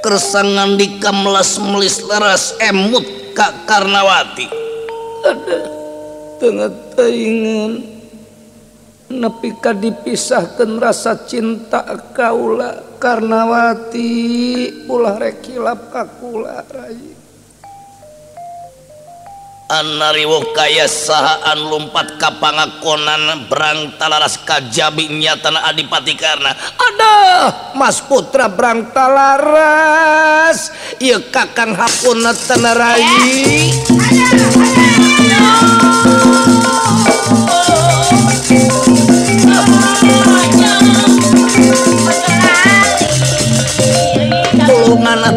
Kersangan dikamlas melis laras emut Kak Karnawati. Ada tengah taingan. Nepika dipisahkan rasa cinta kaula Karnawati ulah rekilap kakula rayi anariwo kaya sahaan lumpat kapangakonan berang talaras kajabi nyatana adipati karna. Aduh mas putra brangtalaras talaras. Iya kakang hakuna tenerai eh, ada, ada.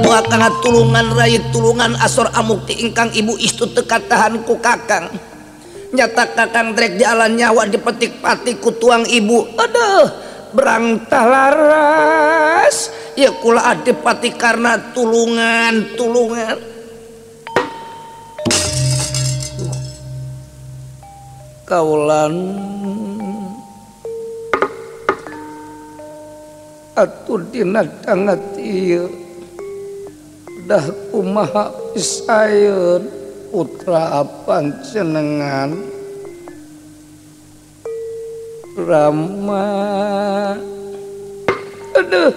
Akan tulungan rai tulungan asor amukti ingkang ibu istu teka tahanku kakang. Nyata kakang drek jalan nyawa dipetik pati ku tuang ibu. Aduh berang talaras ya kula adipati karena tulungan tulungan. Kaulan. Atuh dina dangat ieu dah umaha isayeun putra panjenengan Rama. Aduh.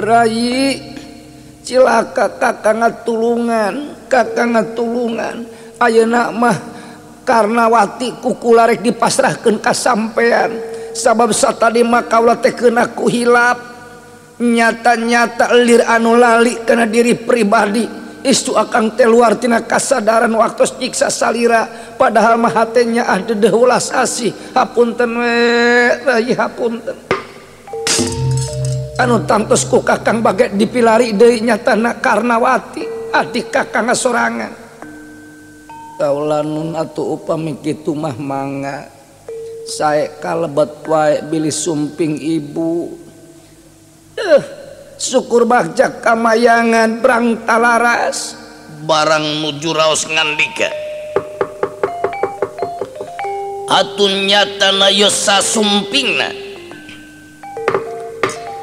Rayi cilaka kakang tulungan kakang tulungan ayeuna mah karena wati dipasrahkeun dipasrahkan kasampean. Sabab saat tadi mah ulah teh kena ku hilap nyata-nyata lir anu lali karena diri pribadi. Istu akan keluartina kasadaran waktu nyiksa salira. Padahal mahatenya ada dehulas asih. Hapunten we hapunten. Anu tantosku kakang bagai dipilari dari nyatana karnawati adik kakang sorangan taulanun atau upami kitu mah manga saya kalebet wae bilih sumping ibu. Eh syukur bagjak kamayangan brang talaras. Barang nuju raos ngandika. Atun nyatana yosa sumpingna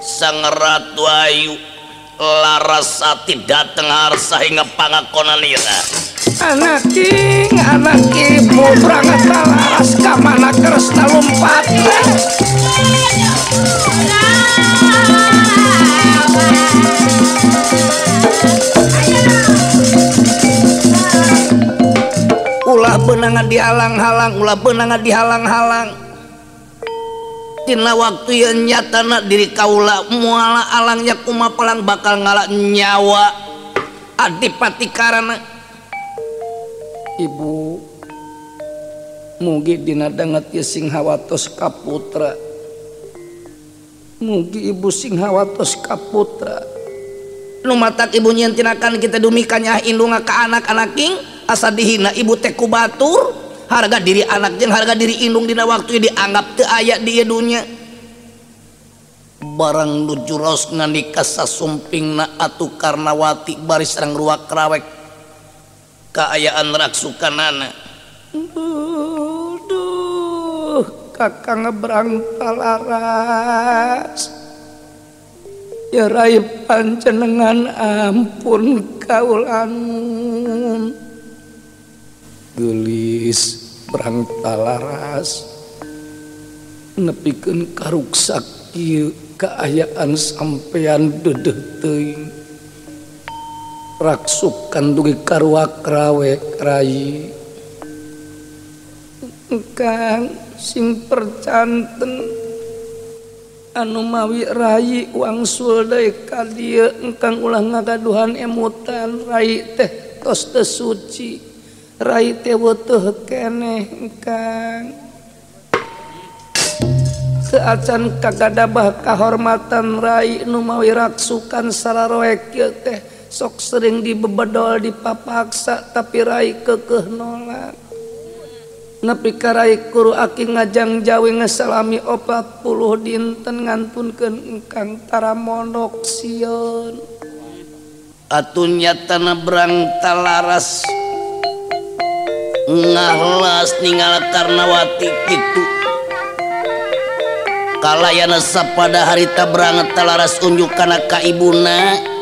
sang ratu ayu larasati dateng harsa hingga pangakonanira anak king anak ibu brang talaras kamana kresna lompat ulah benangan dihalang-halang ulah benangan dihalang-halang. Tina waktu yang nyatana diri kaula muala alangnya kuma pelang bakal ngalak nyawa. Adipati karena ibu mugi dina danget sing hawatos kaputra. mugi ibu sing hawatos kaputra. Nu matak ibu nyentinakan kita dumikannya indunga ke anak-anak king asa dihina ibu teku batur harga diri anak jeung harga diri indung dina waktu dianggap teu aya di dunya. Barang lujuros nganika sasumping na atu karnawati baris rang ruak kerawek keayaan raksukanana. Duh, duh. kakak ngebrang palaras ya Rai panjenengan ampun kaulan gelis berang palaras nepikan karuksak keayaan sampean dedeh teing raksukan kandungi karwa krawe krai kang sing percanten. Anu mawi Rai wangsul deui ka dieu engkang ulah ngagaduhan emutan. Rai teh tos teu suci Rai teh weteh keneh engkang. Seacan kagadabah kahormatan Rai nu mawi raksukan sararoek kieu teh sok sering dibebedol dipapaksa tapi Rai kekeh nolak. napi karaikguru aki ngajang Jawi ngesalami opat puluh dinten nganpun ke monok sion atunya tanah berangtalaras ngalas ninggal karnawati itu kalayana sapada harita berangtalaras unjuk karena kaibuna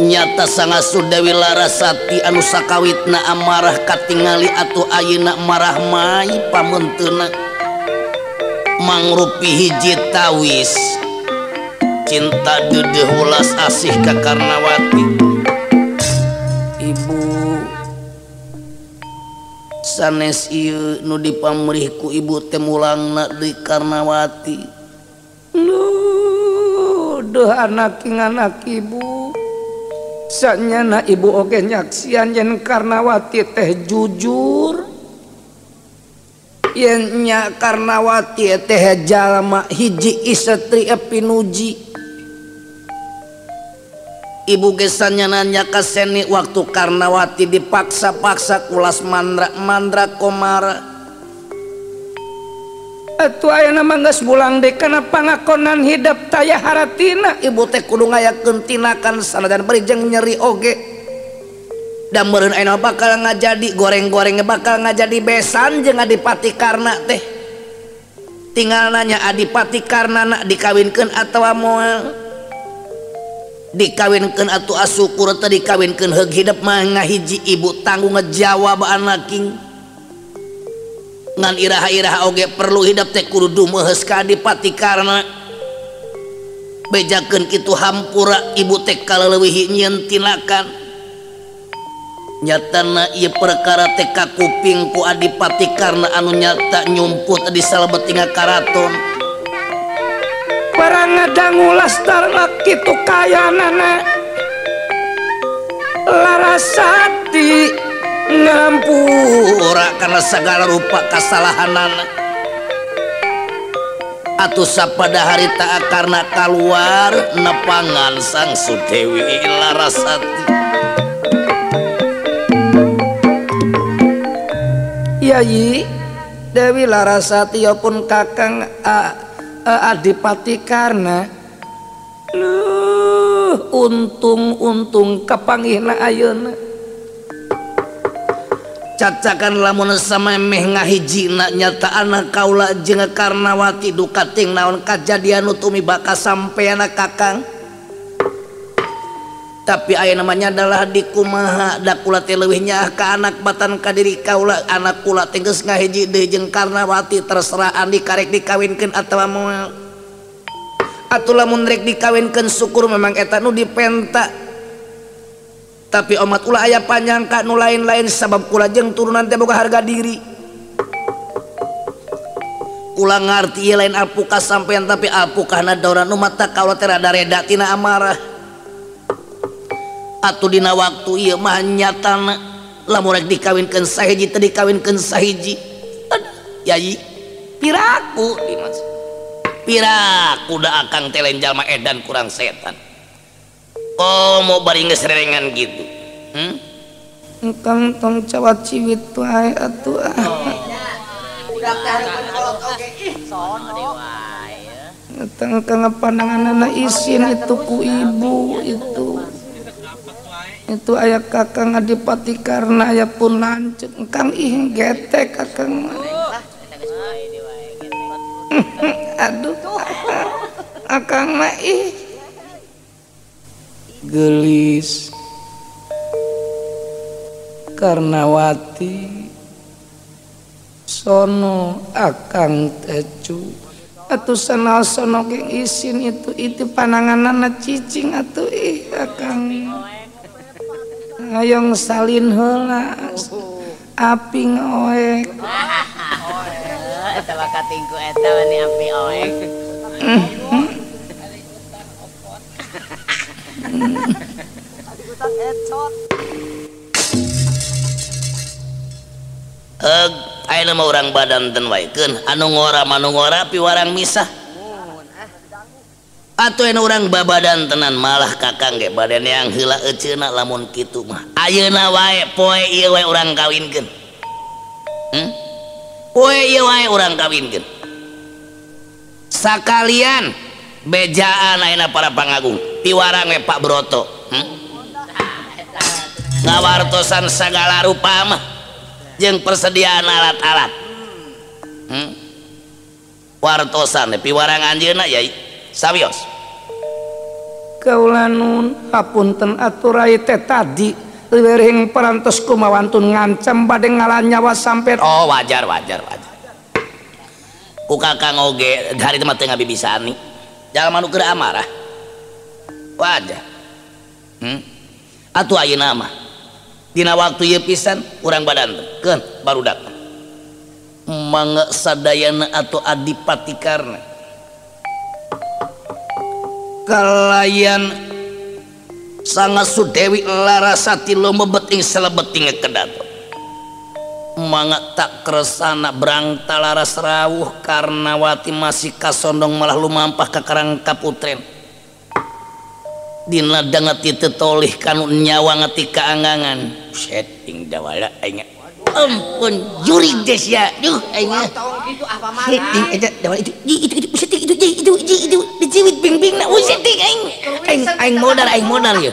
nyata sangat Sudewi Larasati anu sakawitna amarah katingali atau ayeuna marah Mai pamentuna mangrupi hiji tawis. Cinta dude ulas asih ka Karnawati. Ibu. Sanes ieu nu dipamrih ku ibu temulangna di Karnawati. Duh anak anak ibu. Sanyana ibu oge nyaksian yen karnawati teh jujur. Yen nya karnawati teh jalma hiji istri pinuji Ibu gesannya nanya ke seni waktu karnawati dipaksa-paksa kulas mandra mandra komara. manggas bulang de kana pangakonan hidep taya haratina. ibu teh kudu ngayakeun tinakan sanajan bari berijeng nyeri oge dan ayeuna bakal ngajadi goreng-goreng bakal ngajadi besan jeung Adipati Karna teh tinggal nanya Adipati Karna anak dikawinkeun atawa moal. Dikawinkeun atuh asukur heug hidep mah ngahiji ibu tanggung ngejawab anak King ngan iraha-iraha oge perlu hidup teh kudu dumeheus ka dipatikarna bejakeun kitu hampura ibu teh kaleleuwih nyieun tinakan nyatana ieu perkara teh ka kuping ku adipati karena anu nyata nyumput di salebetinga karaton. Barang ngadangu lastar kitu kayanana larasati ngampura karena segala rupa kesalahanan. Atau sapada harita karena keluar nepangan sang Sudewi Larasati. Yayi Dewi Larasati pun kakang a, a, Adipati karena Luh, untung-untung kepangihna ayeuna. cacakan lamun sama meh ngahiji na nyata anak kaula jeung karnawati dukating naon kajadian utumi bakal anak kakang. Tapi ayah namanya adalah di kumaha dakula teh leuwihnya ka anak batan ka diri kaula. Anak kula teh geus ngahiji deui jeung karnawati terserah andi karek dikawinkeun atawa moal atuh lamun rek dikawinkeun syukur memang eta nu dipenta. tapi umat ulah ayah panjang Kak nu lain-lain sabab kulajeng turunan teh boga harga diri. Kula ngarti ieu lain alpuka sampean tapi alpukahna dauran nu mata kaula teh rada reda tina amarah. Atuh dina waktu ieu mah nyatana lamun rek dikawinkeun sahiji teh dikawinkeun sahiji yayi piraku dimas piraku da akang teh lain jalma edan kurang setan. Oh mau bari ngeserengan gitu. Hmm? engkang tong cawat ciwit wae atuh ah. Budak teh hareupeun kolot oge. Ih, sono. Engkang engkang pandangan anak isin itu ku ibu itu. Itu ayah kakang adipati karena ayah pun lanjut. Engkang ih getek kakang. [LAUGHS] Aduh. Akang mah ih gelis Karnawati sono akang tecu. Atuh sanal sono geng isin itu itu pananganana cicing atuh ih akang. Ngayong salin heula api ngoek. [LAUGHS] Eta bakat katingku eta mani api oek. [LAUGHS] Hmm, hmm. Ayo nama orang badan dan waiken anu ngora manu ngora pi warang misah. Atau enak orang babadan tenan malah kakang ge badan yang hila ecena lamun kitu mah. Ayeuna wae poe ieu wae urang kawinkeun. Hmm? poe ieu wae urang kawinkeun. Sakalian. bejaan ayeuna para pangagung. Tiwarang Pak Broto hmm? ngawartosan segala rupa mah jeung persediaan alat-alat. Hmm? wartosan piwarang anjeunna ya sawios. Kaulanun hapunten aturai teh tadi. Leuring parantos kumawantun ngancam bade ngalah nyawa sampean. Oh wajar wajar wajar. Ku kakang oge hari teh mah teu ngabibisani dalam manu keur amarah. Wajah. Hmm? atuh ayeuna nama. Dina waktu ya pisan urang badan kan baru datang. Mangga sadayana atau adipati karna. Kalayan sangat sudewi larasati lo mebeting selebeting kedaton. mangga tak keresana brangtalaras rawuh karena wati masih kasondong malah lumampah ke Karang Kaputren. Dina dangat itu tolih kanun nyawa ngetik keangangan setting dawala aing ampun juri des ya. Duh aing itu apa mana setting aja dawala itu. Itu itu setting itu itu itu itu. Dijiwit bing bing na setting aing. Aing aing modal aing modal ya.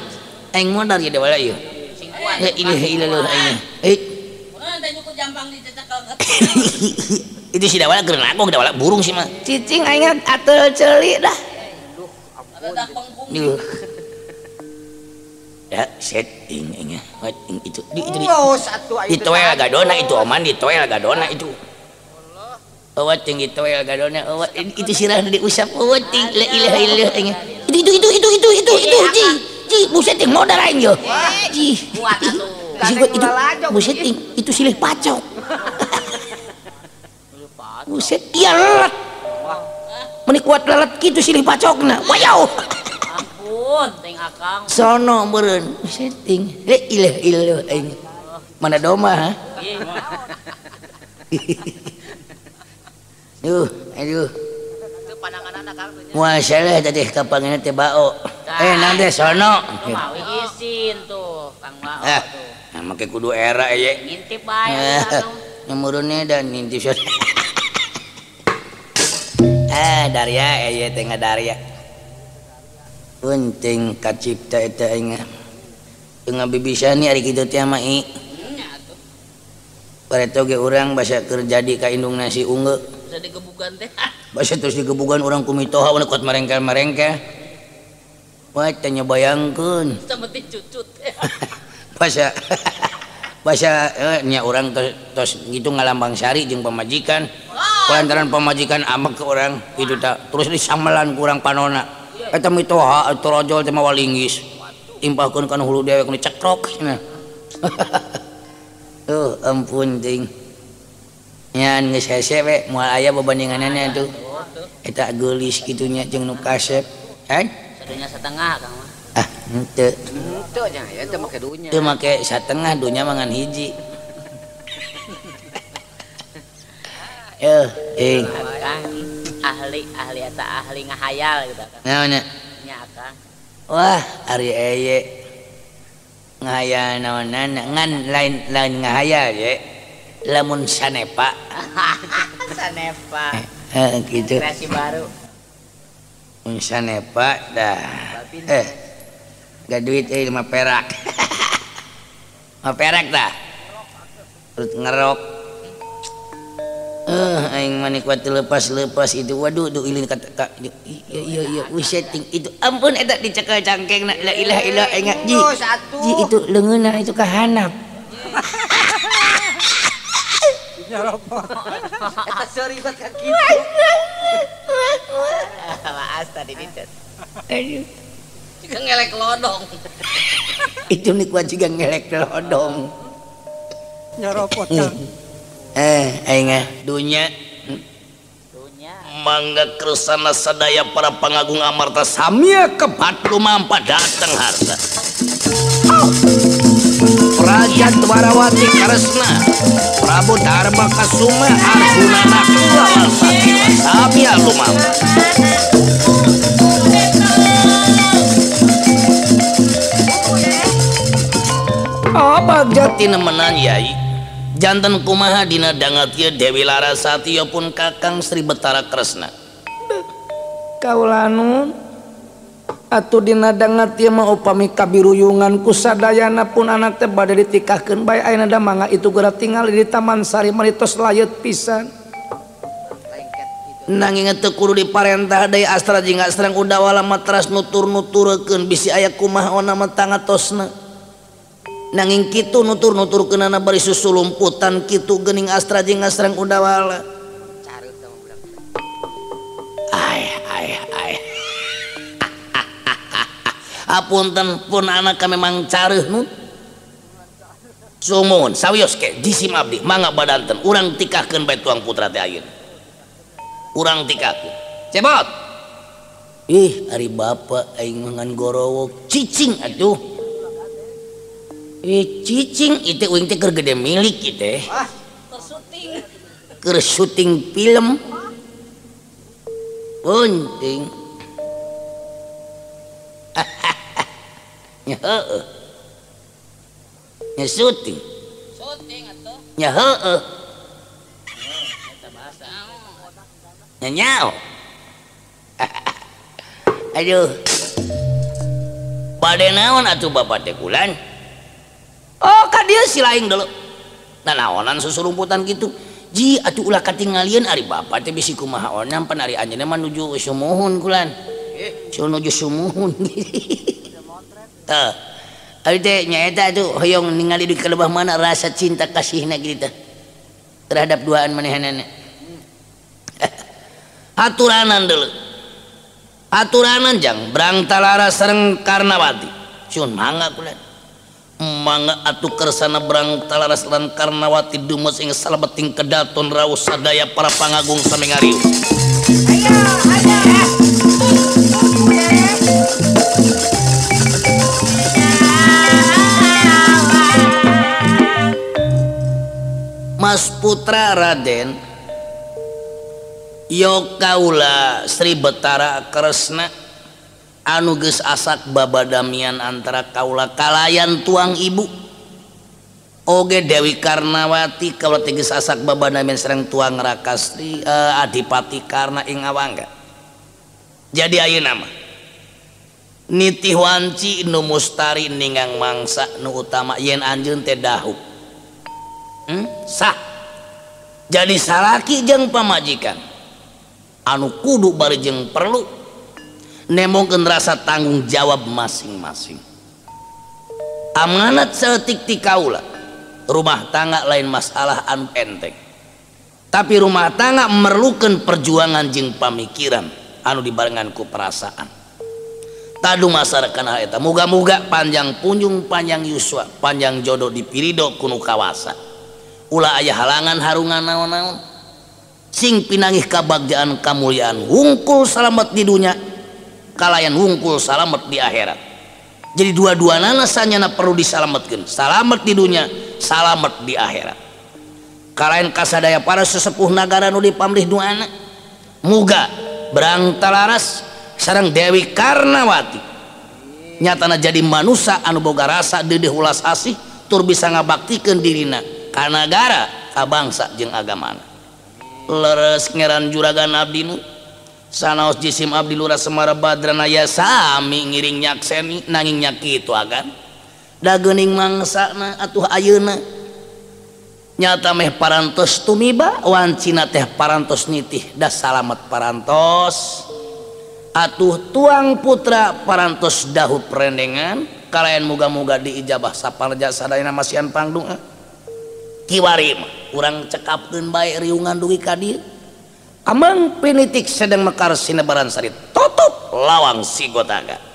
Aing modal ya dawala ya. La ilaha illallah aing eh [COUGHS] itu si dawala keren aku dawala burung sih mah cicing aing atuh ceuli dah. Duh. Ya, setting aing setting itu di itu di Oh, satu ayo. itu we gadona itu oman itu. We gadona itu Awat ting itu we gadona awat itu sirah diusap awat ting la ilaha illallah aing itu itu itu itu itu itu itu ji ji buset ting modal aing yo. Ji Buat atuh. itu, buset, itu silih pacok. [LAUGHS] buset, iya lelet. Meni kuat lelet gitu silih pacokna. Wayau. Ampun, ting akang. Sono meureun. Buset, ting. Eh, ilah ilah aing. Mana doma, ha? Duh, [LAUGHS] aduh. Muasalah tadi kapangan teh bao. Eh, nanti sono. Mau izin tuh, Kang Bao eh, tuh. nah, make kudu era eh, ye ngintip aja [LAUGHS] nyemurunnya dan ngintip sih [LAUGHS] eh, ah, Darya eh tengah Darya penting kacipta eh, eta aing tengah bibisani ari kitu teh mah i Pareto ge urang basa keur kerja di kaindung nasi unge. Bisa digebukan teh. [LAUGHS] Basa terus digebukan orang kumitoha mun kuat merengkel merengkel. Wah, tanya bayangkeun. Sama cucut. bahasa bahasanya [LAUGHS] eh, orang terus gitu ngalambang sari jeung pamajikan. Lantaran pamajikan amak ke orang itu tak terus disamelan ku kurang panona. Eta mitoha atau rojol tema walinggis. Impahkeun kana hulu dewek nu cekrok cenah [LAUGHS] tuh ampun ting. Nyan geus hese we moal aya babandinganana tuh. Eta geulis kitunya jeung nu kasep. Eh Sadunya setengah kang Ah, henteu. Itu aja ya, itu make dunya. Teu make satengah dunya mangan hiji. [LAUGHS] Eh, eh. Kang. ahli ahli eta ahli ngahayal gitu kan namanya nya akang wah Ari Eye ngahayal naonan ngan lain lain ngahayal ye lamun sanepa [LAUGHS] sanepa eh, gitu kreasi baru mun sanepa dah eh gak duit eh lima perak. [LAUGHS] Lima perak dah. Terus ngerok. Eh, aing manik waktu lepas lepas itu. Waduh duh ilin kata kak iya iya iya we setting itu. Ampun eta dicekal cangkeng nak la ilaha illallah aing ji Oh, satu. ji itu leungeunna itu kahanap [LAUGHS] Eta seribat ka kitu. [LAUGHS] maas tadi ditet aduh ngelek lodong. Itu nih kuat juga ngelek lodong. Nyeropot kan [LAUGHS] eh aing ah, dunya. Dunya. Mangga kersana sadaya para pangagung amarta samia kepat lumampa datang harta. Raja Dwarawati Karesna Prabu Dharma Kasuma Arjuna Nakula Sabia lumampa apa jati nemenan Yai jantan kumaha dina dangat Dewi Larasati ya pun kakang Sri Betara Kresna kaulanun atuh dina dangat ieu mah upami kabiruyungan kusadayana pun anak teh bade ditikahkeun bae ayeuna da mangga itu geura tinggal di Taman Sari maritos layeut pisan. Nanging teu kudu diparentah deui astra jeung asrang udawala matras nutur-nuturkeun bisi aya kumaha ona mah tangatosna. nanging Kitu nutur-nutur kenana bari susu lumputan Kitu gening Astra jeung asrang udawala ayah ayah ayah apunten pun anak kami memang carih nu sumun sawios ke? Jisim abdi mangga badanten. Urang tikahkeun bae tuang putra teh ayeuna. Urang tikahkeun cebot! Ih ari bapak aing mangan gorowok cicing atuh Eh, cicing itu uing teh keur gede milik ieu teh. Keur syuting film. Penting. [LAUGHS] Nya heueuh. Nya syuting. Syuting atuh. Nya heueuh. Nya nyao. Aduh. Bade naon atuh Bapak teh kulan? Oh ka dia si lain dulu naonan susurumputan gitu. Ji atuh ulah katinggalian ari bapak teh bisi kumaha onam penari anjeunna menuju sumuhun kulan. Eh. Sul nuju sumuhun. [LAUGHS] Teh ari teh nyaeta atuh hoyong ningali di kelebah mana rasa cinta kasihna gitu teh terhadap duaan manehanana [LAUGHS] aturanan dulu aturanan jang brang talara sareng karnawati. Cun mangga kulan. Mangga atuh kersana berang talara sareng Karnawati dumes ing salebeting kedaton raus sadaya para pangagung samengariu. Mas Putra Raden Yokaula Sri Betara Kresna anu geus asak babadamian antara kaula kalayan tuang ibu. Oge Dewi Karnawati kalau geus asak babadamian sareng tuang rakasri uh, eh, adipati Karna ing awangga. Jadi ayeuna mah nitih wanci nu mustari ningang mangsa nu utama yen anjeun teh dahuk. Hmm? sah. Jadi salaki jeung pamajikan. Anu kudu barjeng perlu. nemongkeun rasa tanggung jawab masing-masing. Amanat setikti Kaula rumah tangga lain masalah anu enteng. Tapi rumah tangga memerlukan perjuangan jeung pamikiran anu dibarengan ku perasaan. Tadu masyarakat hal eta. moga-moga panjang punjung panjang yuswa panjang jodoh dipirido kuno kawasa. Ulah aya halangan harungan naon-naon. Sing pinangih kabagjaan kamuliaan wungkul salamet di dunia kalayan wungkul salamet di akhirat. Jadi dua-dua nanasanya na perlu disalametkan salamet di dunia salamet di akhirat. Kalayan kasadaya para sesepuh negara nu dipamrih duana muga berang talaras sarang Dewi Karnawati. Nyatana jadi manusia anu boga rasa dedeh ulas asih tur bisa ngabaktikan dirina karena negara kabangsa jeung agamana. Leres ngeran juragan abdinu sanaos jisim abdi lurah Semara Badranaya sami ngiring nyakseni nanging nyakitu agan. Dagening mangsana atuh ayeuna. Nyata meh parantos tumiba wancina teh parantos nitih dah salamet parantos. Atuh tuang putra parantos dahu perendengan kalayan muga-muga diijabah saparja sadayana masian pangdunga eh. kiwari mah urang cekapkeun bae riungan dugi ka dieu. amang pinitik sedang mekar sinebaran sari. Tutup lawang si gotaga.